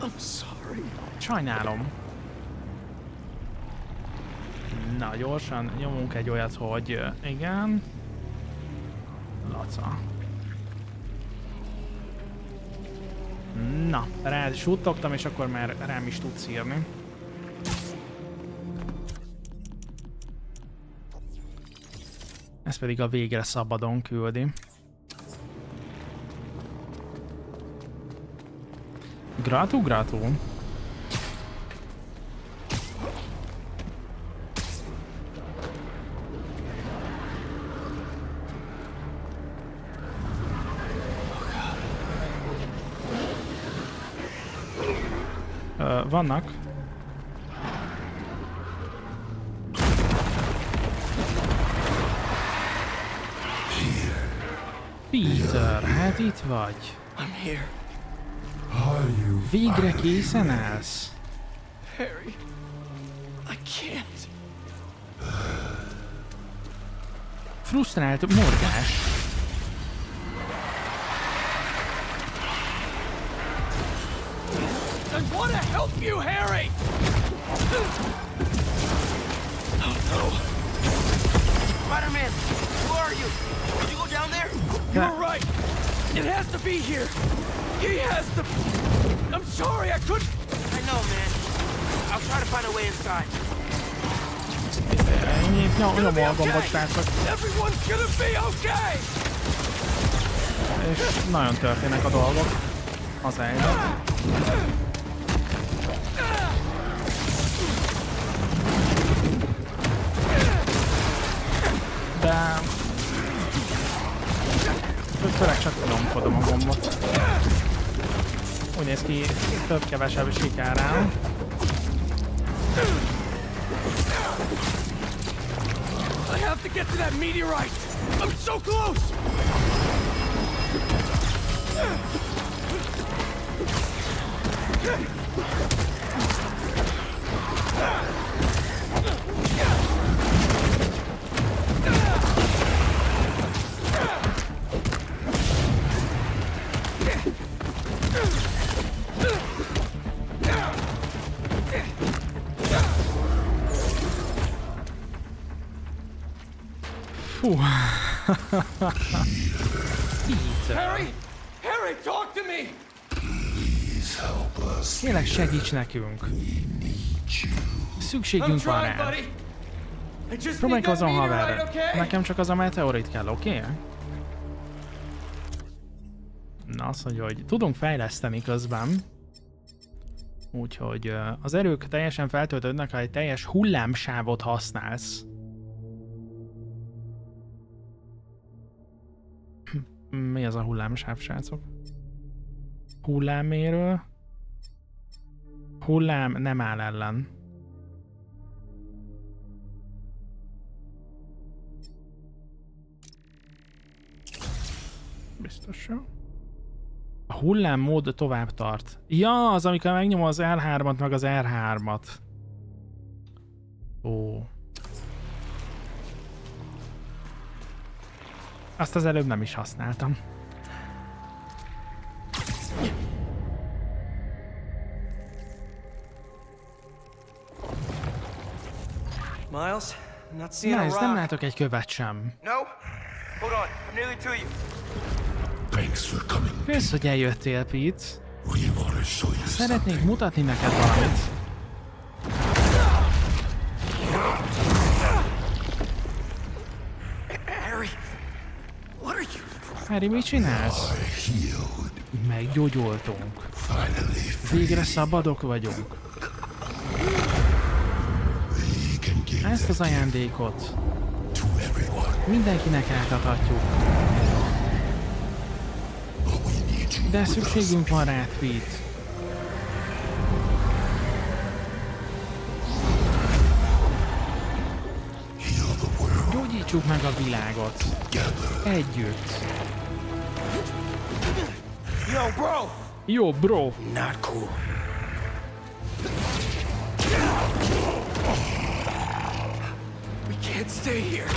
I'm sorry. Sajnálom. Na, gyorsan nyomunk egy olyat, hogy igen. Laca. Na, rád suttogtam, és akkor már rám is tudsz írni. Ez pedig a végre szabadon küldi. Gratu, gratu. Vannak. Peter, hát itt vagy. Végre készen állsz? Harry. I can't. Frusztrált morgás. Help you, Harry! Oh no. Spider-Man, who are you? Did you go down there? You're right. It has to be here. He has to. I'm sorry, I couldn't. I know, man. I'll try to find a way inside. Ennyi, nyom, nyomom a gombot, srácok. Everyone's gonna be okay. És nagyon történnek a dolgok. Az helyzet. De... Fő- Főleg csak nyomkodom a gombot. Úgy néz ki, több-kevesebb sikerrel. I have to get to that meteorite. I'm so close. Peter. Harry, Harry, talk to me. Kérlek segíts nekünk. Szükségünk van trying, rád. buddy. I just need that Próbálkozom, meteorite, haver. okay? Nekem csak az a meteorit kell, oké? Okay? Na, azt mondja, hogy tudunk fejleszteni közben. Úgyhogy az erők teljesen feltöltődnek, ha egy teljes hullámsávot használsz. Mi az a hullámsáv, srácok? Hullámérő. Hullám nem áll ellen. Biztos jó. A hullámmód tovább tart. Ja, az amikor megnyomom az L3-at, meg az R3-at. Ó. Azt az előbb nem is használtam. Miles, not seeing a Nice, nem látok egy követ sem. No? Hold on. I'm nearly to you. Thanks for coming. Kösz, hogy eljöttél, Pete. We want to show you Szeretnék mutatni neked valamit. Harry, what are Harry, mit csinálsz? Meggyógyultunk. Végre szabadok vagyunk. Ezt az ajándékot mindenkinek átadhatjuk. De szükségünk van rád, Pete. Gyógyítsuk meg a világot. Együtt. Yo, bro. Yo, bro. Not cool. We can't stay here.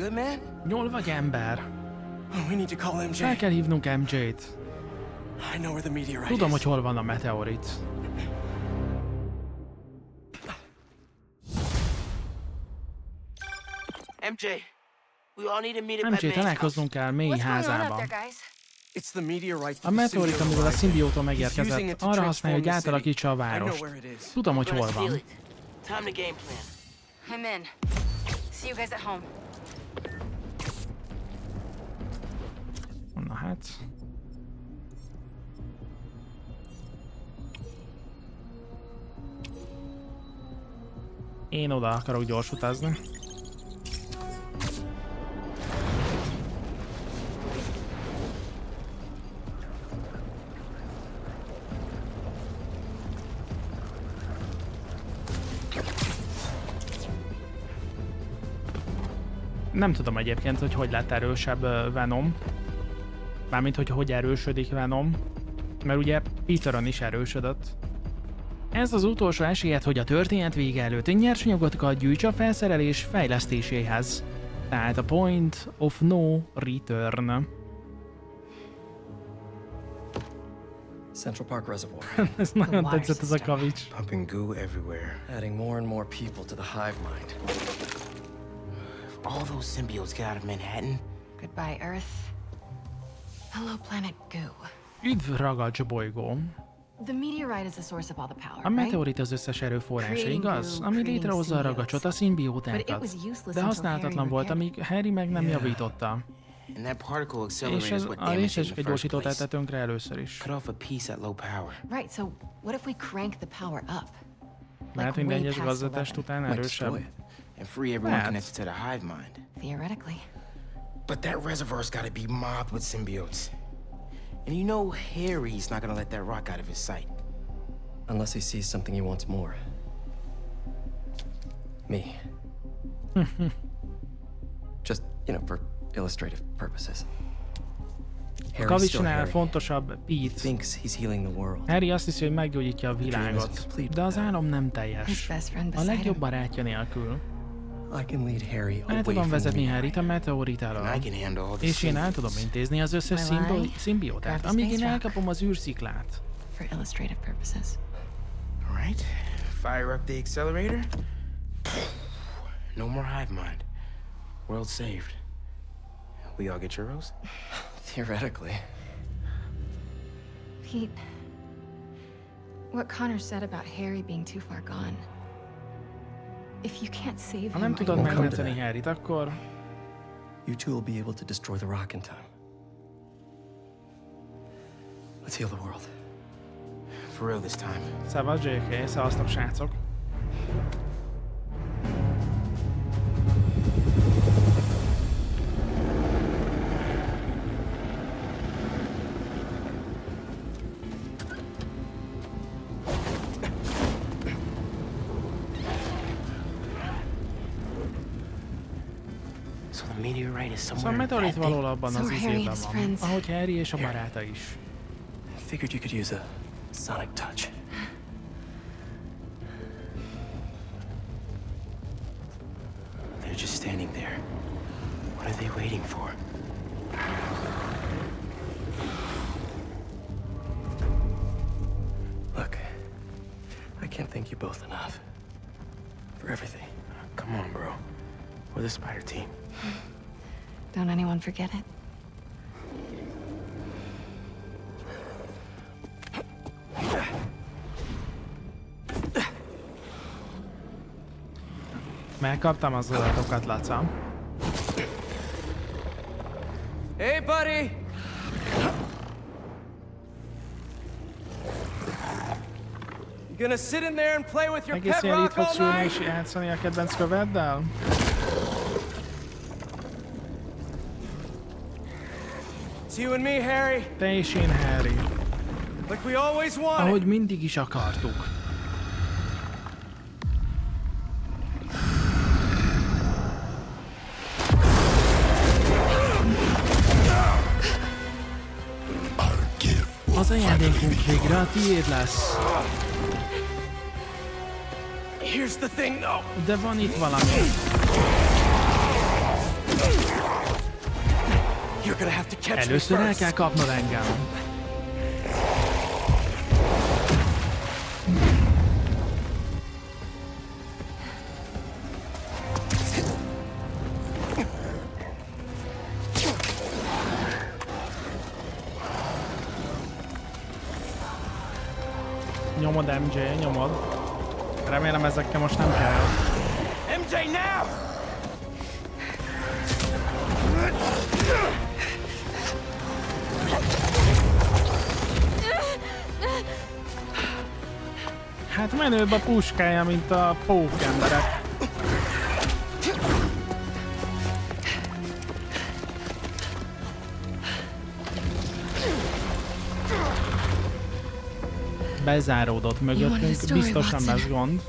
Good, man? Jól vagy ember? We need to call MJ. Fel kell hívnunk MJ-t. I know where the meteorite Tudom, hogy hol van a meteorit. MJ, we all need to meet at MJ, Batman's house. találkoznunk kell mély házában. It's the meteorite A meteorit, amivel a szimbiótól megérkezett, arra használja, hogy átalakítsa a várost. Tudom, hogy hol van. Time to game plan. I'm in. See you guys at home. Na hát. Én oda akarok gyors utazni. Nem tudom egyébként, hogy hogy lett erősebb Venom. Mármint, hogy hogy erősödik Venom. Mert ugye Peteron is erősödött. Ez az utolsó esélyed, hogy a történet vége előtt nyersanyagokat gyűjts a felszerelés fejlesztéséhez. Tehát a point of no return. Central Park Reservoir. ez nagyon tetszett ez a kavics. Pumping goo everywhere. Adding more and more people to the hive mind. If all those symbiotes get out of Manhattan, Goodbye, Earth. Hello, planet Goo. Üdv ragacs bolygó. The meteorite is the source of all the power, A meteorit az összes erőforrása, igaz? Ami létrehozza a ragacsot, a But it szimbiótákat. was useless De until használhatatlan volt, amíg Harry meg nem javította. and that particle És ez a részecske place. tette tönkre először is. Right, so what if we crank the power up? Lehet, hogy egyes gazdatest 11. után erősebb. Lehet. But that reservoir's gotta be mobbed with symbiotes. And you know Harry's not gonna let that rock out of his sight. Unless he sees something he wants more. Me. Just, you know, for illustrative purposes. A Harry's still kavicsnál Harry. fontosabb Pete. Thinks he's healing the world. Harry azt hiszi, hogy meggyógyítja a világot, de az álom nem teljes. His best friend A beside legjobb him. barátja nélkül. I can lead Harry El away tudom from vezetni the Harryt a meteorit elől. And I can handle all the És én el symbiotes. tudom intézni az összes Well, szimbi- I szimbiótát, grabbed a amíg space én elkapom az űrsziklát. For illustrative purposes. All right. Fire up the accelerator. No more hive mind. World saved. We all get churros? Theoretically. Pete, what Connor said about Harry being too far gone. If you can't save Ha nem tudod you- megmenteni Harryt, akkor You two will be able to destroy the rock in time. Let's heal the world. For real this time. Szevasz JK, szevasztok srácok. Szóval a meteorit valahol az izében van, friends. ahogy Harry és a baráta is. Figured you could use a sonic touch. Don't anyone forget it. Megkaptam az adatokat, Laca. Hey, buddy! You gonna sit in there and play with your Egész pet rock all fogsz ülni night? és játszani a kedvenc köveddel? It's you and me, Harry. Te és én, Harry. Like we always wanted. Ahogy mindig is akartuk. Az ajándékunk végre a tiéd lesz. Here's the thing, though. De van itt valami. Először el kell kapnod engem. Nyomod MJ, nyomod. Remélem ezekkel most nem puskája, mint a pókemberek. Bezáródott mögöttünk, story, biztos nem Watson? lesz gond.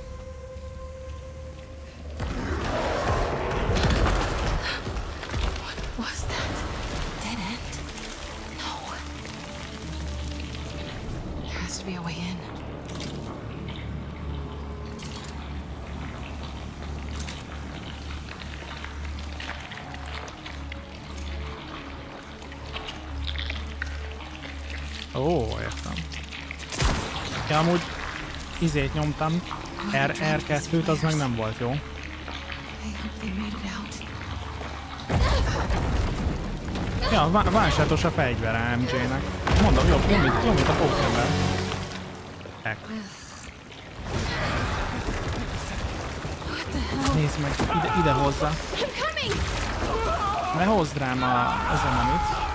Izét nyomtam, R, R2-t, az meg nem volt jó. Ja, vá- válsátos a fegyvere MJ-nek. Mondom, jobb, jobb, mint, jobb, mint a pókember. Ek. Nézd meg, ide, ide coming! Ne hozd rám a, az emenit.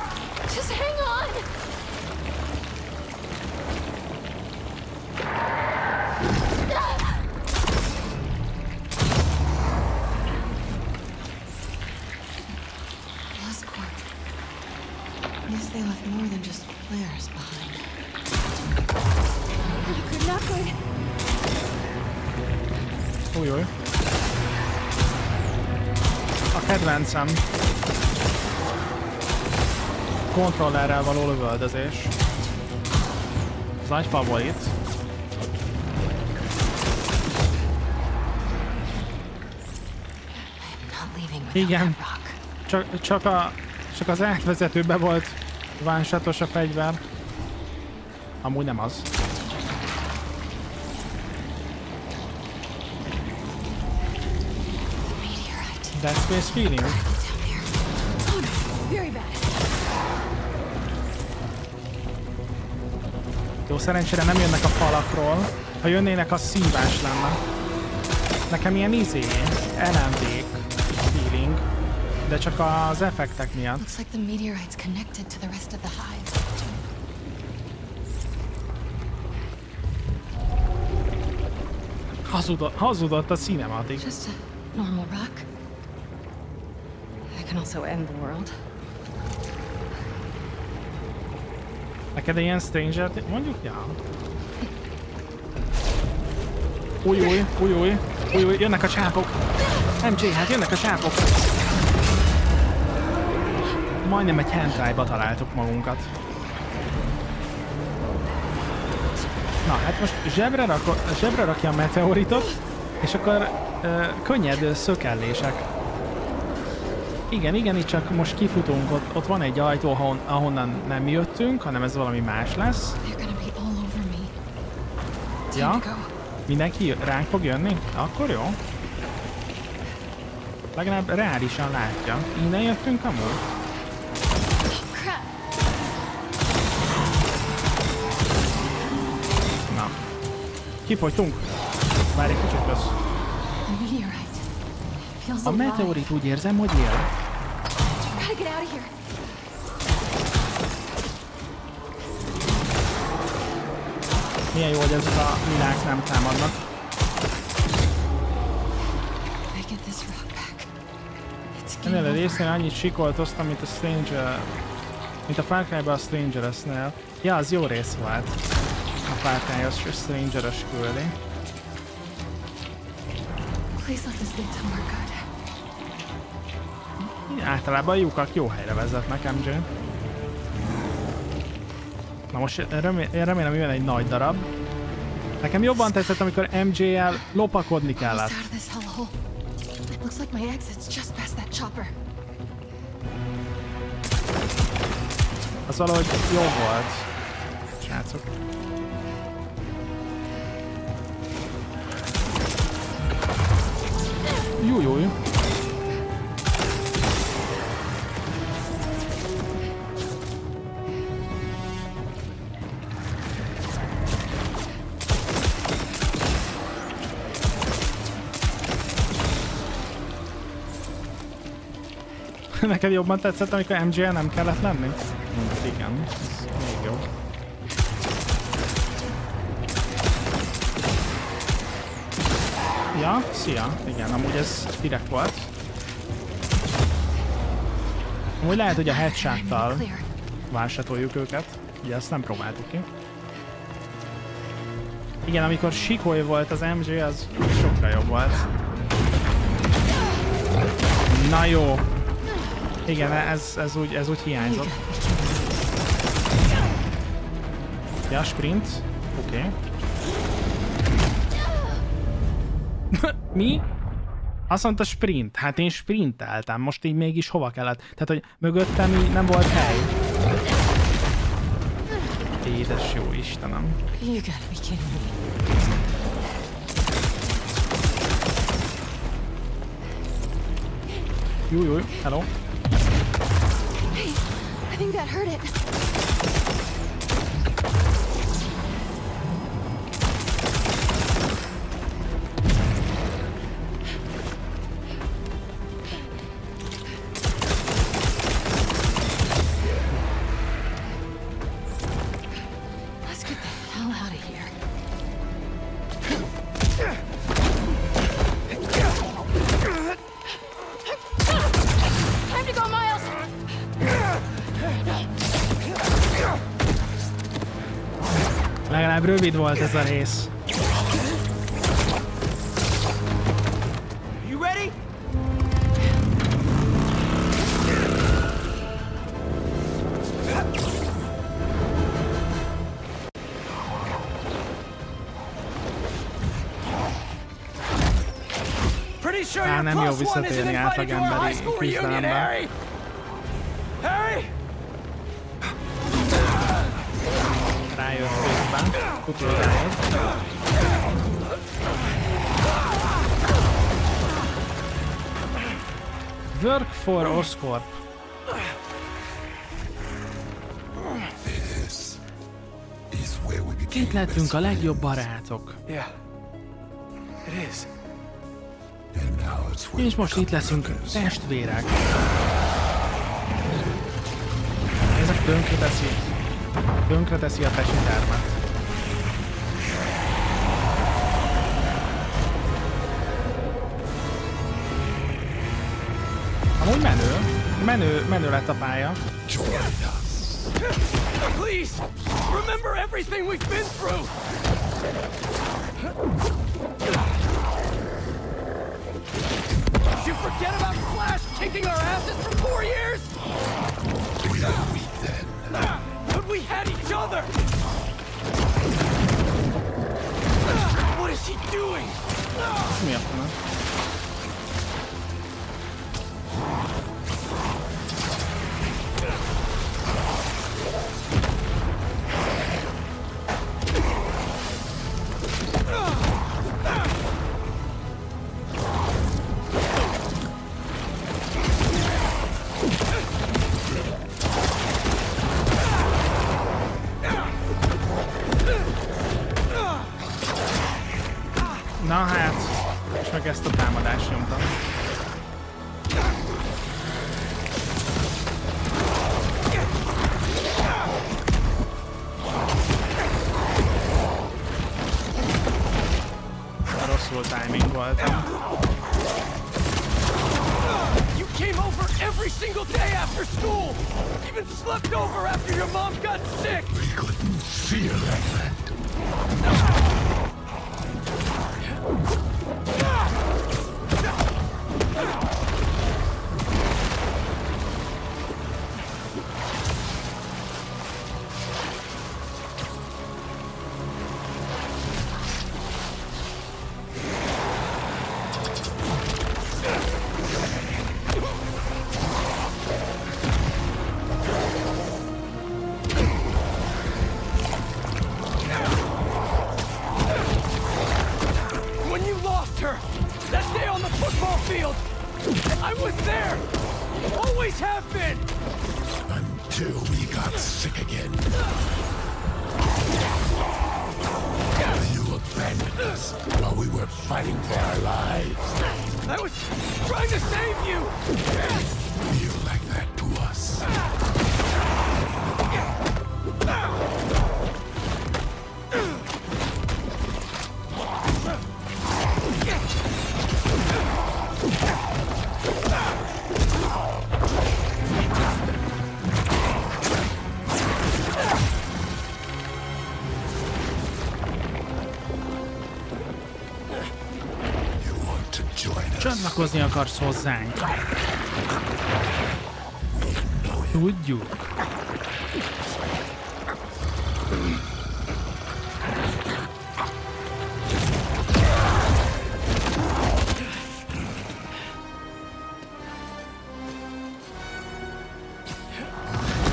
Kedvencem. Kontrollerrel való lövöldözés. Ez nagy favorit. Igen. Csak, csak, a, csak az átvezetőbe volt vánsatos a fegyver. Amúgy nem az. Dead Space feeling. Oh no, very bad. Jó, szerencsére nem jönnek a falakról. Ha jönnének, az szívás lenne. Nekem ilyen izé, ellenték feeling, de csak az effektek miatt. Looks like the meteorite's connected to the rest of the hive. Hazudott, hazudott a cinematic. Just a normal rock. That can also end the world. Neked ilyen Stranger Mondjuk, ja. Új, új, új, új, új, új, jönnek a csápok. MJ, hát jönnek a csápok. Majdnem egy hentai-ba találtuk magunkat. Na, hát most zsebre, rako, zsebre rakja a meteoritot, és akkor ö, könnyed szökellések. Igen, igen, itt csak most kifutunk, ott, ott van egy ajtó, ahon, ahonnan nem jöttünk, hanem ez valami más lesz. Ja? Mindenki ránk fog jönni? Akkor jó. Legalább reálisan látja. Innen jöttünk amúgy? Na. Kifogytunk. Várj egy kicsit kösz. A meteorit úgy érzem, hogy él. Milyen jó, hogy ezek a minák nem támadnak. Ennél a részén annyit sikoltoztam, mint a Stranger Mint a Far Cry-ban a Strangeres-nél. Ja, az jó rész volt. A Far Cry-os Strangeres küldi. Általában a lyukak jó helyre vezetnek, MJ. Na most remé remélem jön egy nagy darab. Nekem jobban tetszett, amikor MJ-el lopakodni kellett. Az valahogy jó volt. Srácok. Jó, jó, Neked jobban tetszett, amikor MGL nem kellett lenni? Mm, igen, ez még jó. Ja, szia. Igen, amúgy ez direkt volt. Amúgy lehet, hogy a headshot-tal válsatoljuk őket. Ugye ezt nem próbáltuk ki. Igen, amikor sikoly volt az MG, az sokkal jobb volt. Na jó. Igen, ez, ez, úgy, ez úgy hiányzott. Ja, sprint. Oké. Okay. Mi? Azt mondta sprint. Hát én sprinteltem. Most így mégis hova kellett? Tehát, hogy mögöttem így nem volt hely. Édes jó Istenem. Jó, jó, hello. Hey, I think that hurt it. Rövid volt ez a rész. Á, nem jó visszatérni school reunion, küzdelembe. Rájött. Work for Oscorp. Itt lettünk a legjobb barátok. És most itt leszünk testvérek. Ezek tönkre teszi. Tönkre teszi a tesi termet. Menő. Menő, lett a pálya. Please, remember everything we've been through. Did you forget about Flash kicking our asses for four years? We were weak then. But we had each other. What is he doing? Mi a fene? Na hát, és meg ezt a Csatlakozni akarsz hozzánk. Tudjuk.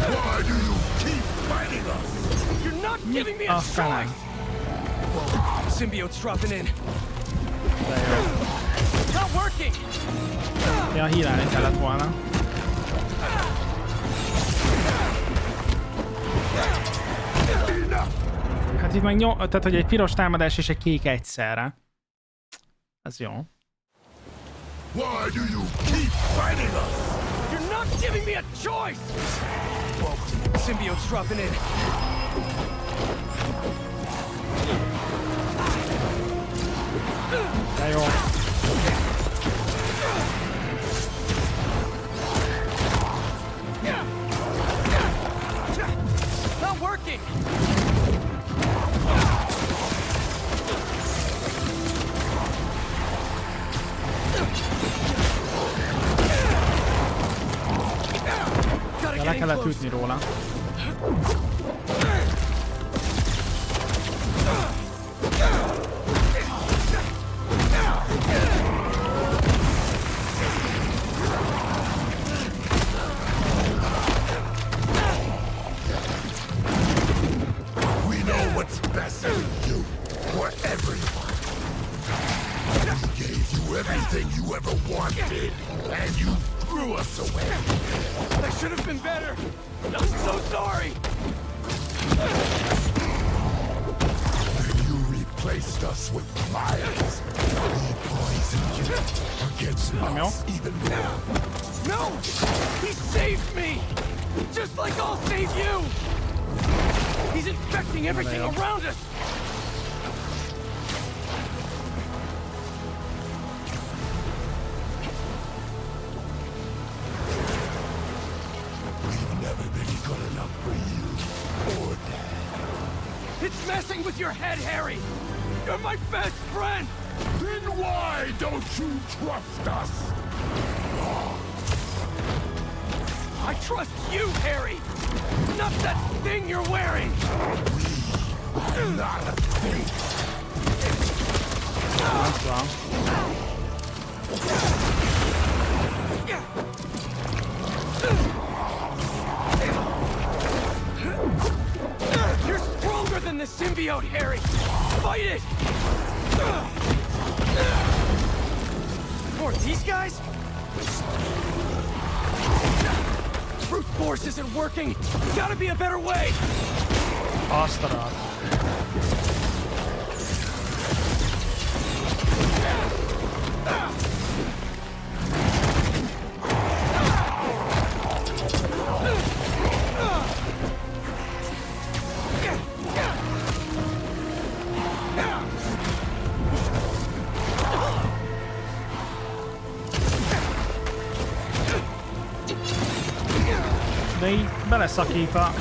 Why do you keep fighting us? You're not giving me a a choice! felem? Whoa, symbiote's dropping in. Meg nyom, tehát hogy egy piros támadás és egy kék egyszerre. Ez jó. Why do you keep fighting us? You're not giving me a choice! Whoa, symbiote's dropping in. De jó. With your head, Harry! You're my best friend! Then why don't you trust us? I trust you, Harry! Not that thing you're wearing! Not a thing. Symbiote, Harry! Fight it! Or these guys? Brute force isn't working! Gotta be a better way! Azt így beleszakít a...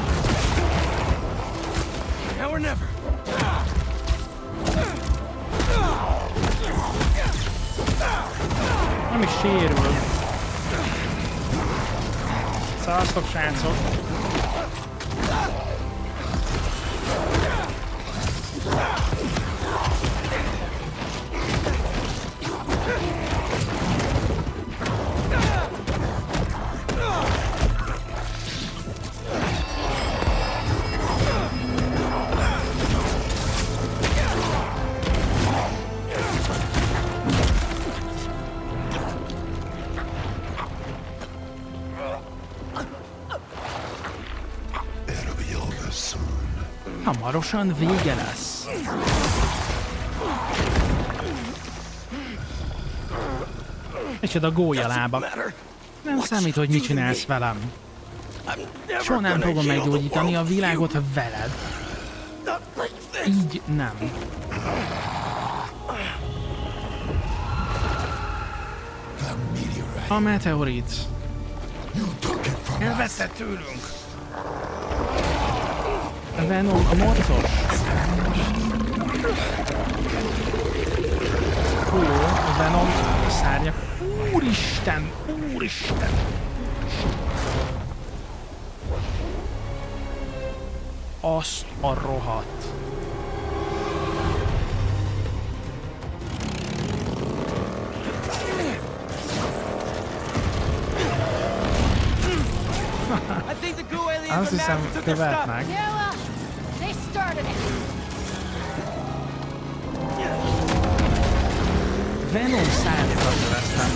Now or never. Nem is sérül. Szarsztok, srácok. Hamarosan vége lesz. Micsoda gólya lába. Nem számít, hogy mit csinálsz velem. Soha nem fogom meggyógyítani a világot veled. Így nem. A meteorit. Elveszett tőlünk. Venom, a morcos. Jó, a Venom, szárnyak. Úristen, úristen. Azt a rohadt. Azt hiszem, mad Venom szárnyakat neveztem.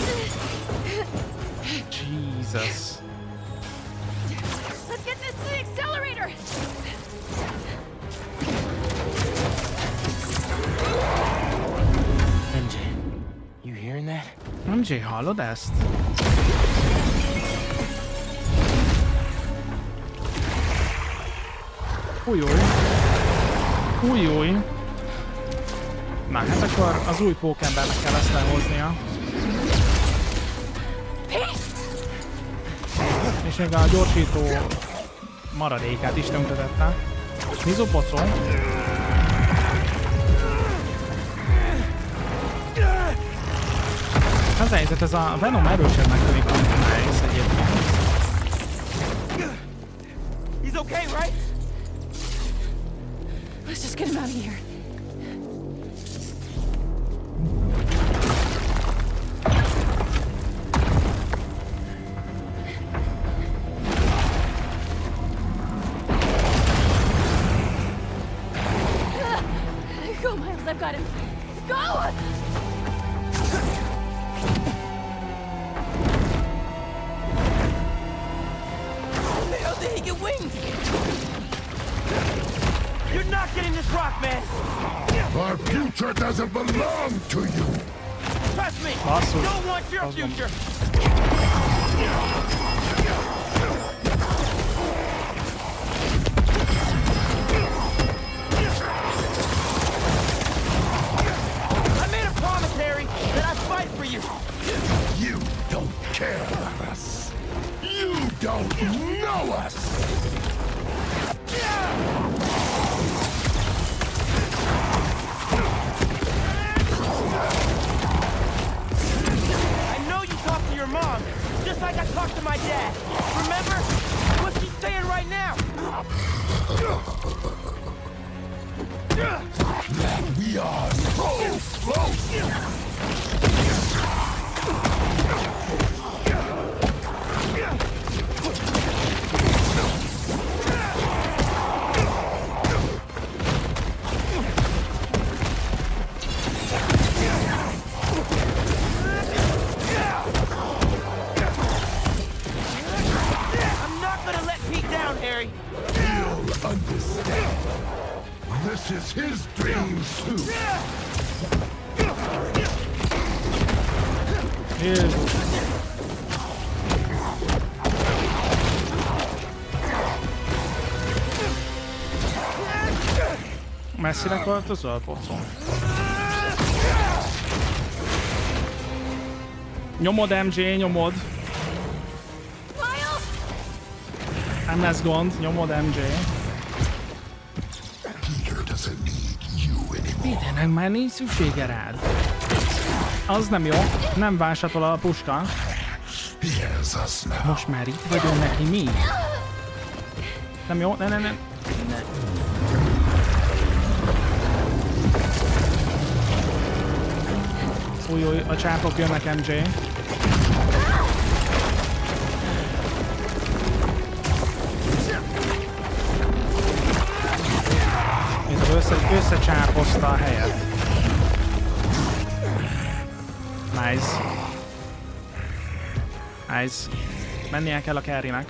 Jesus. Let's get this to the accelerator. MJ, you hearing that? MJ, hallod ezt? Újúj. Újúj. Na, hát akkor az új pókembernek kell ezt lehoznia. És még a gyorsító maradékát is tönkretette. Mizopocó. Az a helyzet, ez a Venom erősebbnek tűnik, Messzire költözöl, pocon? Nyomod, MJ, nyomod. Nem lesz gond, nyomod MJ. Peternek már nincs szüksége rád. Az nem jó. Nem vásatol a puska. Most már itt vagyunk neki mi? Nem jó, ne, ne. ne. Új, új, a csápok jönnek MJ. Mint össze, összecsápozta a helyet. Nice. Nice. Mennie kell a carrynek.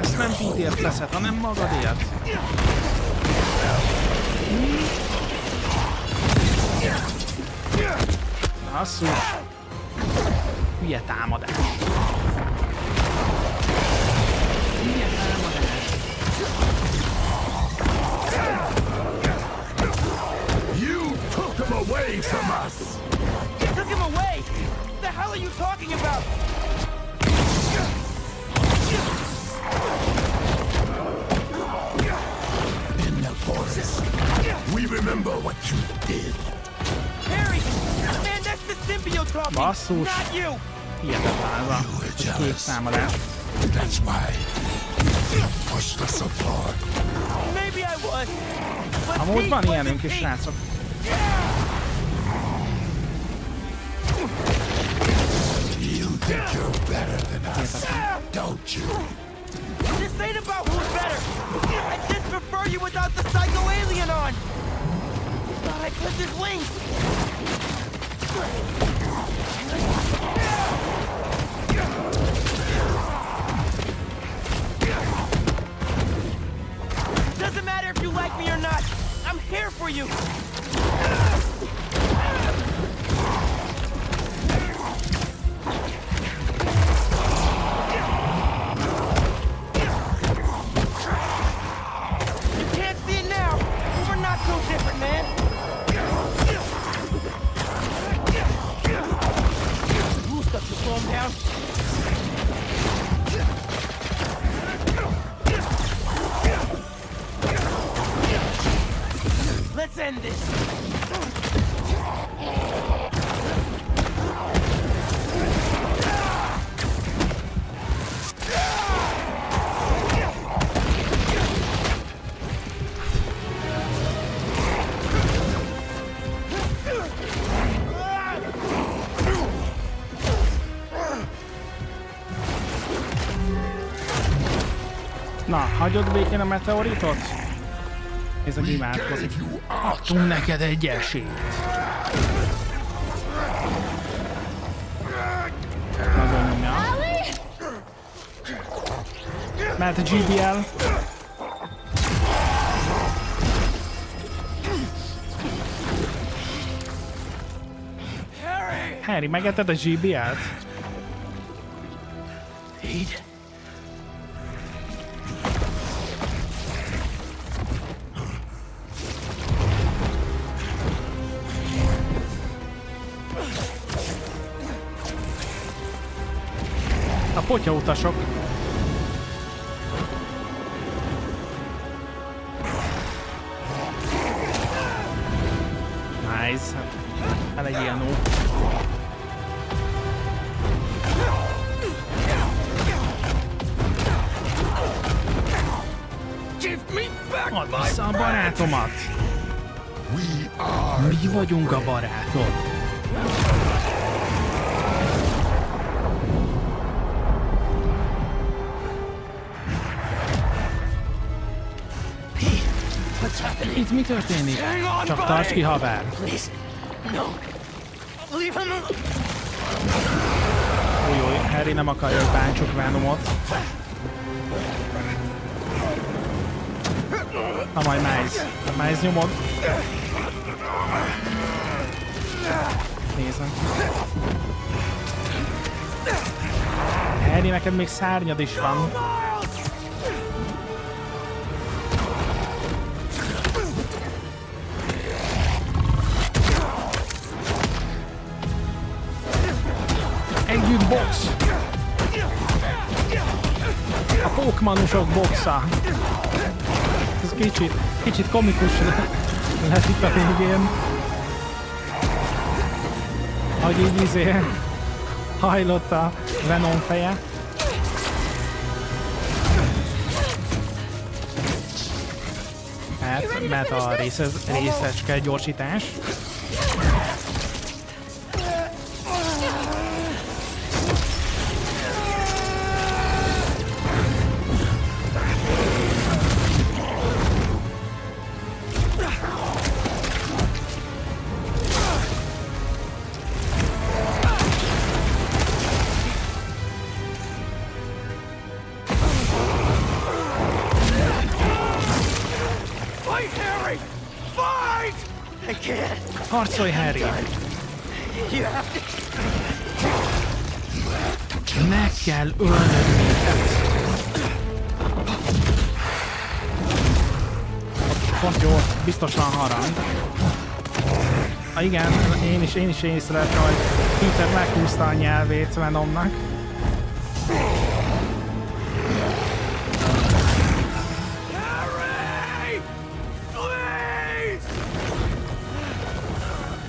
Ezt nem Peterért teszed, hanem magadért. Basszus. Hülye támadás. Talking. Basszus. Not you. Hihetetlen ez a két támadás. That's why you pushed us apart. Maybe I was. But Amúgy peace van wasn't ilyenünk is, peace. srácok. You think you're better than us, don't you? This ain't about who's better. I just prefer you without the psycho alien on. Thought I clipped his wings. For you. Hagyod békén a meteoritot? Ez a imádkozik. Adtunk neked egy esélyt. Nagyon nyomja. Mehet a GBL. Harry, megetted a GBL-t? A történik? Csak tarts ki, haver. Új, Harry nem akarja, hogy bántsuk Venomot. Na majd Miles. Miles nyomod. Nézem. Harry, neked még szárnyad is van. A pókmanusok boxa. Ez kicsit, kicsit komikus le- lehet itt a végén. Hogy így izé hajlott a Venom feje. Hát, mert a részez, részecske gyorsítás. Harang. Ah, igen, én is, én is észrevettem, hogy Peter meghúzta a nyelvét Venomnak.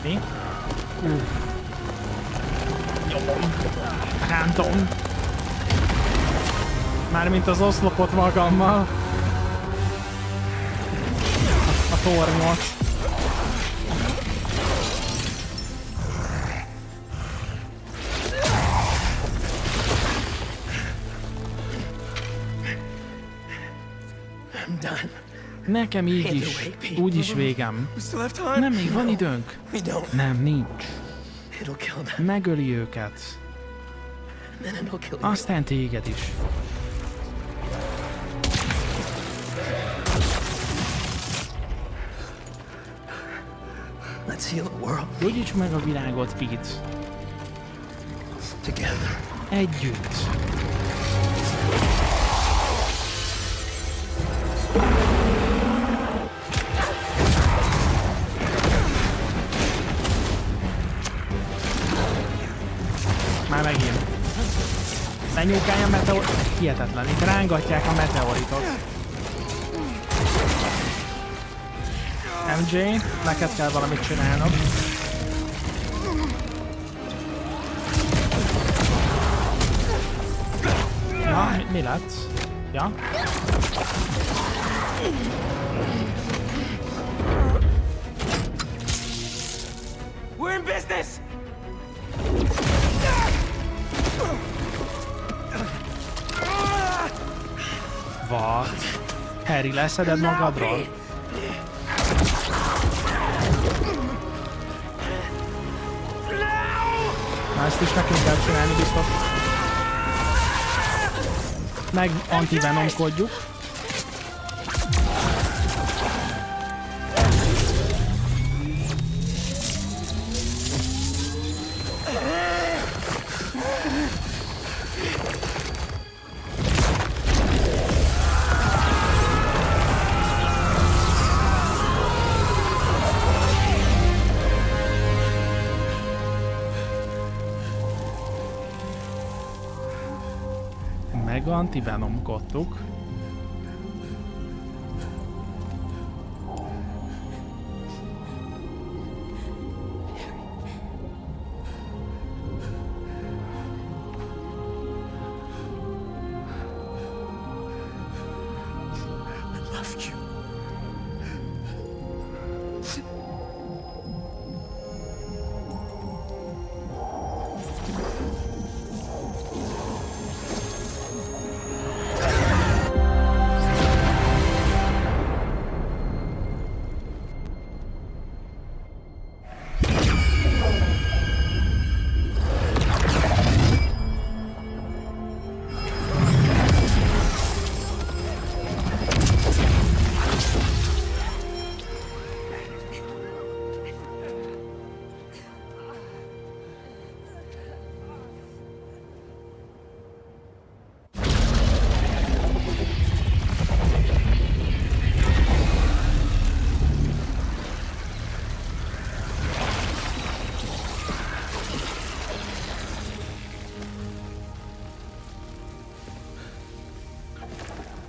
Mi? Uh. Nyomom. Rántom. Mármint az oszlopot magammal. Tornyot. Nekem így is. Úgy is végem. Nem, még van időnk. Nem, nincs. Megöli őket. Aztán téged is. Gyógyítsd meg a világot, Pete. together. Együtt. Már megint. Lenyúkálja a meteor... Hihetetlen. Itt rángatják a meteoritot. MJ, neked kell valamit csinálnod. Lett? Ja? We're in business! Vad? Harry, leszeded magadról? Ezt is nekünk kell csinálni biztos. Meg antivenomkodjuk. Meg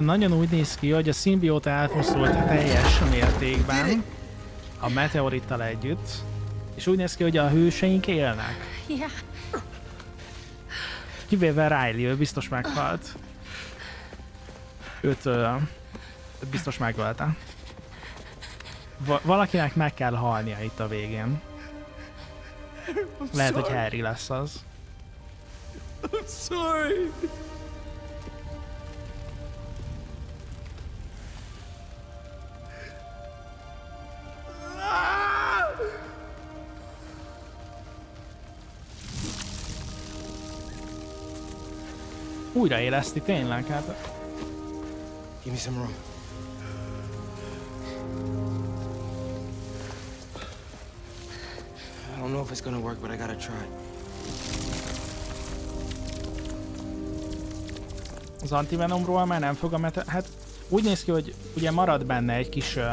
Nagyon úgy néz ki, hogy a szimbióta elfosztult teljes mértékben a meteorittal együtt, és úgy néz ki, hogy a hőseink élnek. Kivéve Riley, ő biztos meghalt. Őt, őt biztos megölte. Va valakinek meg kell halnia itt a végén. Lehet, hogy Harry lesz az. I'm sorry. Újraéleszti tényleg, hát Give me some room. I don't know if it's gonna work, but I gotta try. az antivenomról már nem fog a mete... Hát úgy néz ki, hogy ugye marad benne egy kis... ö,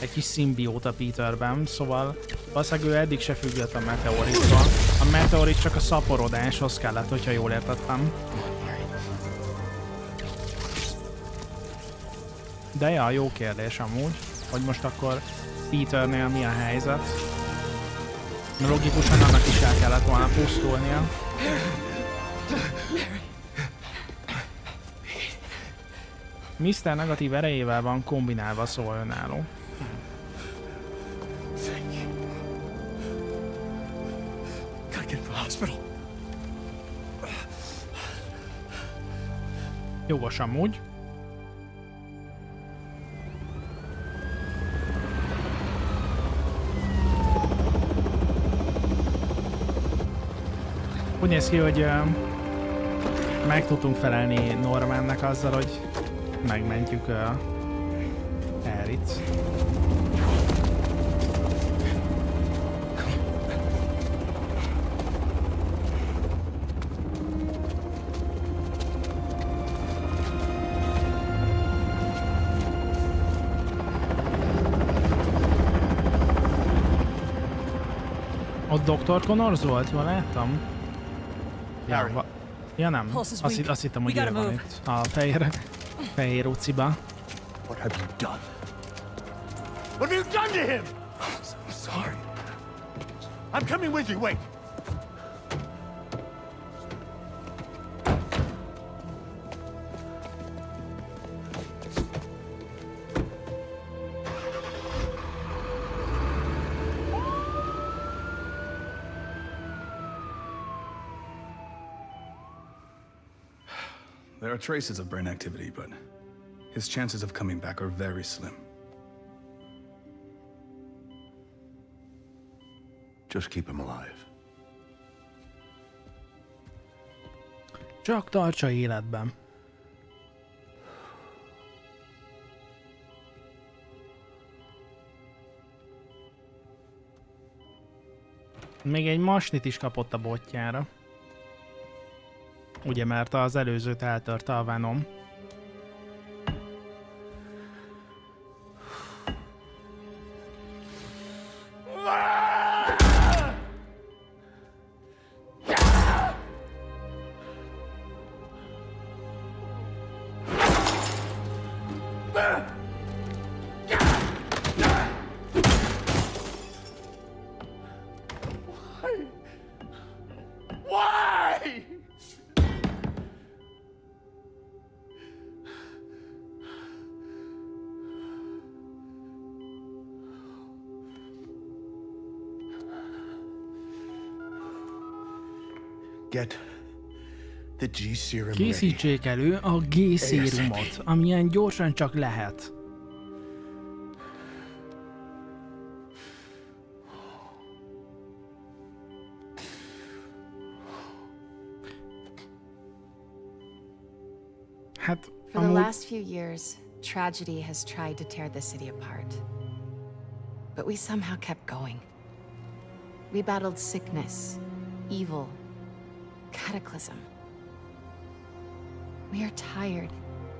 egy kis szimbióta Peterben, szóval valószínűleg ő eddig se függött a meteorittól. A meteorit csak a szaporodáshoz kellett, hogyha jól értettem. De ja, jó kérdés amúgy, hogy most akkor Peternél mi a helyzet. Logikusan annak is el kellett volna pusztulnia. Mr. Negatív erejével van kombinálva, szóval önálló. Jogos amúgy. Úgy néz ki, hogy meg tudtunk felelni Normannek azzal, hogy megmentjük ö, Harryt. Ott Dr. Connors volt, jól láttam? Ja, va- ja nem, azt, hitt- azt hittem, hogy ő van itt. A fehér, fehér uciba. What have you done? What have you done to him? I'm sorry. I'm coming with you. Wait. Traces of brain activity, but his chances of coming back are very slim. Just keep him alive. Csak tartsa életben. Még egy masnit is kapott a botjára. Ugye, mert az előzőt eltörte a Venom. Serum. Készítsék elő a G-szérumot, amilyen gyorsan csak lehet. Hát, For the last few years, tragedy has tried to tear the city apart. But we somehow kept going. We battled sickness, evil, cataclysm. We are tired.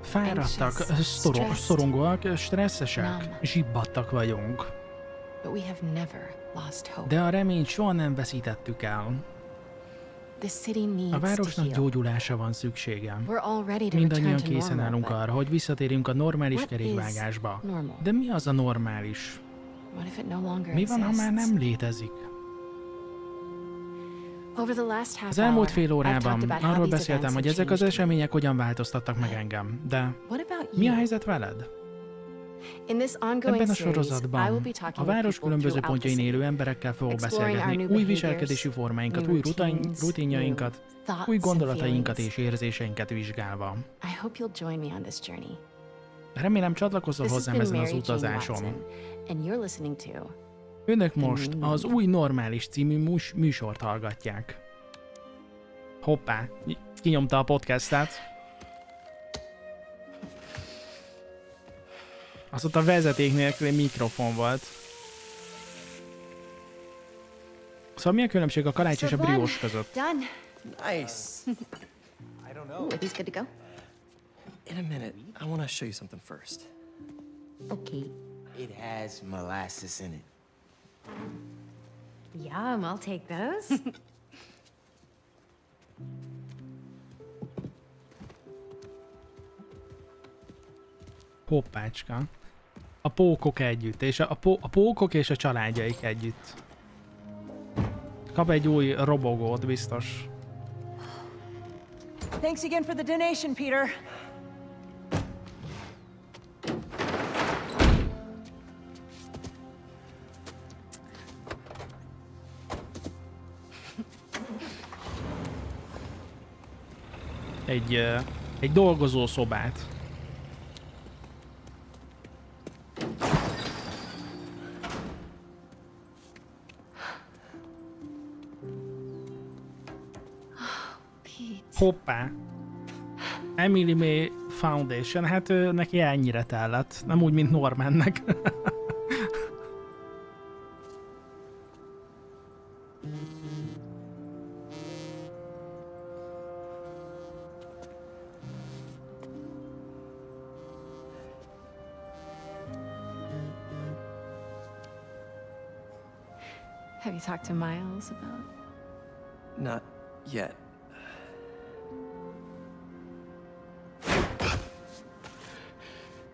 fáradtak, anxious, szoro- stressed, szorongóak, stresszesek, zsibbadtak vagyunk. But we have never lost hope. De a reményt soha nem veszítettük el. A városnak heal. gyógyulásra van szüksége. Mindannyian készen állunk arra, hogy visszatérjünk a normális kerékvágásba. De mi az a normális? Mi van, ha már nem létezik? Az elmúlt fél órában arról beszéltem, hogy ezek az események hogyan változtattak meg engem. De mi a helyzet veled? Ebben a sorozatban a város különböző pontjain élő emberekkel fogok beszélgetni, új viselkedési formáinkat, új routines, rutinjainkat, új gondolatainkat és érzéseinket vizsgálva. Remélem csatlakozol hozzám ezen az utazáson. Önök most az új normális című mus- műsort hallgatják. Hoppá, kinyomta a podcastet. Az ott a vezeték nélküli mikrofon volt. Szóval mi a különbség a kalács és a briós között? Done. Nice. I don't know. Ooh, are these good to go? In a minute, I want to show you something first. Okay. It has molasses in it. Yum, I'll take those. Hoppácska. A pókok együtt, és a, a, pó, a pókok és a családjaik együtt. Kap egy új robogót, biztos. Thanks again for the donation, Peter. Egy, egy dolgozó szobát. Hoppá. Emily May Foundation, hát neki ennyire tellett. Nem úgy, mint Normannek. talked to Miles about? Not yet.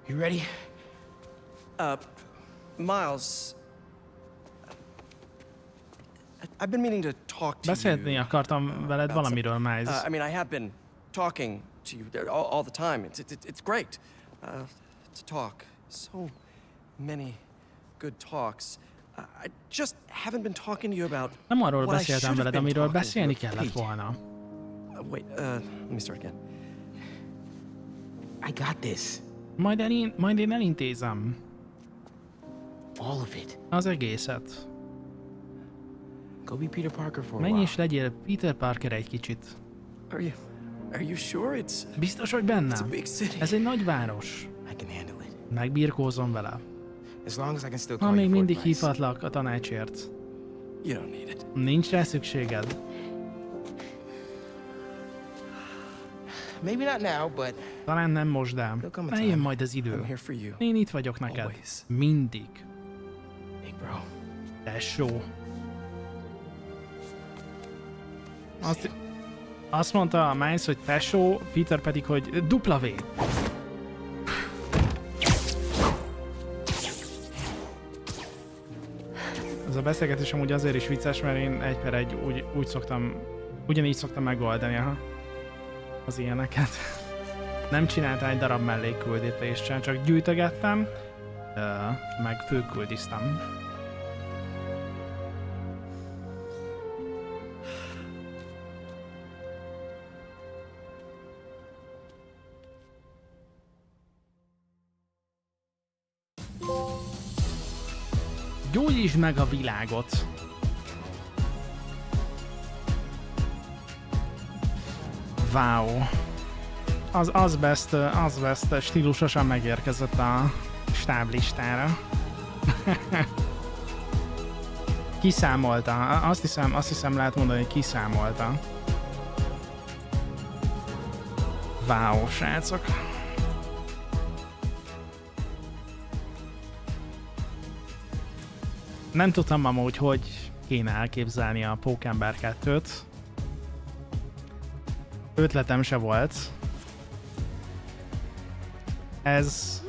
You ready? Uh, Miles. I- I've been meaning to talk to Beszélni you. akartam veled valamiről, Miles. Uh, I mean, I have been talking to you all, all the time. It's, it's, it's great uh, to talk. So many good talks. I just haven't been talking to you about Nem arról beszéltem veled, amiről beszélni kellett volna. uh, wait, uh, let me start again. I got this. Majd, elin, majd én elintézem. All of it. Az egészet. Go be Peter Parker for a Menj és legyél Peter Parker egy kicsit. Are you, are you sure it's... Biztos vagy benne? It's a big city. Ez egy nagy város. I can handle it. Megbirkózom vele. Ha még mindig hívhatlak a tanácsért. Nincs rá szükséged. Talán nem most, de eljön majd az idő. Én itt vagyok neked. Mindig. Tesó. Azt, azt mondta a Miles, hogy tesó, Peter pedig, hogy dupla beszélgetés amúgy azért is vicces, mert én egy per egy úgy, úgy szoktam, ugyanígy szoktam megoldani aha, az ilyeneket. Nem csináltam egy darab mellékküldetést sem, csak gyűjtögettem, meg főküldiztem. Gyógyítsd meg a világot! Wow. Az Azbest, Azbest stílusosan megérkezett a stáblistára. kiszámolta. Azt hiszem, azt hiszem lehet mondani, hogy kiszámolta. Wow, srácok. Nem tudtam amúgy, hogy kéne elképzelni a Pókember 2-t. ötletem se volt. Ez,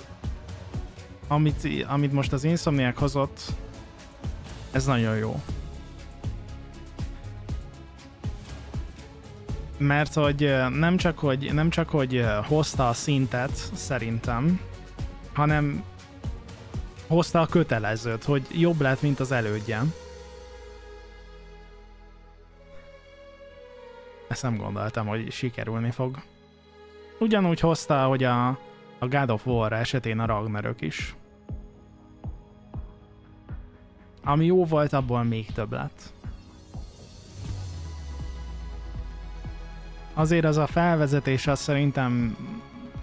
amit, amit most az Insomniac hozott, ez nagyon jó. Mert hogy nem csak, hogy nem csak, hogy hozta a szintet, szerintem, hanem hozta a kötelezőt, hogy jobb lett, mint az elődje. Ezt nem gondoltam, hogy sikerülni fog. Ugyanúgy hozta, hogy a, a God of War esetén a Ragnarök is. Ami jó volt, abból még több lett. Azért az a felvezetés az szerintem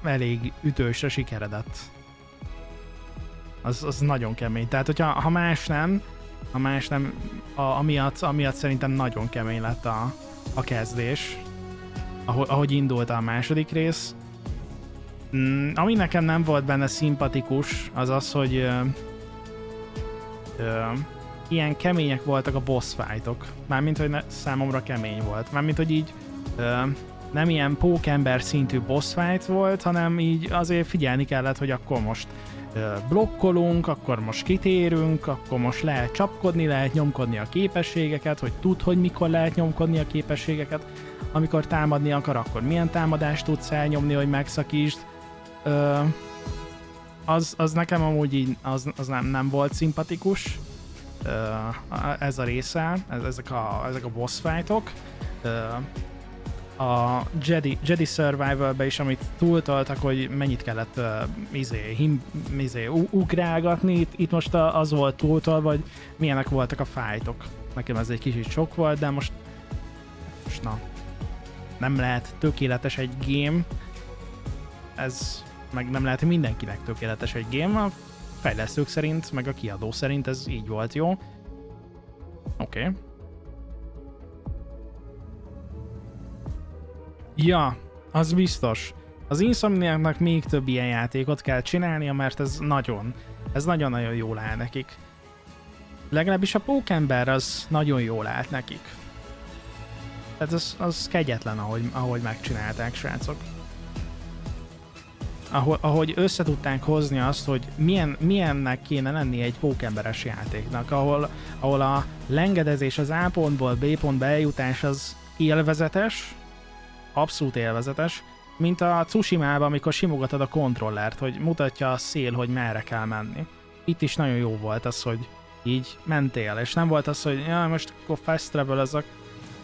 elég ütősre sikeredett. Az, az nagyon kemény. Tehát, hogyha ha más nem, ha más nem, a, amiatt, amiatt szerintem nagyon kemény lett a, a kezdés, ahogy, ahogy indult a második rész. Mm, ami nekem nem volt benne szimpatikus, az az, hogy ö, ö, ilyen kemények voltak a boss fightok. Mármint, hogy ne, számomra kemény volt. Mármint, hogy így ö, nem ilyen pókember szintű boss fight volt, hanem így azért figyelni kellett, hogy akkor most blokkolunk, akkor most kitérünk, akkor most lehet csapkodni, lehet nyomkodni a képességeket, hogy tud, hogy mikor lehet nyomkodni a képességeket. Amikor támadni akar, akkor milyen támadást tudsz elnyomni, hogy megszakítsd. Ö, az, az nekem amúgy így, az, az nem, nem volt szimpatikus ez a része, ez, ezek, a, ezek a boss fightok. A Jedi, Jedi Survival-be is, amit túltoltak, hogy mennyit kellett uh, izé, him, izé, ugrálgatni, itt, itt most az volt túltolva, hogy milyenek voltak a fájtok. Nekem ez egy kicsit sok volt, de most, most na, nem lehet tökéletes egy game, ez meg nem lehet mindenkinek tökéletes egy game, a fejlesztők szerint, meg a kiadó szerint ez így volt jó. Oké. Okay. Ja, az biztos. Az Insomniáknak még több ilyen játékot kell csinálnia, mert ez nagyon, ez nagyon-nagyon jól áll nekik. Legalábbis a Pókember az nagyon jól állt nekik. Tehát az, az kegyetlen, ahogy, ahogy megcsinálták, srácok ahogy össze tudtánk hozni azt, hogy milyen, milyennek kéne lenni egy pókemberes játéknak, ahol, ahol a lengedezés az A pontból B pontba eljutás az élvezetes, abszolút élvezetes, mint a Tsushima-ban, amikor simogatod a kontrollert, hogy mutatja a szél, hogy merre kell menni. Itt is nagyon jó volt az, hogy így mentél, és nem volt az, hogy ja, most akkor fast travel azok,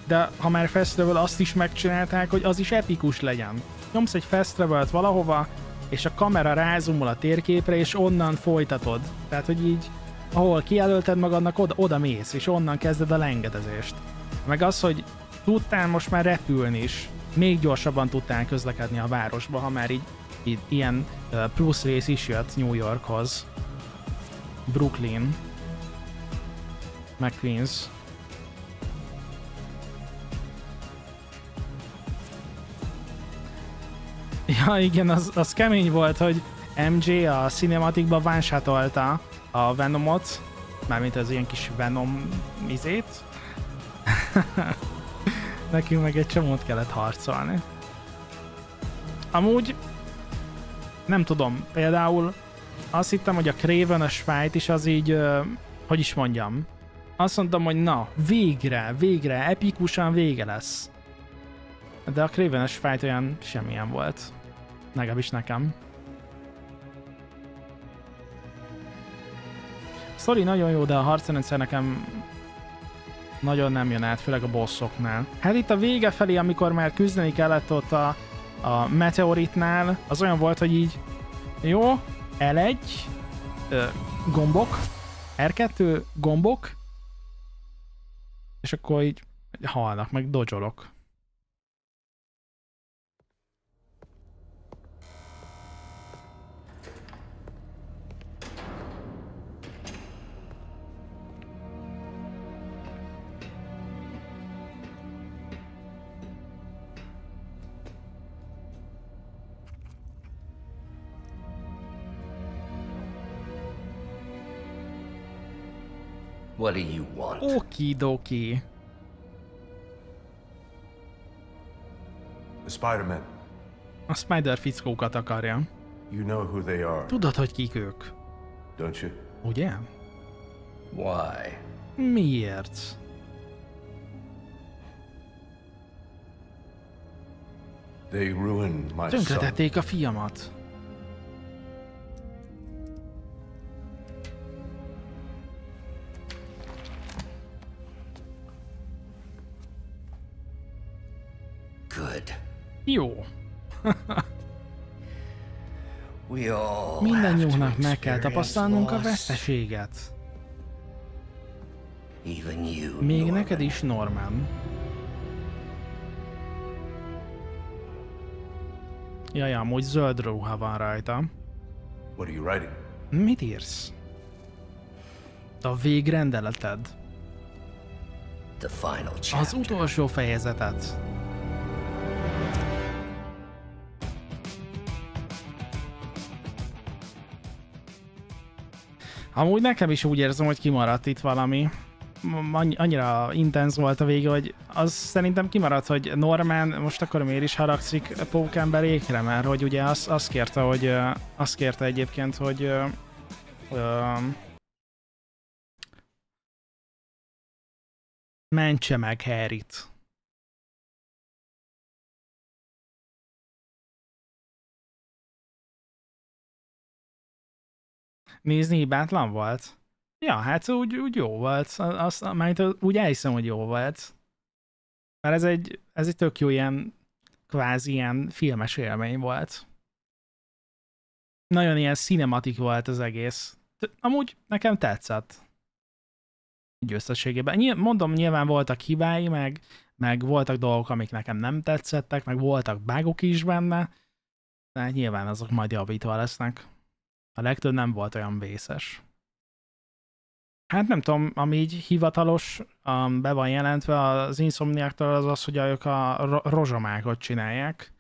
de ha már fast travel, azt is megcsinálták, hogy az is epikus legyen. Nyomsz egy fast travel valahova, és a kamera rázumol a térképre, és onnan folytatod. Tehát, hogy így, ahol kijelölted magadnak, oda, oda mész, és onnan kezded a lengedezést. Meg az, hogy tudtál most már repülni is, még gyorsabban tudtál közlekedni a városba, ha már így, így ilyen plusz rész is jött New Yorkhoz. Brooklyn. Meg Queens. Ja, igen, az, az kemény volt, hogy MJ a cinematikba vánsátolta a Venomot, mármint az ilyen kis Venom izét. Nekünk meg egy csomót kellett harcolni. Amúgy nem tudom, például azt hittem, hogy a craven fight is az így, hogy is mondjam, azt mondtam, hogy na, végre, végre, epikusan vége lesz. De a craven fight olyan semmilyen volt. Legalábbis nekem. Story nagyon jó, de a harcrendszer nekem nagyon nem jön át, főleg a bossoknál. Hát itt a vége felé, amikor már küzdeni kellett ott a, a meteoritnál, az olyan volt, hogy így jó, L1, ö, gombok, R2, gombok, és akkor így halnak, meg dodge What do you want? Okie dokie. The Spider-Man. A Spider fickókat akarja. You know who they are, Tudod, hogy kik ők, don't you? ugye? Why? Miért? They ruined my son. Tönkretették a fiamat. Jó. Mindennyiunknak meg kell tapasztalnunk a veszteséget. Még neked is, Norman. Jaj, amúgy zöld ruha van rajta. What are you writing? Mit írsz? A végrendeleted. The final chapter. Az utolsó fejezetet. Amúgy nekem is úgy érzem, hogy kimaradt itt valami. Annyira intenz volt a vége, hogy az szerintem kimaradt, hogy Norman most akkor miért is haragszik Pókemberékre, mert hogy ugye azt, azt kérte, hogy azt kérte egyébként, hogy ö, mentse meg Harryt. Nézni hibátlan volt? Ja, hát úgy, úgy jó volt. Azt, azt, úgy elhiszem, hogy jó volt. Mert ez egy, ez egy tök jó ilyen, kvázi ilyen filmes élmény volt. Nagyon ilyen cinematik volt az egész. Amúgy nekem tetszett. Így összességében. Nyilv- mondom, nyilván voltak hibái, meg, meg voltak dolgok, amik nekem nem tetszettek, meg voltak bugok is benne, de hát nyilván azok majd javítva lesznek. A legtöbb nem volt olyan vészes. Hát nem tudom, ami így hivatalos, um, be van jelentve az Insomniaktól az az, hogy ők a ro- rozsomákot csinálják.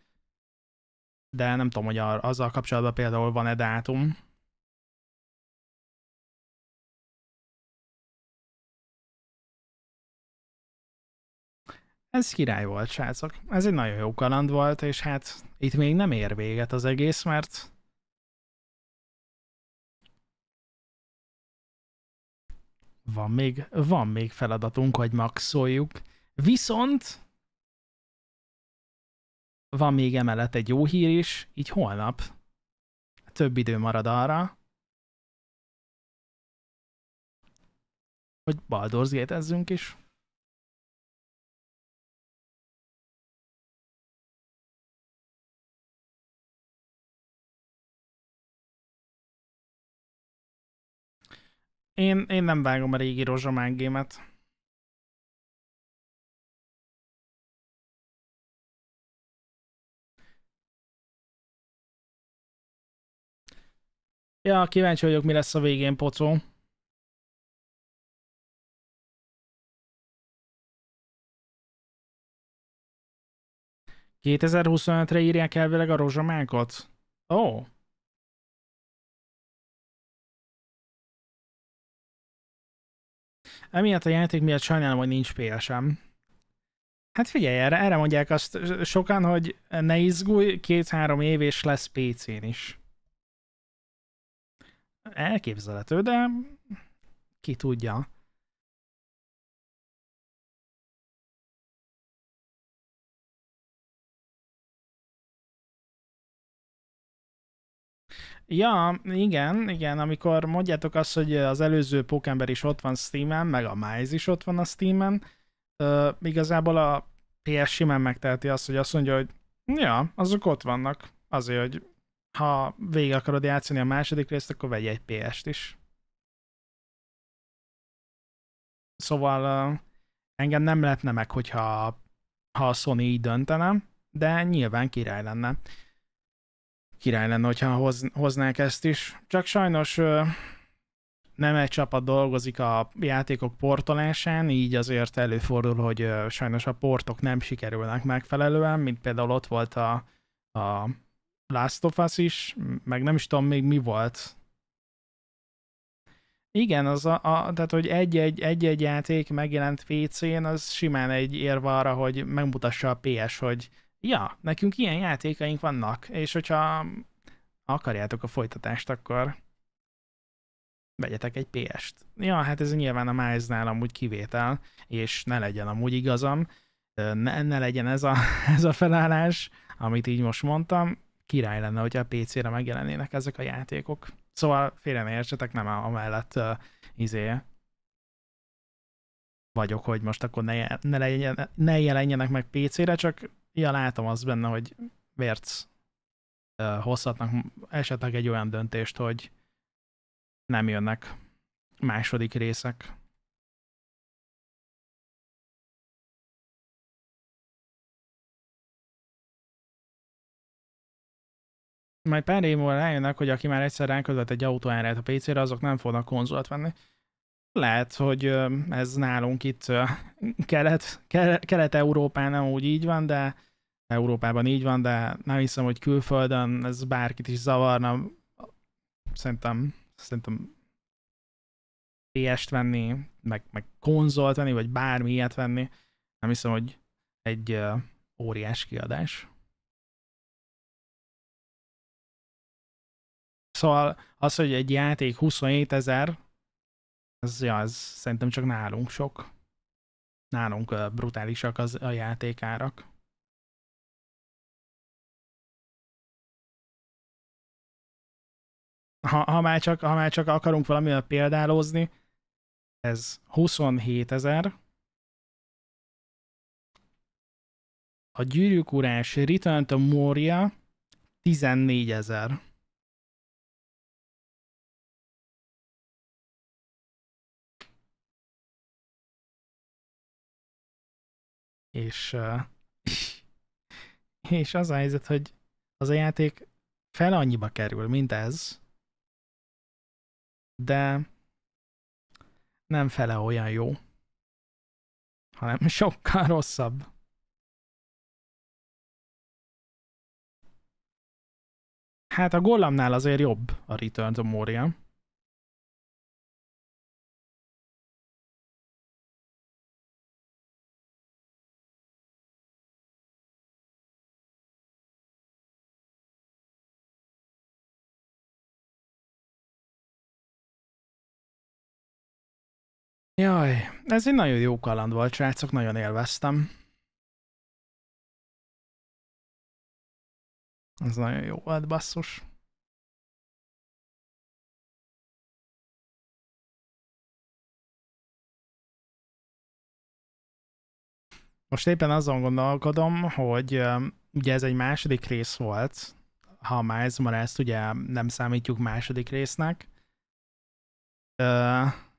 De nem tudom, hogy a, azzal kapcsolatban például van-e dátum. Ez király volt, srácok. Ez egy nagyon jó kaland volt, és hát itt még nem ér véget az egész, mert van még, van még feladatunk, hogy maxoljuk. Viszont van még emellett egy jó hír is, így holnap több idő marad arra, hogy Baldur's Gate-ezzünk is. Én, én nem vágom a régi rozsomák gémet. Ja, kíváncsi vagyok, mi lesz a végén, pocó. ...2025-re írják elvileg a rozsomákot? Ó. Oh. Emiatt a játék miatt sajnálom, hogy nincs PSM. Hát figyelj, erre, erre mondják azt sokan, hogy ne izgulj, két-három év és lesz PC-n is. Elképzelhető, de ki tudja. Ja, igen, igen, amikor mondjátok azt, hogy az előző Pókember is ott van Steam-en, meg a Miles is ott van a Steam-en, uh, igazából a PS simán megteheti azt, hogy azt mondja, hogy ja, azok ott vannak, azért, hogy ha végig akarod játszani a második részt, akkor vegyj egy PS-t is. Szóval uh, engem nem lepne meg, hogyha ha a Sony így döntene, de nyilván király lenne király lenne, hogyha hoz, hoznák ezt is. Csak sajnos nem egy csapat dolgozik a játékok portolásán, így azért előfordul, hogy sajnos a portok nem sikerülnek megfelelően, mint például ott volt a, a Last of Us is, meg nem is tudom még mi volt. Igen, az a, a, tehát hogy egy-egy, egy-egy játék megjelent PC-n, az simán egy érve arra, hogy megmutassa a PS, hogy ja, nekünk ilyen játékaink vannak, és hogyha akarjátok a folytatást, akkor vegyetek egy PS-t. Ja, hát ez nyilván a Miles-nál amúgy kivétel, és ne legyen amúgy igazam, ne, ne legyen ez a, ez a felállás, amit így most mondtam, király lenne, hogyha a PC-re megjelennének ezek a játékok. Szóval félre ne értsetek, nem amellett uh, izé vagyok, hogy most akkor ne, ne, legyen, ne jelenjenek meg PC-re, csak ja, látom azt benne, hogy vérc hozhatnak esetleg egy olyan döntést, hogy nem jönnek második részek. Majd pár év múlva rájönnek, hogy aki már egyszer rákövet egy autóárát a PC-re, azok nem fognak konzolt venni. Lehet, hogy ez nálunk itt kelet, kelet-európán úgy így van, de Európában így van, de nem hiszem, hogy külföldön ez bárkit is zavarna. Szerintem, szerintem PS-t venni, meg, meg konzolt venni, vagy bármi ilyet venni. Nem hiszem, hogy egy óriás kiadás. Szóval az, hogy egy játék 27 ezer, ez, ja, ez szerintem csak nálunk sok. Nálunk uh, brutálisak az a játékárak. Ha, ha, már csak, ha már csak akarunk valamivel példálózni, ez 27 ezer. A gyűrűk urás Return to Moria 14 ezer. És, és az a helyzet, hogy az a játék fel annyiba kerül, mint ez, de nem fele olyan jó, hanem sokkal rosszabb. Hát a Gollamnál azért jobb a Return to Moria. Jaj, ez egy nagyon jó kaland volt, srácok, nagyon élveztem. Ez nagyon jó volt, basszus. Most éppen azon gondolkodom, hogy ugye ez egy második rész volt, ha Miles Morales ugye nem számítjuk második résznek. Uh,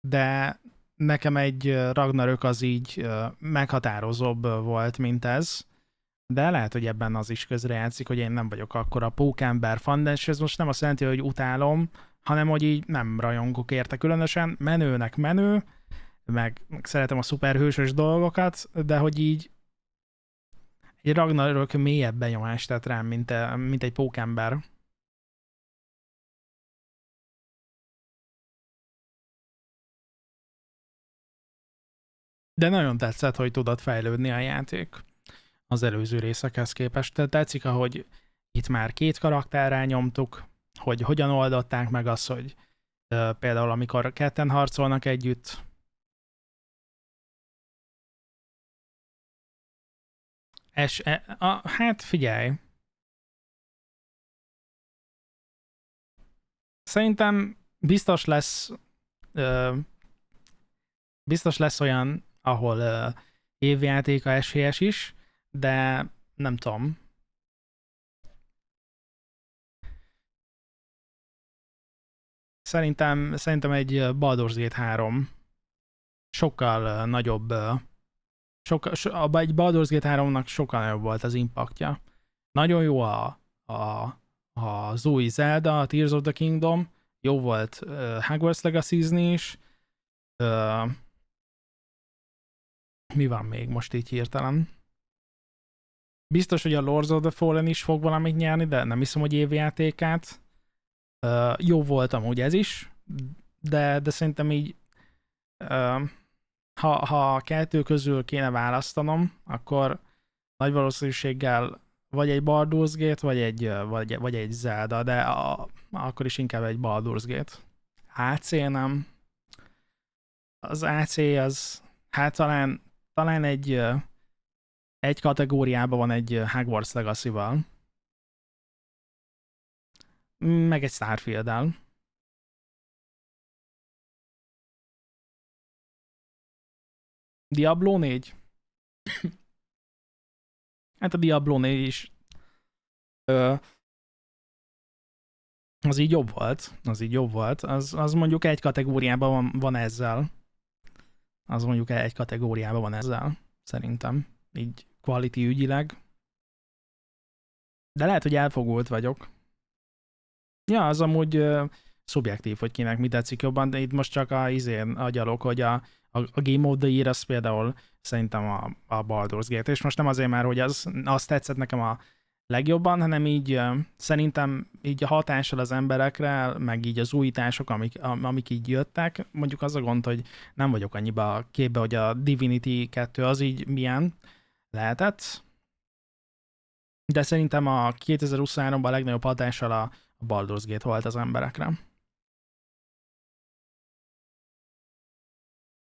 de nekem egy Ragnarök az így meghatározóbb volt, mint ez. De lehet, hogy ebben az is közrejátszik, hogy én nem vagyok akkor a pókember fan, de ez most nem azt jelenti, hogy utálom, hanem hogy így nem rajongok érte különösen. Menőnek menő, meg, meg szeretem a szuperhősös dolgokat, de hogy így egy Ragnarök mélyebb benyomást tett rám, mint, mint egy pókember. De nagyon tetszett, hogy tudott fejlődni a játék az előző részekhez képest. Tehát tetszik, ahogy itt már két karakterrel nyomtuk, hogy hogyan oldották meg azt, hogy uh, például amikor ketten harcolnak együtt, Es, e, a, hát figyelj. Szerintem biztos lesz ö, biztos lesz olyan ahol uh, évjátéka esélyes is, de nem tudom. Szerintem, szerintem egy Baldur's Gate 3 sokkal nagyobb, sokkal, so, egy Baldur's Gate 3-nak sokkal nagyobb volt az impaktja. Nagyon jó a, a, az új Zelda, a Tears of the Kingdom, jó volt uh, Hogwarts Legacy-zni is, uh, mi van még most így hirtelen? Biztos, hogy a Lords of the Fallen is fog valamit nyerni, de nem hiszem, hogy évjátékát. Uh, jó volt amúgy ez is, de, de szerintem így uh, ha, ha a kettő közül kéne választanom, akkor nagy valószínűséggel vagy egy Baldur's Gate, vagy egy, vagy, vagy egy Zelda, de a, akkor is inkább egy Baldur's Gate. AC nem. Az AC az, hát talán, talán egy, egy kategóriában van egy Hogwarts Legacy-val. Meg egy Starfield-el. Diablo 4? hát a Diablo 4 is ö, az így jobb volt, az így jobb volt, az, az mondjuk egy kategóriában van, van ezzel. Az mondjuk egy kategóriában van ezzel, szerintem. Így quality ügyileg. De lehet, hogy elfogult vagyok. Ja, az amúgy ö, szubjektív, hogy kinek mi tetszik jobban, de itt most csak a izén agyalok, hogy a, a, a Game of the Year az például szerintem a, a Baldur's Gate, és most nem azért már, hogy az, azt tetszett nekem a legjobban, hanem így szerintem így a hatással az emberekre, meg így az újítások, amik, amik így jöttek, mondjuk az a gond, hogy nem vagyok annyiba képbe, hogy a Divinity 2 az így milyen lehetett, de szerintem a 2023-ban a legnagyobb hatással a Baldur's Gate volt az emberekre.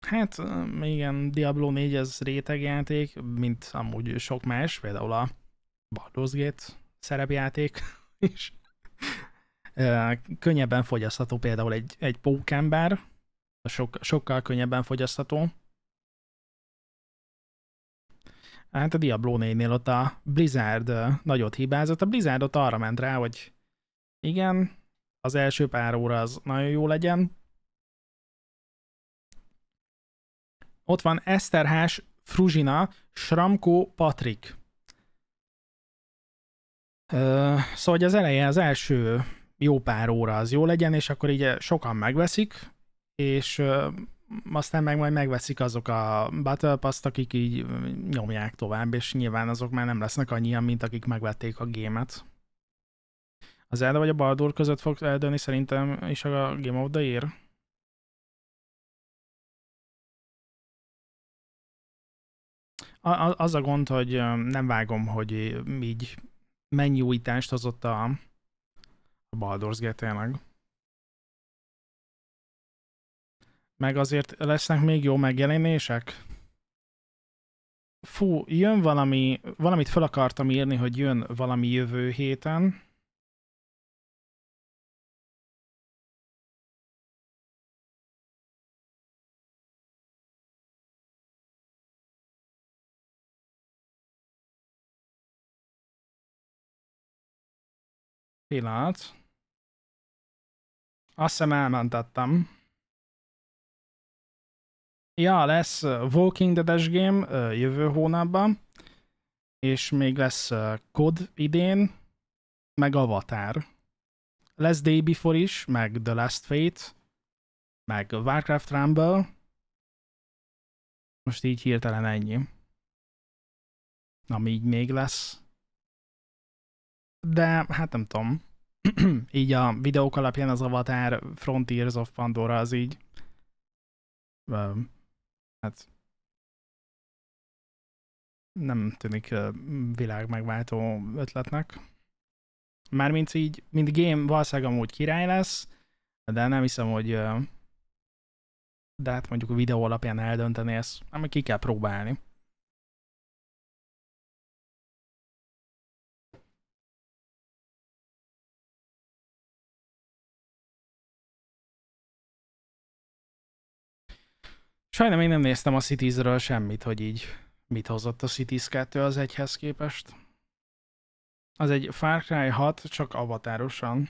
Hát igen, Diablo 4 ez rétegjáték, mint amúgy sok más, például a Baldur's Gate szerepjáték is. Könnyebben fogyasztható például egy, egy pókember, sok, sokkal könnyebben fogyasztható. Hát a Diablo 4-nél ott a Blizzard nagyot hibázott. A Blizzard ott arra ment rá, hogy igen, az első pár óra az nagyon jó legyen, Ott van Eszterhás, Fruzsina, Sramko, Patrik. Szóval hogy az eleje, az első jó pár óra az jó legyen, és akkor így sokan megveszik, és aztán meg majd megveszik azok a Battle pass akik így nyomják tovább, és nyilván azok már nem lesznek annyian, mint akik megvették a gémet. Az Zelda vagy a Baldur között fog eldőlni szerintem is a Game of the Year. az a gond, hogy nem vágom, hogy így mennyi újítást hozott a, a Baldur's Gate meg. Meg azért lesznek még jó megjelenések? Fú, jön valami, valamit fel akartam írni, hogy jön valami jövő héten. Pillanat. Azt hiszem elmentettem. Ja, lesz Walking Dead-es game jövő hónapban, és még lesz COD idén, meg Avatar. Lesz Day Before is, meg The Last Fate, meg Warcraft Rumble. Most így hirtelen ennyi. Ami így még lesz de hát nem tudom. így a videók alapján az Avatar Frontiers of Pandora az így uh, hát nem tűnik világ megváltó ötletnek. Mármint így, mint game valószínűleg amúgy király lesz, de nem hiszem, hogy de hát mondjuk a videó alapján eldönteni ezt, amit ki kell próbálni. Sajnálom, én nem néztem a cities semmit, hogy így mit hozott a Cities 2 az egyhez képest. Az egy Far Cry 6, csak avatárosan.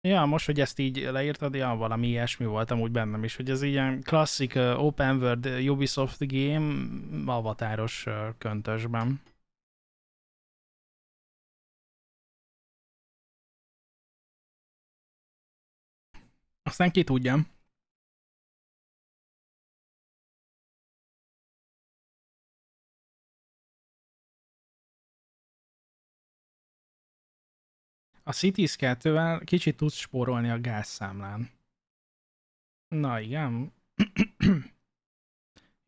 Ja, most, hogy ezt így leírtad, ja, valami ilyesmi volt amúgy bennem is, hogy ez ilyen klasszik uh, open world Ubisoft game avatáros uh, köntösben. Aztán ki tudja. A Cities 2-vel kicsit tudsz spórolni a gázszámlán. Na igen.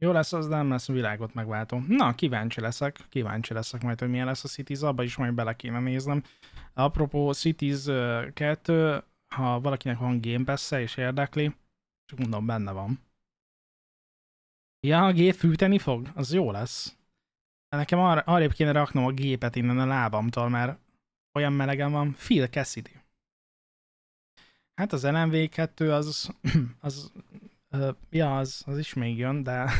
Jó lesz az, de nem lesz világot megváltó. Na, kíváncsi leszek, kíváncsi leszek majd, hogy milyen lesz a Cities, abba is majd bele kéne néznem. Apropó Cities 2, ha valakinek van Game pass és érdekli, csak mondom, benne van. Ja, a gép fűteni fog? Az jó lesz. Nekem ar- arrébb kéne raknom a gépet innen a lábamtól, mert olyan melegen van. Phil Cassidy. Hát az LMV2 az, az, ja, az, az is még jön, de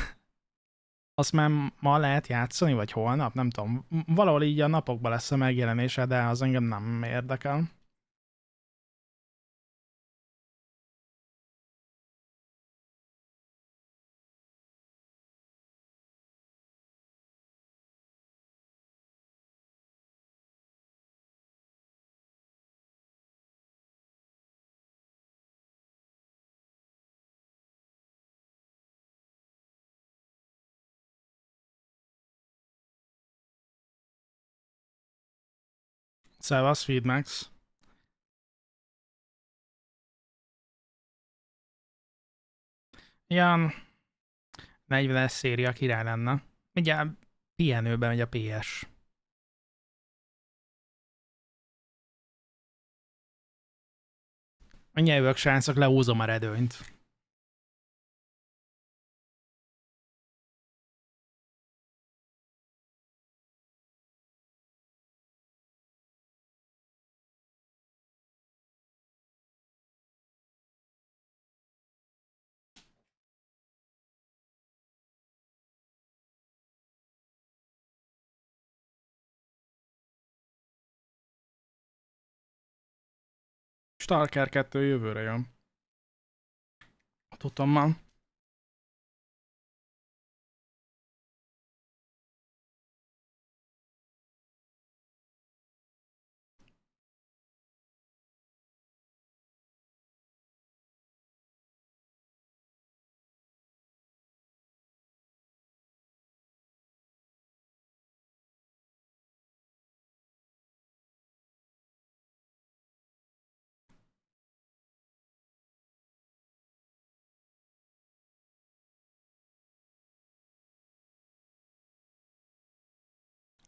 azt már ma lehet játszani, vagy holnap, nem tudom. Valahol így a napokban lesz a megjelenése, de az engem nem érdekel. Szevasz, Feedmax. Ilyen 40-es széria király lenne. Ugye pihenőben megy a PS. A nyelvök srácok, lehúzom a redőnyt. Stalker 2 jövőre jön. Tudtam már.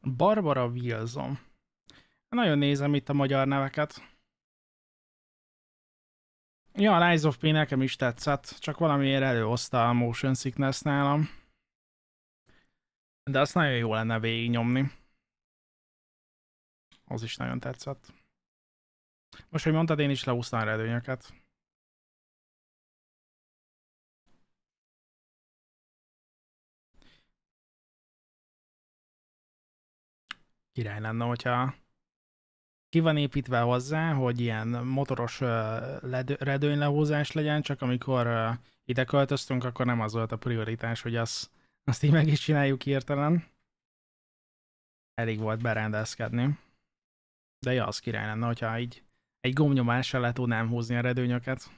Barbara Wilson. Nagyon nézem itt a magyar neveket. Ja, a Lies of P nekem is tetszett, csak valamiért előhozta a motion sickness nálam. De azt nagyon jó lenne végignyomni. Az is nagyon tetszett. Most, hogy mondtad, én is leúsztam a király lenne, hogyha ki van építve hozzá, hogy ilyen motoros redőnylehúzás legyen, csak amikor ide költöztünk, akkor nem az volt a prioritás, hogy azt, azt így meg is csináljuk hirtelen. Elég volt berendezkedni. De ja, az király lenne, hogyha így egy gomnyomással le tudnám húzni a redőnyöket.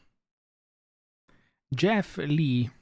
Jeff Lee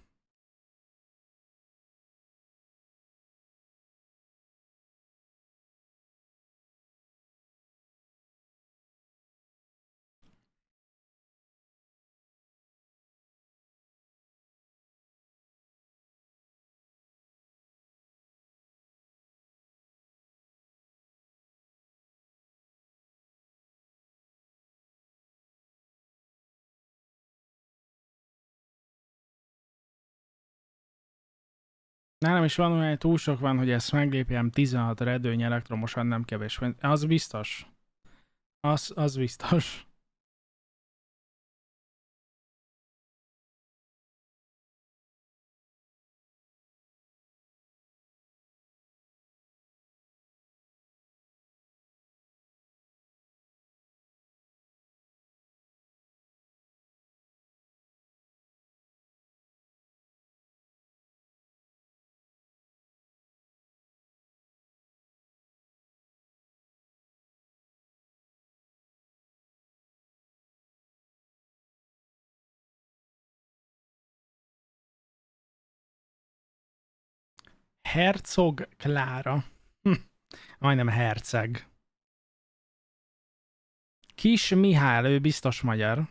Nálam is van olyan, túl sok van, hogy ezt meglépjem, 16 redőny elektromosan nem kevés. Az biztos. Az, az biztos. Herzog Klára. Hm. Majdnem herceg. Kis Mihály, ő biztos magyar.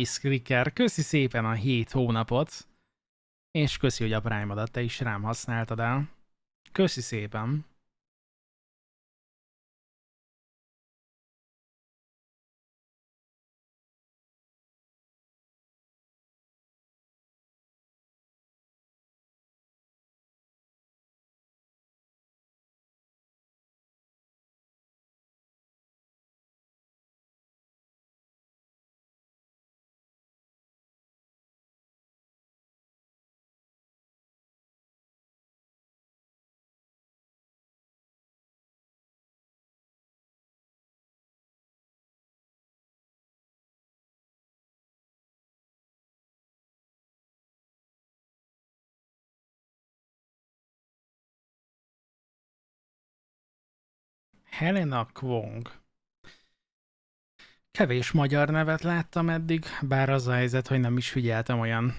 Miss Clicker, köszi szépen a 7 hónapot, és köszi, hogy a Prime-odat te is rám használtad el. Köszi szépen. Helena Kwong. Kevés magyar nevet láttam eddig, bár az a helyzet, hogy nem is figyeltem olyan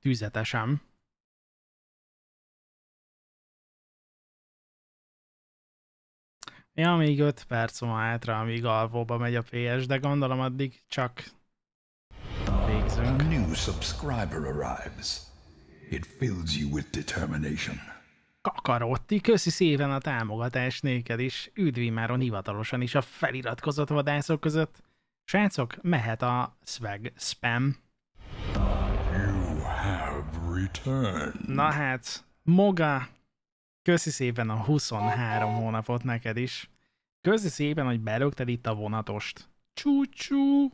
tüzetesen. Ja, még 5 perc van hátra, amíg alvóba megy a PS, de gondolom addig csak végzünk. A new subscriber arrives. It fills you with determination. Kakarotti, köszi szépen a támogatást néked is. Üdvi már hivatalosan is a feliratkozott vadászok között. Srácok, mehet a swag spam. You have returned. Na hát, Moga, köszi szépen a 23 hónapot neked is. Köszi szépen, hogy belögted itt a vonatost. Csúcsú.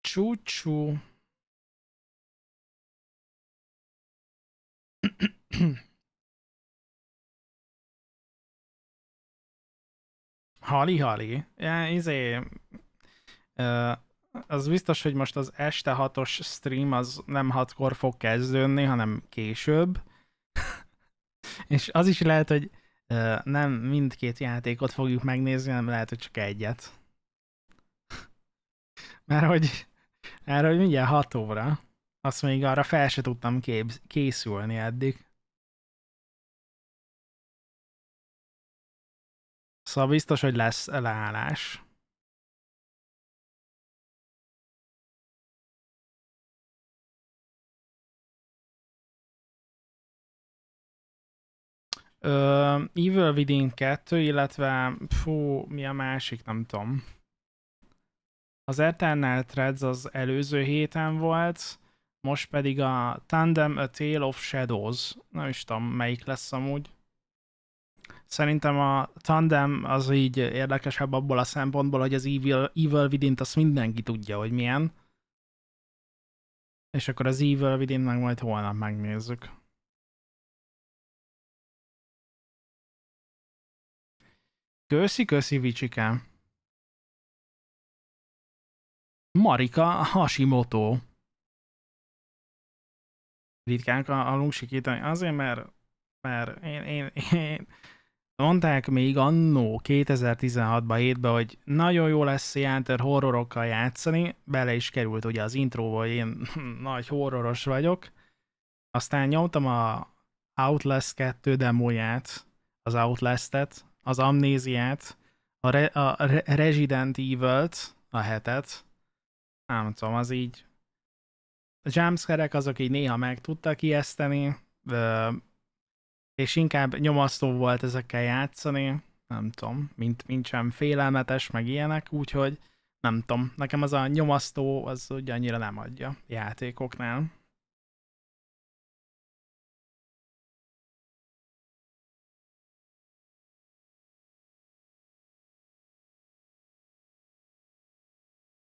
Csúcsú. Hali-hali. Ja, izé, az biztos, hogy most az este hatos stream az nem hatkor fog kezdődni, hanem később. És az is lehet, hogy nem mindkét játékot fogjuk megnézni, hanem lehet, hogy csak egyet. Mert hogy, mert hogy mindjárt 6 óra. Azt még arra fel se tudtam kép- készülni eddig. Szóval biztos, hogy lesz leállás. Ö, Evil Within 2, illetve fú, mi a másik, nem tudom. Az Eternal Threads az előző héten volt, most pedig a Tandem A Tale of Shadows. Nem is tudom, melyik lesz amúgy. Szerintem a Tandem az így érdekesebb abból a szempontból, hogy az Evil, Evil Within-t azt mindenki tudja, hogy milyen. És akkor az Evil Within meg majd holnap megnézzük. Köszi, köszi, Vicsikám. Marika Hashimoto. Ritkán alunk sikítani. Azért, mert, mert én, én, én, mondták még annó 2016-ban, 7-ben, hogy nagyon jó lesz Janter horrorokkal játszani, bele is került ugye az intróba, hogy én nagy horroros vagyok. Aztán nyomtam a Outlast 2 demóját, az Outlast-et, az Amnéziát, a, Re- a Re- Resident Evil-t, a hetet. Nem tudom, az így jumpscare azok így néha meg tudtak ijeszteni, és inkább nyomasztó volt ezekkel játszani, nem tudom, mint, mint sem félelmetes, meg ilyenek, úgyhogy nem tudom, nekem az a nyomasztó, az ugye annyira nem adja játékoknál.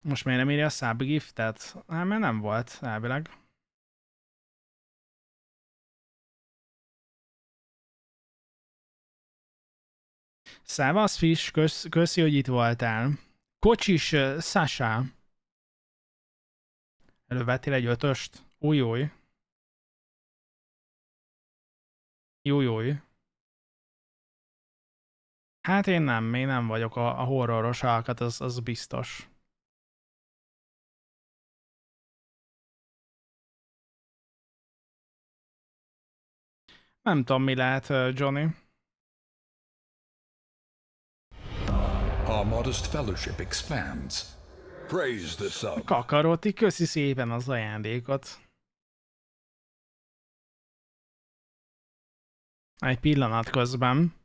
Most miért nem írja a subgiftet? Hát mert nem volt, elvileg. Szávasz Fish, kösz, hogy itt voltál. Kocsis uh, Sasha. Elővettél egy ötöst? Új, új. Jó, jó. Hát én nem, én nem vagyok a, a horroros alkat, az, az biztos. Nem tudom, mi lehet, Johnny. our modest fellowship expands. Praise the sub. Kakaroti, köszi szépen az ajándékot. Egy pillanat közben.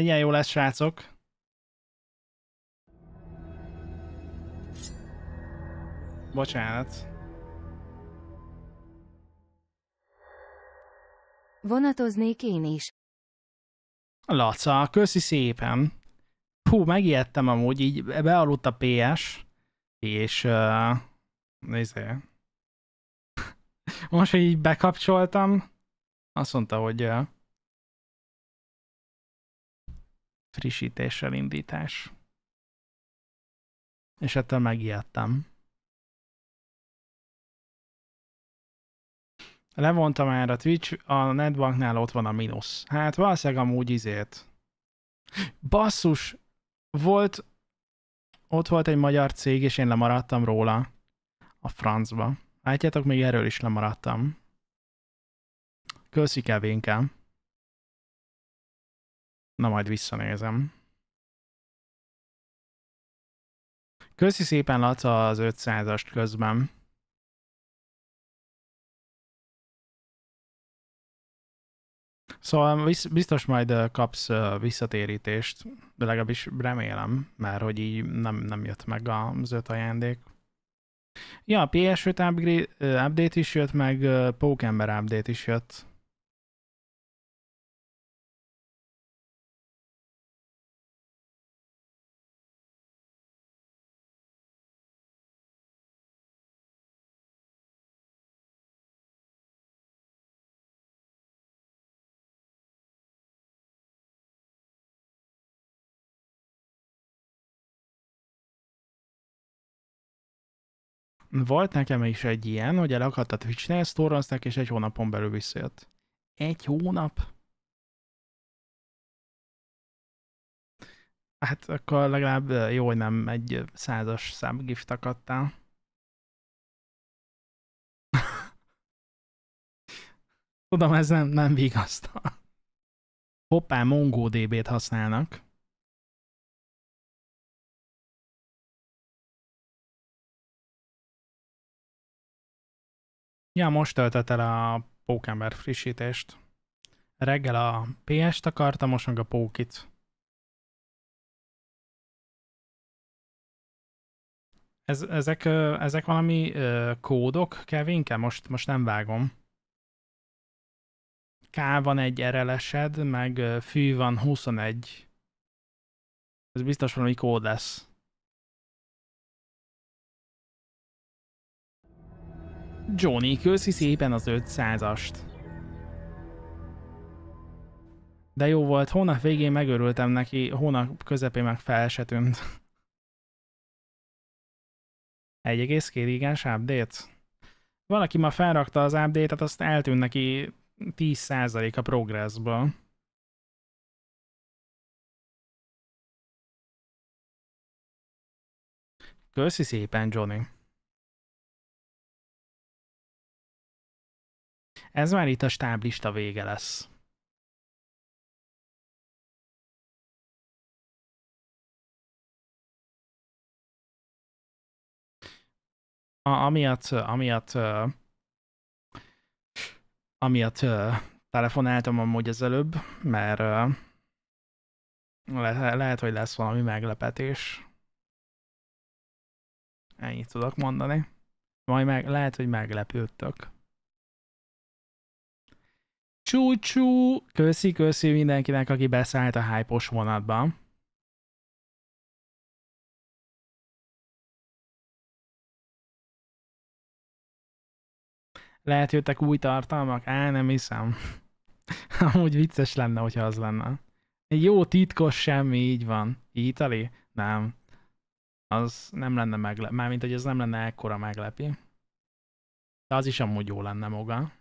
Milyen jó lesz, srácok. Bocsánat. Vonatoznék én is. Laca, köszi szépen. Hú, megijedtem amúgy, így bealudt a PS, és uh, nézzé. Most, hogy így bekapcsoltam, azt mondta, hogy uh, frissítéssel indítás. És ettől megijedtem. Levonta már a Twitch, a netbanknál ott van a mínusz. Hát valószínűleg amúgy izét. Basszus! Volt, ott volt egy magyar cég, és én lemaradtam róla. A francba. Látjátok, még erről is lemaradtam. Köszi Kevinke. Na majd visszanézem. Köszi szépen Laca az 500-ast közben. Szóval biztos majd kapsz visszatérítést, de legalábbis remélem, mert hogy így nem, nem jött meg az öt ajándék. Ja, a PS5 upgrade, update is jött, meg Pókember update is jött. Volt nekem is egy ilyen, hogy elakadt a Twitch-nél, sztorozták, és egy hónapon belül visszajött. Egy hónap? Hát akkor legalább jó, hogy nem egy százas számgift akadtál. Tudom, ez nem, nem vigasztal. Hoppá, MongoDB-t használnak. Ja, most töltött el a Pókember frissítést. Reggel a PS-t akarta, most meg a Pókit. Ez, ezek, ezek valami ö, kódok, Kevinke? Most, most nem vágom. K van egy RLS-ed, meg fű van 21. Ez biztos valami kód lesz. Johnny, köszi szépen az 500-ast. De jó volt, hónap végén megörültem neki, hónap közepén meg fel se tűnt. 1,2 gigas update? Valaki ma felrakta az update-et, azt eltűnt neki 10% a progressből. Köszi szépen, Johnny. Ez már itt a stáblista vége lesz. A, amiatt, amiatt amiatt uh, telefonáltam amúgy az előbb, mert uh, le- lehet, hogy lesz valami meglepetés. Ennyit tudok mondani. Majd meg, lehet, hogy meglepődtök. Csú-csú! Köszi, köszi mindenkinek, aki beszállt a hype vonatba. Lehet jöttek új tartalmak? Á, nem hiszem. Amúgy vicces lenne, hogyha az lenne. Egy jó titkos semmi, így van. Itali? Nem. Az nem lenne meglep... Mármint, hogy ez nem lenne ekkora meglepi. De az is amúgy jó lenne maga.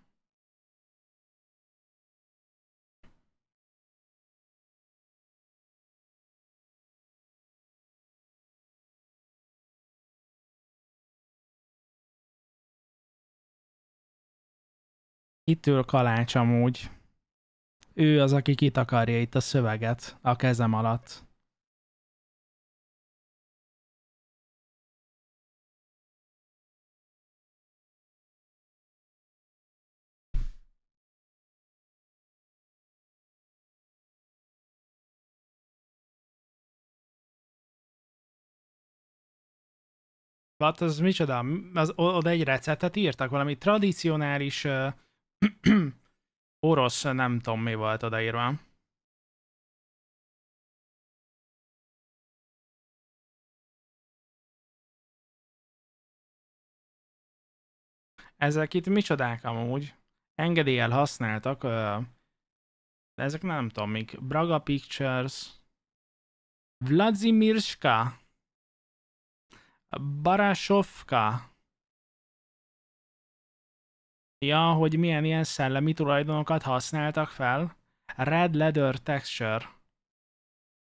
Itt ül Kalács amúgy. Ő az, aki kitakarja itt a szöveget a kezem alatt. Hát az micsoda? Az, oda egy receptet írtak, valami tradicionális uh, orosz, nem tudom mi volt odaírva. Ezek itt micsodák amúgy? Engedéllyel használtak, uh, ezek nem tudom mik. Braga Pictures, Vladimirska, Barasovka, Ja, hogy milyen ilyen szellemi tulajdonokat használtak fel. Red Leather Texture.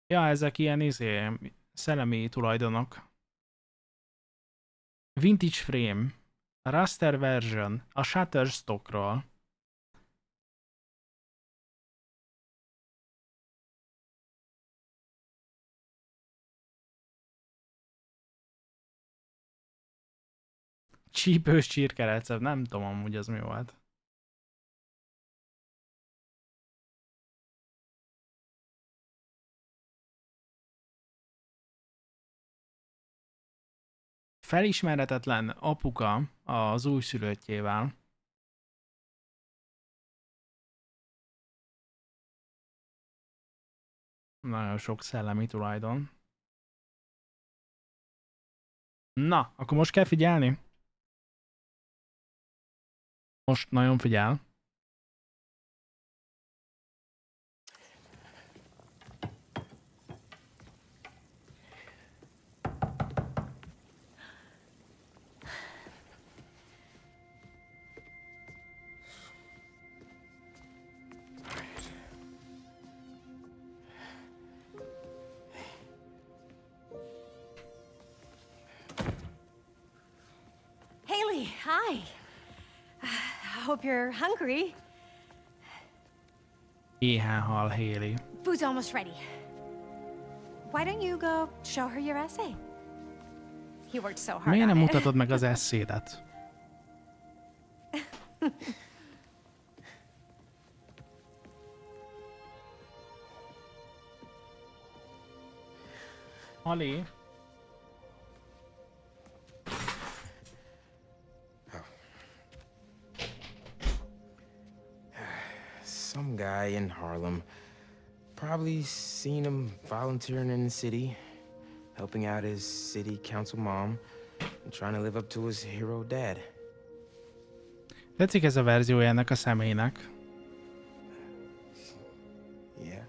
Ja, ezek ilyen izé, szellemi tulajdonok. Vintage Frame. Raster Version. A Shutterstockról. Csípős csirkerecept, nem tudom amúgy az mi volt. Felismerhetetlen apuka az újszülöttjével. Nagyon sok szellemi tulajdon. Na, akkor most kell figyelni. Most nagyon figyel. Haley, hi. Hope you're hungry. Éhen hal Haley. Food's almost ready. Why don't you go show her your essay? You worked so hard Miért nem mutatod meg az eszédet? Ali? Some guy in Harlem. Probably seen him volunteering in the city, helping out his city council mom, and trying to live up to his hero dad. Tetszik ez a verziója ennek a személynek. Yeah.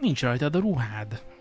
Nincs rajtad a ruhád.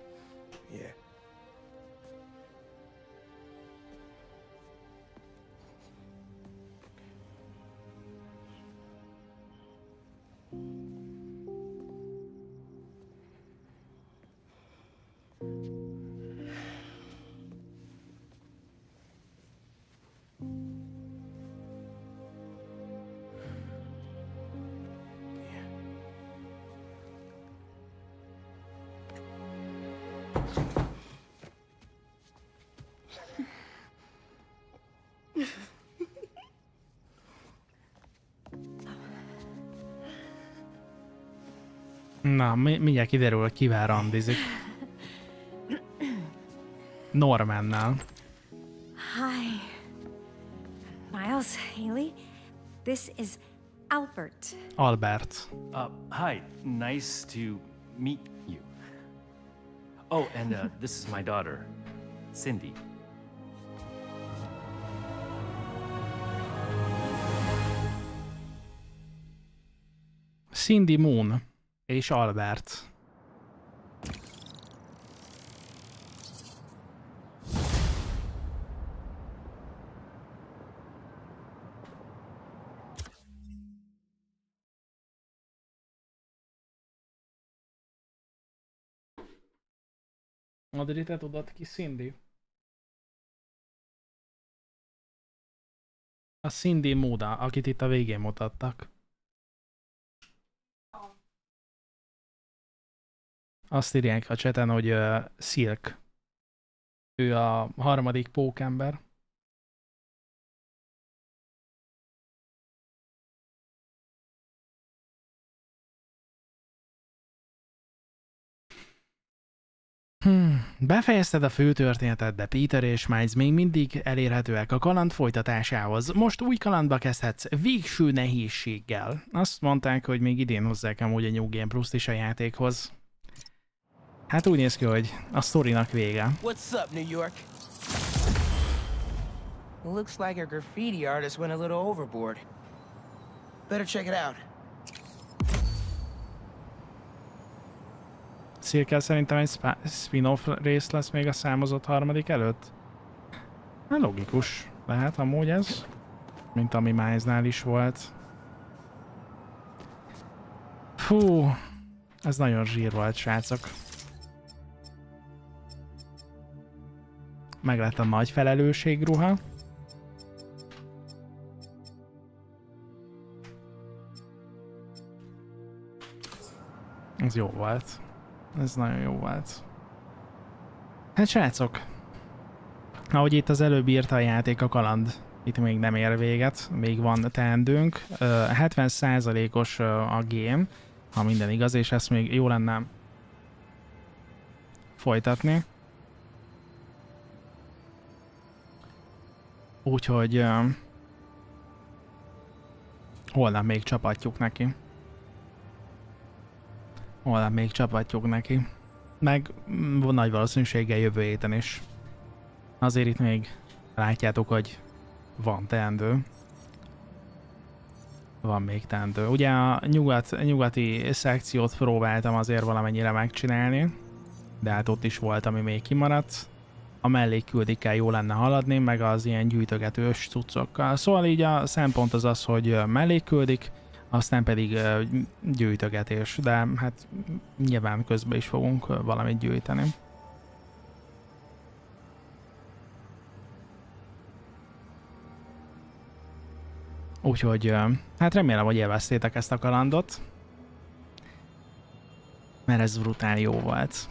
Na, mi, mindjárt kiderül, hogy kivel randizik. Normannal. Hi. Miles, Haley, this is Albert. Albert. Uh, hi. Nice to meet you. Oh, and uh, this is my daughter, Cindy. Cindy Moon és Albert. Adri, te tudod ki Cindy? A Cindy Móda, akit itt a végén mutattak. Azt írják a cseten, hogy uh, Silk. Ő a harmadik pókember. Hmm. Befejezted a fő történetet, de Peter és Miles még mindig elérhetőek a kaland folytatásához. Most új kalandba kezdhetsz végső nehézséggel. Azt mondták, hogy még idén hozzák amúgy a New Game Plus-t is a játékhoz. Hát úgy néz ki, hogy a sztorinak vége. What's up, New York? Looks like our graffiti artist went a little overboard. Better check it out. Cirkel szerintem egy spin-off rész lesz még a számozott harmadik előtt? Hát logikus. Lehet amúgy ez. Mint ami Miles-nál is volt. Fú, ez nagyon zsír volt, srácok. Meg lett a nagy felelősségruha. Ez jó volt. Ez nagyon jó volt. Hát srácok, ahogy itt az előbb írta a játék a kaland, itt még nem ér véget, még van teendőnk. 70%-os a game, ha minden igaz, és ezt még jó lenne folytatni. Úgyhogy uh, holnap még csapatjuk neki. Holnap még csapatjuk neki. Meg nagy valószínűséggel jövő héten is. Azért itt még látjátok, hogy van teendő. Van még teendő. Ugye a nyugat, nyugati szekciót próbáltam azért valamennyire megcsinálni, de hát ott is volt, ami még kimaradt a mellékküldikkel jó lenne haladni, meg az ilyen gyűjtögetős cuccokkal. Szóval így a szempont az az, hogy mellékküldik, aztán pedig gyűjtögetés, de hát nyilván közben is fogunk valamit gyűjteni. Úgyhogy hát remélem, hogy élveztétek ezt a kalandot, mert ez brutál jó volt.